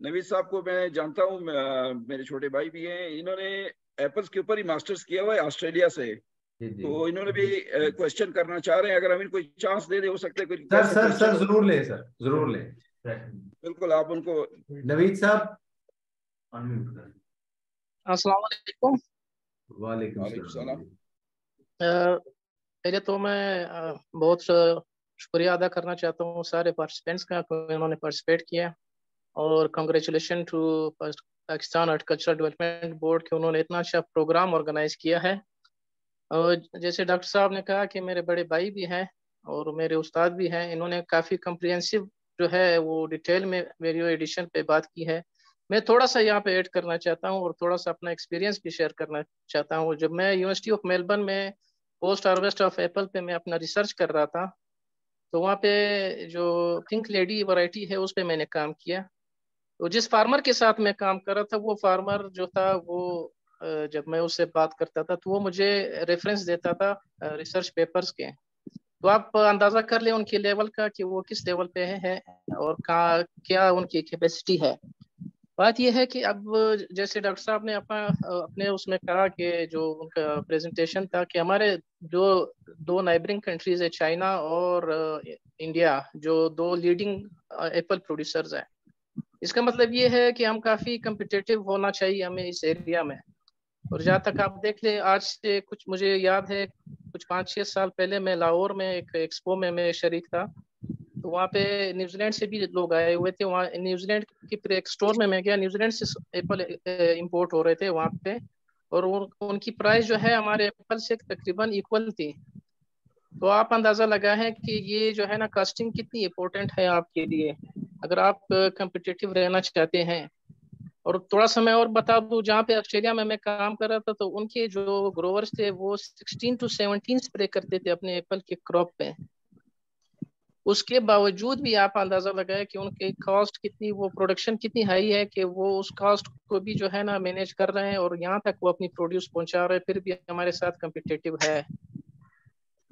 नवीद साहब को मैं जानता हूँ मेरे छोटे भाई भी हैं इन्होंने एप्पल्स के ऊपर ही मास्टर्स किया हुआ है ऑस्ट्रेलिया से। तो इन्होंने भी क्वेश्चन करना चाह रहे हैं। अगर हम इनको चांस दे दे हो सकते हैं सर सर सर ज़रूर ले सर ज़रूर ले। बिल्कुल आप उनको नवीद साहब अस्सलाम वालेकुम। वालेकुम सलाम। पहले तो मैं बहुत शुक्रिया अदा करना चाहता हूँ सारे पार्टिसिपेंट्स का उन्होंने पार्टिसिपेट किया। और congratulation to Pakistan horticulture development board के उन्होंने इतना अच्छा प्रोग्राम ऑर्गेनाइज किया है। और जैसे डॉक्टर साहब ने कहा कि मेरे बड़े भाई भी हैं और मेरे उस्ताद भी हैं, इन्होंने काफ़ी कम्प्रिहेंसिव जो है वो डिटेल में वीडियो एडिशन पे बात की है। मैं थोड़ा सा यहाँ पे ऐड करना चाहता हूँ और थोड़ा सा अपना एक्सपीरियंस भी शेयर करना चाहता हूँ। जब मैं यूनिवर्सिटी ऑफ़ मेलबर्न में पोस्ट हार्वेस्ट ऑफ़ एप्पल पे मैं अपना रिसर्च कर रहा था तो वहाँ पे जो पिंक लेडी वैरायटी है, उस पर मैंने काम किया। तो जिस फार्मर के साथ मैं काम कर रहा था, वो फार्मर जो था, वो जब मैं उससे बात करता था तो वो मुझे रेफरेंस देता था रिसर्च पेपर्स के। तो आप अंदाज़ा कर ले उनके लेवल का कि वो किस लेवल पे है और कहा क्या उनकी कैपेसिटी है। बात यह है कि अब जैसे डॉक्टर साहब ने अपना अपने उसमें कहा कि जो उनका प्रेजेंटेशन था कि हमारे जो दो नाइबरिंग कंट्रीज़ है चाइना और इंडिया जो दो लीडिंग एप्पल प्रोड्यूसर्स हैं। इसका मतलब ये है कि हम काफ़ी कम्पिटेटिव होना चाहिए हमें इस एरिया में। और जहाँ तक आप देख ले आज से कुछ मुझे याद है कुछ पाँच छः साल पहले मैं लाहौर में एक एक्सपो में मैं शरीक था। तो वहाँ पे न्यूजीलैंड से भी लोग आए हुए थे। वहाँ न्यूजीलैंड की एक स्टोर में मैं गया। न्यूजीलैंड से एप्पल इंपोर्ट हो रहे थे वहाँ पे। और उन, उनकी प्राइस जो है हमारे एप्पल से तकरीबन इक्वल थी। तो आप अंदाज़ा लगा है कि ये जो है ना कास्टिंग कितनी इम्पोर्टेंट है आपके लिए? अगर आप कम्पिटिटिव रहना चाहते हैं, और थोड़ा सा मैं और बता दूँ, जहाँ पे ऑस्ट्रेलिया में मैं काम कर रहा था तो उनके जो ग्रोवर्स थे, वो 16 टू 17 स्प्रे करते थे अपने एप्पल के क्रॉप पे। उसके बावजूद भी आप अंदाज़ा लगाए कि उनके कॉस्ट कितनी, वो प्रोडक्शन कितनी हाई है कि वो उस कॉस्ट को भी जो है ना मैनेज कर रहे हैं, और यहाँ तक वो अपनी प्रोड्यूस पहुँचा रहे हैं, फिर भी हमारे साथ कम्पिटेटिव है।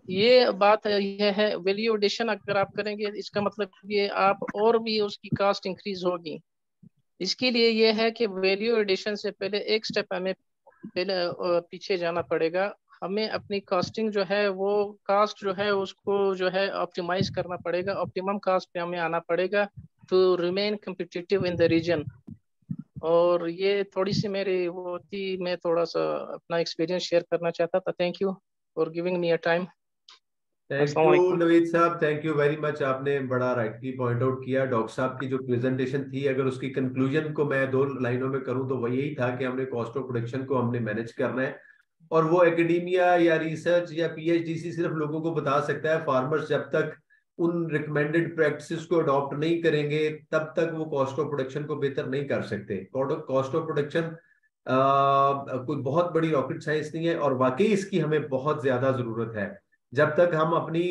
ये बात यह है वैल्यू एडिशन अगर आप करेंगे, इसका मतलब ये आप और भी उसकी कास्ट इंक्रीज होगी। इसके लिए ये है कि वैल्यू एडिशन से पहले एक स्टेप हमें पहले पीछे जाना पड़ेगा। हमें अपनी कास्टिंग जो है, वो कास्ट जो है, उसको जो है ऑप्टिमाइज करना पड़ेगा। ऑप्टिमम कास्ट पे हमें आना पड़ेगा to remain competitive in the region और ये थोड़ी सी मेरी, वो थी, मैं थोड़ा सा अपना एक्सपीरियंस शेयर करना चाहता था। Thank you for giving me a time thank you Naveed साहब थैंक यू वेरी मच आपने बड़ा राइटली पॉइंट आउट किया। डॉक्टर साहब की जो प्रेजेंटेशन थी अगर उसकी कंक्लूजन को मैं दो लाइनों में करूँ तो वही यही था कि हमने कॉस्ट ऑफ़ प्रोडक्शन को हमने मैनेज करना है। और वो एकेडमिया या रिसर्च या पीएचडीसी सिर्फ़ लोगों को बता सकता है। फार्मर्स जब तक उन रिकमेंडेड प्रैक्टिस को अडॉप्ट नहीं करेंगे तब तक वो कॉस्ट ऑफ़ प्रोडक्शन को बेहतर नहीं कर सकते। कॉस्ट ऑफ़ प्रोडक्शन कोई बहुत बड़ी रॉकेट साइंस नहीं है और वाकई इसकी हमें बहुत ज़्यादा ज़रूरत है। जब तक हम अपनी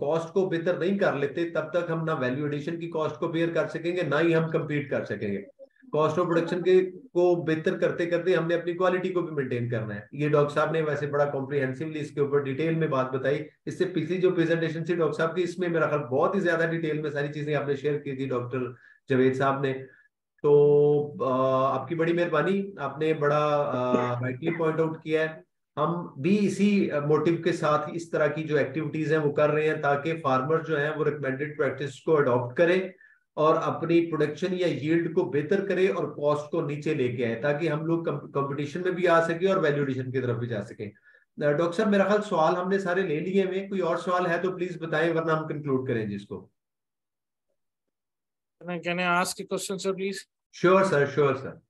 कॉस्ट को बेहतर नहीं कर लेते, तब तक हम ना वैल्यू एडिशन की कॉस्ट को बेयर कर सकेंगे, ना ही हम कम्पीट कर सकेंगे। कॉस्ट ऑफ़ प्रोडक्शन के, को बेहतर करते करते हमने अपनी क्वालिटी को भी मेंटेन करना है। ये डॉक्टर साहब ने वैसे बड़ा कॉम्प्रिहेंसिवली इसके ऊपर डिटेल में बात बताई। इससे पिछली जो प्रेजेंटेशन थी डॉक्टर साहब की, इसमें मेरा ख्याल बहुत ही ज़्यादा डिटेल में सारी चीज़ें आपने शेयर की थी डॉक्टर जवेद साहब ने। तो आपकी बड़ी मेहरबानी, आपने बड़ा राइटली पॉइंट आउट किया है। हम भी इसी मोटिव के साथ इस तरह की जो एक्टिविटीज़ हैं वो कर रहे हैं ताकि फार्मर जो हैं वो रिकमेंडेड प्रैक्टिस को अडॉप्ट करें और अपनी प्रोडक्शन या यील्ड को बेहतर करे और कॉस्ट को नीचे लेके आए ताकि हम लोग कंपटीशन में भी आ सके और वैल्यूडेशन की तरफ़ भी जा सके डॉक्टर साहब मेरा ख्याल सवाल हमने सारे ले लिए हुए कोई और सवाल है तो प्लीज़ बताएँ वरना हम कंक्लूड करें जिसको Can I ask a question, sir, please? Sure, sir. Sure, sir.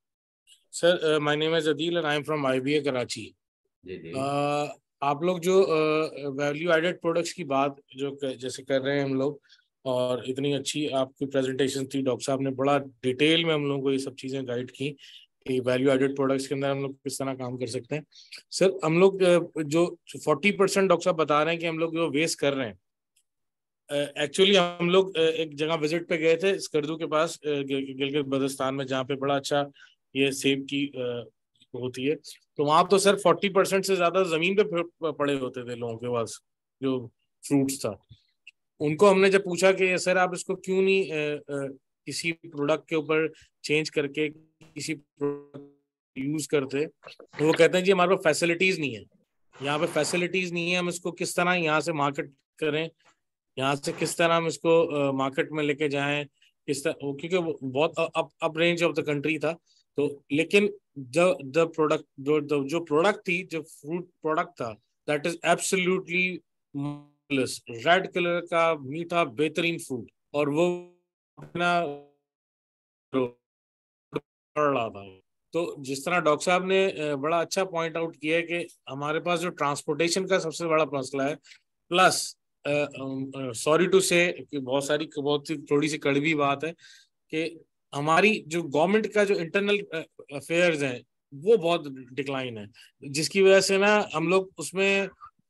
Sir, uh, my name is Adil and I from IBA Karachi. आप लोग जो वैल्यू एडेड प्रोडक्ट्स की बात जो जैसे कर रहे हैं हम लोग, और इतनी अच्छी आपकी प्रेजेंटेशन थी डॉक्टर साहब ने बड़ा डिटेल में हम लोगों को ये सब चीज़ें गाइड की कि वैल्यू एडेड प्रोडक्ट्स के अंदर हम लोग किस तरह काम कर सकते हैं। सर, हम लोग जो फोर्टी परसेंट डॉक्टर साहब बता रहे हैं कि हम लोग जो वेस्ट कर रहे हैं एक्चुअली हम लोग एक जगह विज़िट पे गए थे स्कर्दू के पास गिलगित बदस्तान में, जहाँ पे बड़ा अच्छा ये सेब की होती है। तो वहाँ तो सर फोर्टी परसेंट से ज़्यादा ज़मीन पे पड़े होते थे लोगों के पास जो फ्रूट्स था। उनको हमने जब पूछा कि सर आप इसको क्यों नहीं आ, आ, किसी प्रोडक्ट के ऊपर चेंज करके किसी यूज़ करते? तो वो कहते हैं जी हमारे पास फैसिलिटीज़ नहीं है। यहाँ पे फैसिलिटीज़ नहीं है हम इसको किस तरह यहाँ से मार्केट करें? यहाँ से किस तरह हम इसको मार्केट में लेके जाएँ? किस तरह? क्योंकि बहुत up up range of the country था। तो लेकिन द द प्रोडक्ट जो जो प्रोडक्ट थी, जो फ्रूट प्रोडक्ट था that is absolutely red colour का मीठा बेहतरीन फ्रूट और वो अपना रहा था तो जिस तरह डॉक्टर साहब ने बड़ा अच्छा पॉइंट आउट किया है कि हमारे पास जो ट्रांसपोर्टेशन का सबसे बड़ा मसला है प्लस सॉरी टू से बहुत सारी, बहुत थोड़ी सी कड़वी बात है कि हमारी जो गवर्नमेंट का जो इंटरनल अफेयर्स है, वो बहुत डिक्लाइन है। जिसकी वजह से ना हम लोग उसमें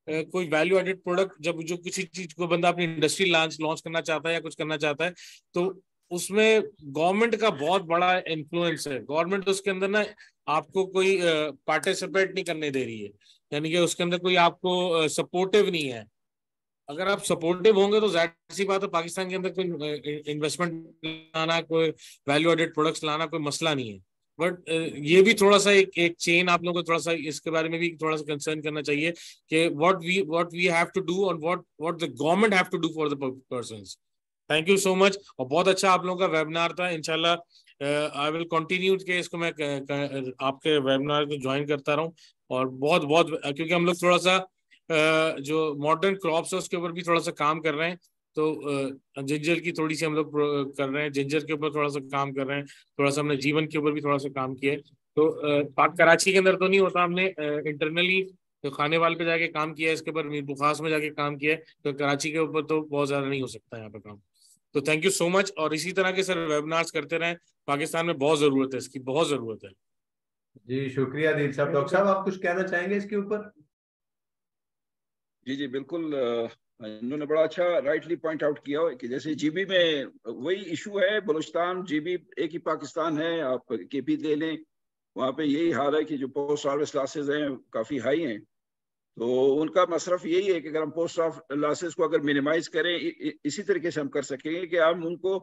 कोई वैल्यू एडेड प्रोडक्ट जब जो किसी चीज़ को बंदा अपनी इंडस्ट्री लॉन्च लॉन्च करना चाहता है या कुछ करना चाहता है तो उसमें गवर्नमेंट का बहुत बड़ा इन्फ्लुएंस है। गवर्नमेंट उसके अंदर ना आपको कोई पार्टिसिपेट नहीं करने दे रही है। यानी कि उसके अंदर कोई आपको सपोर्टिव नहीं है। अगर आप सपोर्टिव होंगे तो ज़ाहिर सी बात है पाकिस्तान के अंदर कोई इन्वेस्टमेंट लाना, कोई वैल्यू एडेड प्रोडक्ट्स लाना कोई मसला नहीं है। बट ये भी थोड़ा सा एक एक चेन आप लोगों को थोड़ा सा इसके बारे में भी थोड़ा सा कंसर्न करना चाहिए कि what we what we have to do और what what the government have to do for the persons thank you so much और बहुत अच्छा आप लोगों का वेबिनार था। इनशाला आई विल कंटिन्यू के इसको मैं आपके वेबिनार को ज्वाइन करता रहूँ। और बहुत बहुत, क्योंकि हम लोग थोड़ा सा जो मॉडर्न क्रॉप्स है, उसके ऊपर भी थोड़ा सा काम कर रहे हैं। तो जिंजर की थोड़ी सी हम लोग कर रहे हैं। जिंजर के ऊपर थोड़ा सा काम कर रहे हैं। थोड़ा सा हमने जीवन के ऊपर भी थोड़ा सा काम किया है। तो कराची के अंदर तो नहीं होता हमने इंटरनली तो खाने वाले पे जाके काम किया है। इसके ऊपर बुखास में जाके काम किया है। तो कराची के ऊपर तो बहुत ज़्यादा नहीं हो सकता यहाँ पे काम। तो थैंक यू सो मच और इसी तरह के सर वेबिनार्स करते रहें। पाकिस्तान में बहुत ज़रूरत है इसकी, बहुत ज़रूरत है। जी, शुक्रिया दिल साहब। डॉक्टर साहब, आप कुछ कहना चाहेंगे इसके ऊपर? जी जी, बिल्कुल इन्होंने बड़ा अच्छा राइटली पॉइंट आउट किया कि जैसे जीबी में वही इशू है, बलूचिस्तान जीबी एक ही पाकिस्तान है, आप के पी ले लें, वहाँ पे यही हाल है कि जो पोस्ट हार्वेस्ट लॉसेज हैं, काफ़ी हाई हैं। तो उनका मसरफ यही है कि अगर हम पोस्ट ऑफ़ लॉसेज को अगर मिनिमाइज करें इसी तरीके से हम कर सकेंगे कि हम उनको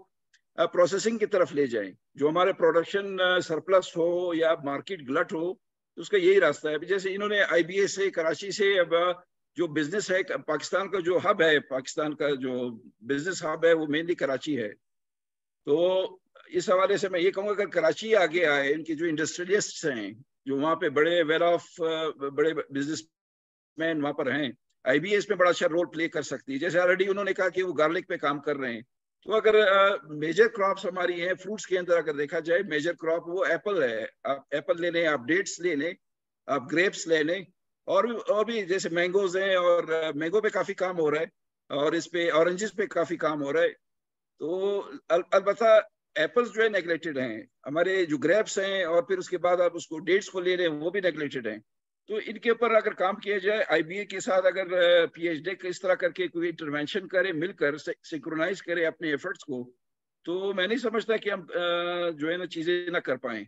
प्रोसेसिंग की तरफ़ ले जाएँ। जो हमारे प्रोडक्शन सरप्लस हो या मार्केट ग्लट हो तो उसका यही रास्ता है। जैसे इन्होंने आईबीए से, कराची से, अब जो बिज़नेस है, पाकिस्तान का जो हब है, पाकिस्तान का जो बिज़नेस हब है, वो मेनली कराची है। तो इस हवाले से मैं ये कहूँगा, अगर कराची आगे आए, इनके जो इंडस्ट्रियलिस्ट हैं, जो वहाँ पे बड़े वेल ऑफ़ बड़े बिज़नेस मैन वहाँ पर हैं आई बी एस में बड़ा अच्छा रोल प्ले कर सकती है। जैसे ऑलरेडी उन्होंने कहा कि वो गार्लिक पे काम कर रहे हैं। तो अगर मेजर क्रॉप्स हमारी हैं फ्रूट्स के अंदर अगर देखा जाए मेजर क्रॉप वो एप्पल है। आप एप्पल ले लें, आप डेट्स ले लें, आप ग्रेप्स ले लें और भी और भी जैसे मैंगोज हैं और मैंगो पे काफ़ी काम हो रहा है और इस पे ऑरेंजेस पे काफ़ी काम हो रहा है। तो अलबत्ता एप्पल्स जो है नेगलेक्टेड हैं। हमारे जो ग्रेप्स हैं और फिर उसके बाद आप उसको डेट्स को ले रहे हैं, वो भी नेगलेक्टेड हैं। तो इनके ऊपर अगर काम किया जाए आईबीए के साथ अगर पीएचडी इस तरह करके कोई इंटरवेंशन करे, मिलकर सिंक्रोनाइज करे अपने एफर्ट्स को तो मैं नहीं समझता कि हम जो है ना, चीज़ें ना कर पाए।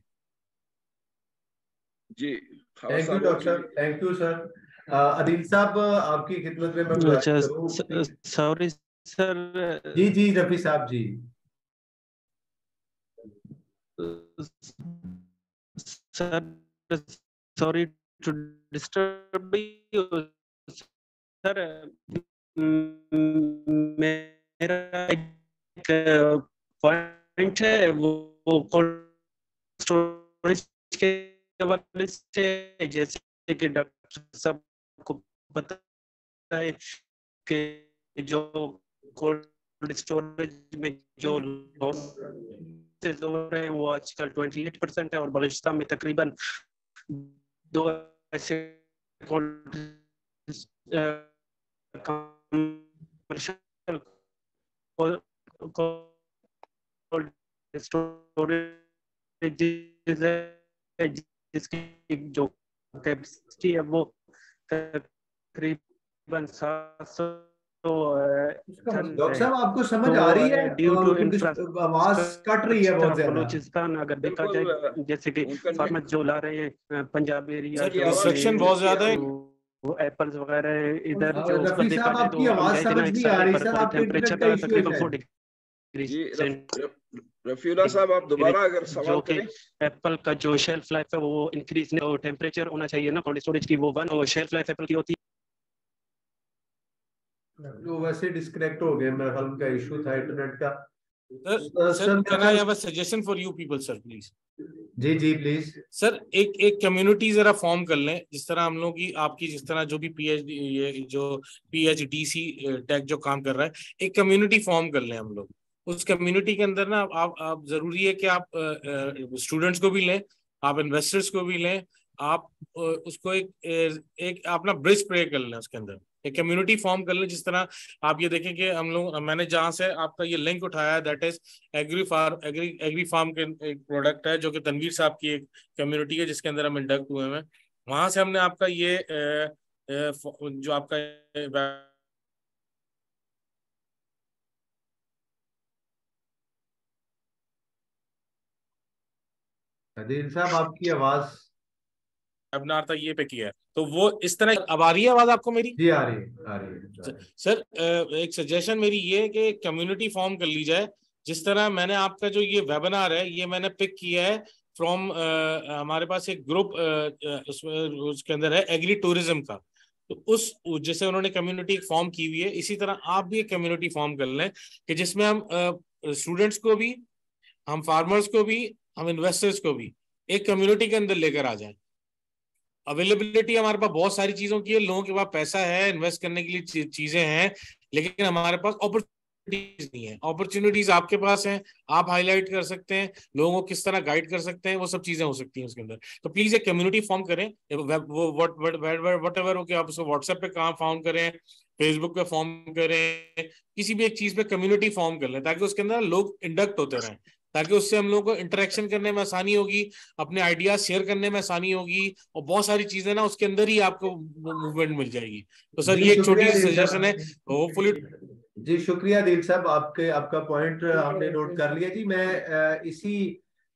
जी thank you doctor thank you sir Adil साहब आपकी खिदमत में मैं अच्छा सॉरी सर जी जी रफी साहब जी। Sir sorry to disturb sir मेरा एक पॉइंट है वो कोल्ड स्टोरेज के से, जैसे कि डॉक्टर को पता है कि जो कोल्ड स्टोरेज में जो हो रहे हैं, वो आजकल 28 परसेंट है और बलूचिस्तान में तकरीबन दो ऐसे कोल्ड स्टोरेज जिसकी जो कैपेसिटी है वो तकरीबन सात सौ डॉक्टर साहब आपको समझ आ रही है ड्यू टू आवाज़ कट रही है बहुत ज़्यादा। बलूचिस्तान अगर देखा जाए जैसे कि फार्मर जो ला रहे हैं पंजाब एरिया सेक्शन बहुत ज़्यादा है। वो एप्पल्स वगैरह इधर जो उसका देखा जाए तो आवाज़ समझ नहीं आ रही सर आपके टेम्परेचर तकरीबन 4 डिग्री रफीला साहब आप दोबारा अगर सवाल करें। एप्पल का जो शेल्फ लाइफ है वो इंक्रीज नहीं टेम्परेचर होना चाहिए ना कोल्ड स्टोरेज की वो वन और शेल्फ लाइफ एप्पल की होती है। वैसे डिस्कनेक्ट हो गए मेरे ख्याल का इशू था इंटरनेट का। Sir, sir, can I have a suggestion for you people, sir, जी जी प्लीज़ सर एक एक कम्युनिटी जरा फॉर्म कर लें जिस तरह हम लोग की आपकी जिस तरह जो भी पीएचडी ये जो पीएचडीसी टेक जो काम कर रहा है एक कम्युनिटी फॉर्म कर लें हम लोग। उस कम्युनिटी के अंदर ना आप आप ज़रूरी है कि आप स्टूडेंट्स को भी लें, आप इन्वेस्टर्स को भी लें, आप उसको एक एक अपना ब्रिज प्रे कर लें उसके अंदर। एक कम्युनिटी फॉर्म कर लें जिस तरह आप ये देखें कि हम लोग, मैंने जहाँ से आपका ये लिंक उठाया that is agri farm agri agri farm के एक प्रोडक्ट है जो कि तनवीर साहब की एक कम्युनिटी है जिसके अंदर हम इंडक्ट हुए हैं। वहाँ से हमने आपका ये जो आपका अदील साहब आपकी आवाज़ वेबिनार था ये पे किया है। तो वो इस तरह अब आ रही है आवाज़ आपको मेरी? जी आ रही है आ रही है सर एक सजेशन मेरी ये है कि कम्युनिटी फॉर्म कर ली जाए जिस तरह मैंने आपका जो ये वेबिनार है ये मैंने पिक किया है फ्रॉम हमारे पास एक ग्रुप उसमें उसके अंदर है एग्री टूरिज़्म का। तो उस जैसे उन्होंने कम्युनिटी फॉर्म की हुई है इसी तरह आप भी एक कम्युनिटी फॉर्म कर लें कि जिसमें हम स्टूडेंट्स को भी हम फार्मर्स को भी हम इन्वेस्टर्स को भी, एक कम्युनिटी के अंदर लेकर आ जाए। अवेलेबिलिटी हमारे पास बहुत सारी चीज़ों की है, लोगों के पास पैसा है इन्वेस्ट करने के लिए चीज़ें हैं, लेकिन हमारे पास अपॉर्चुनिटीज़ नहीं है। अपॉर्चुनिटीज़ आपके पास हैं, आप हाईलाइट कर सकते हैं, लोगों को किस तरह गाइड कर सकते हैं, वो सब चीज़ें हो सकती हैं उसके अंदर। तो प्लीज़ एक कम्युनिटी फॉर्म करें वो वट एवर हो आप उसको व्हाट्सएप पे कहाँ फॉर्म करें फेसबुक पे फॉर्म करें, किसी भी एक चीज़ पे कम्युनिटी फॉर्म कर लें, ताकि उसके अंदर लोग इंडक्ट होते रहें। ताकि उससे हम लोगों को इंटरेक्शन करने में आसानी होगी अपने आइडियाज़ शेयर करने में आसानी होगी और बहुत सारी चीज़ें ना उसके अंदर ही आपको मूवमेंट मिल जाएगी। तो सर ये एक छोटी सी सजेशन है होपफुली जी शुक्रिया दिल साहब आपके आपका पॉइंट आपने नोट कर लिया। जी मैं इसी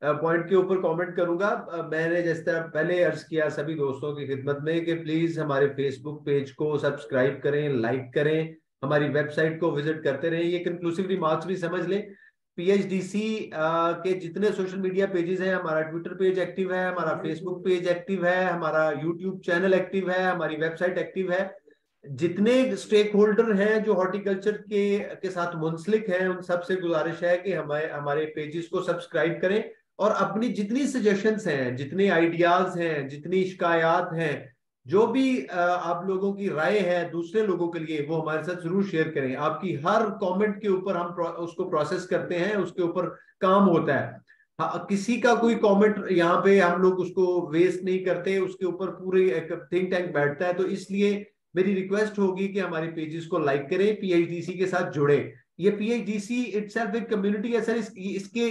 पॉइंट के ऊपर कमेंट करूँगा। मैंने जैसे तरह पहले अर्ज़ किया सभी दोस्तों की खिदमत में कि प्लीज़ हमारे फेसबुक पेज को सब्सक्राइब करें लाइक करें हमारी वेबसाइट को विज़िट करते रहें ये कंक्लूसिव रिमार्क्स भी समझ लें। पीएचडीसी के जितने सोशल मीडिया पेजेस हैं हमारा ट्विटर पेज एक्टिव है हमारा फेसबुक पेज एक्टिव है हमारा यूट्यूब चैनल एक्टिव है हमारी वेबसाइट एक्टिव है। जितने स्टेक होल्डर हैं जो हॉर्टिकल्चर के के साथ मुंसलिक हैं उन सबसे गुजारिश है कि हमारे हमारे पेजेस को सब्सक्राइब करें और अपनी जितनी सजेशंस हैं जितने आइडियाज़ हैं जितनी शिकायत हैं जो भी आप लोगों की राय है दूसरे लोगों के लिए वो हमारे साथ ज़रूर शेयर करें। आपकी हर कमेंट के ऊपर हम उसको प्रोसेस करते हैं उसके ऊपर काम होता है। किसी का कोई कमेंट यहाँ पे हम लोग उसको वेस्ट नहीं करते उसके ऊपर पूरे थिंक टैंक बैठता है तो इसलिए मेरी रिक्वेस्ट होगी कि हमारे पेजेस को लाइक करें पीएचडीसी के साथ जुड़े। ये पीएचडीसी इटसेल्फ एक कम्युनिटी है सर इस, इसके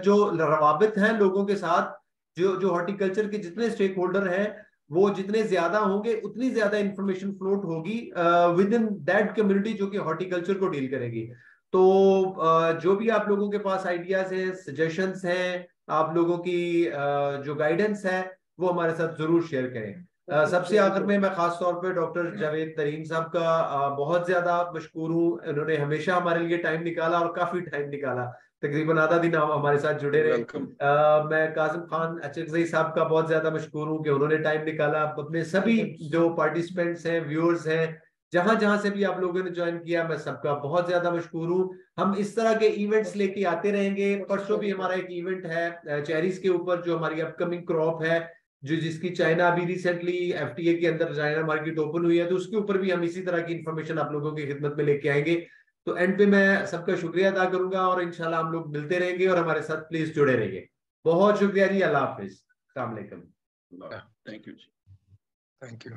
जो रवाबित हैं लोगों के साथ जो जो हॉर्टिकल्चर के जितने स्टेक होल्डर हैं वो जितने ज़्यादा होंगे उतनी ज़्यादा इंफॉर्मेशन फ्लोट होगी विद इन दैट कम्युनिटी जो कि हॉर्टिकल्चर को डील करेगी। तो uh, जो भी आप लोगों के पास आइडियाज़ हैं सजेशंस हैं आप लोगों की uh, जो गाइडेंस है वो हमारे साथ ज़रूर शेयर करें। Uh, सबसे आखिर में मैं खास तौर पे डॉक्टर जावेद तरीन साहब का बहुत ज़्यादा मशहूर हूँ। उन्होंने हमेशा हमारे लिए टाइम निकाला और काफ़ी टाइम निकाला। तकरीबन आधा दिन हम हमारे साथ जुड़े रहे। मैं कासिम खान अचकजई साहब का बहुत ज़्यादा मशहूर हूँ कि उन्होंने टाइम निकाला। अपने सभी जो पार्टिसिपेंट्स हैं व्यूअर्स हैं जहाँ जहाँ से भी आप लोगों ने ज्वाइन किया मैं सबका बहुत ज़्यादा मशहूर हूँ। हम इस तरह के इवेंट्स लेके आते रहेंगे। परसों भी हमारा एक इवेंट है चेरीज के ऊपर जो हमारी अपकमिंग क्रॉप है जो जिसकी चाइना अभी रिसेंटली एफ़ के अंदर चाइना मार्केट ओपन हुई है तो उसके ऊपर भी हम इसी तरह की इन्फॉर्मेशन आप लोगों की खिदमत में लेके आएँगे। तो एंड पे मैं सबका शुक्रिया अदा करूँगा और इनशाला हम लोग मिलते रहेंगे और हमारे साथ प्लीज़ जुड़े रहेंगे बहुत शुक्रिया जी अल्लाह हाफिज। Thank you ji. Thank you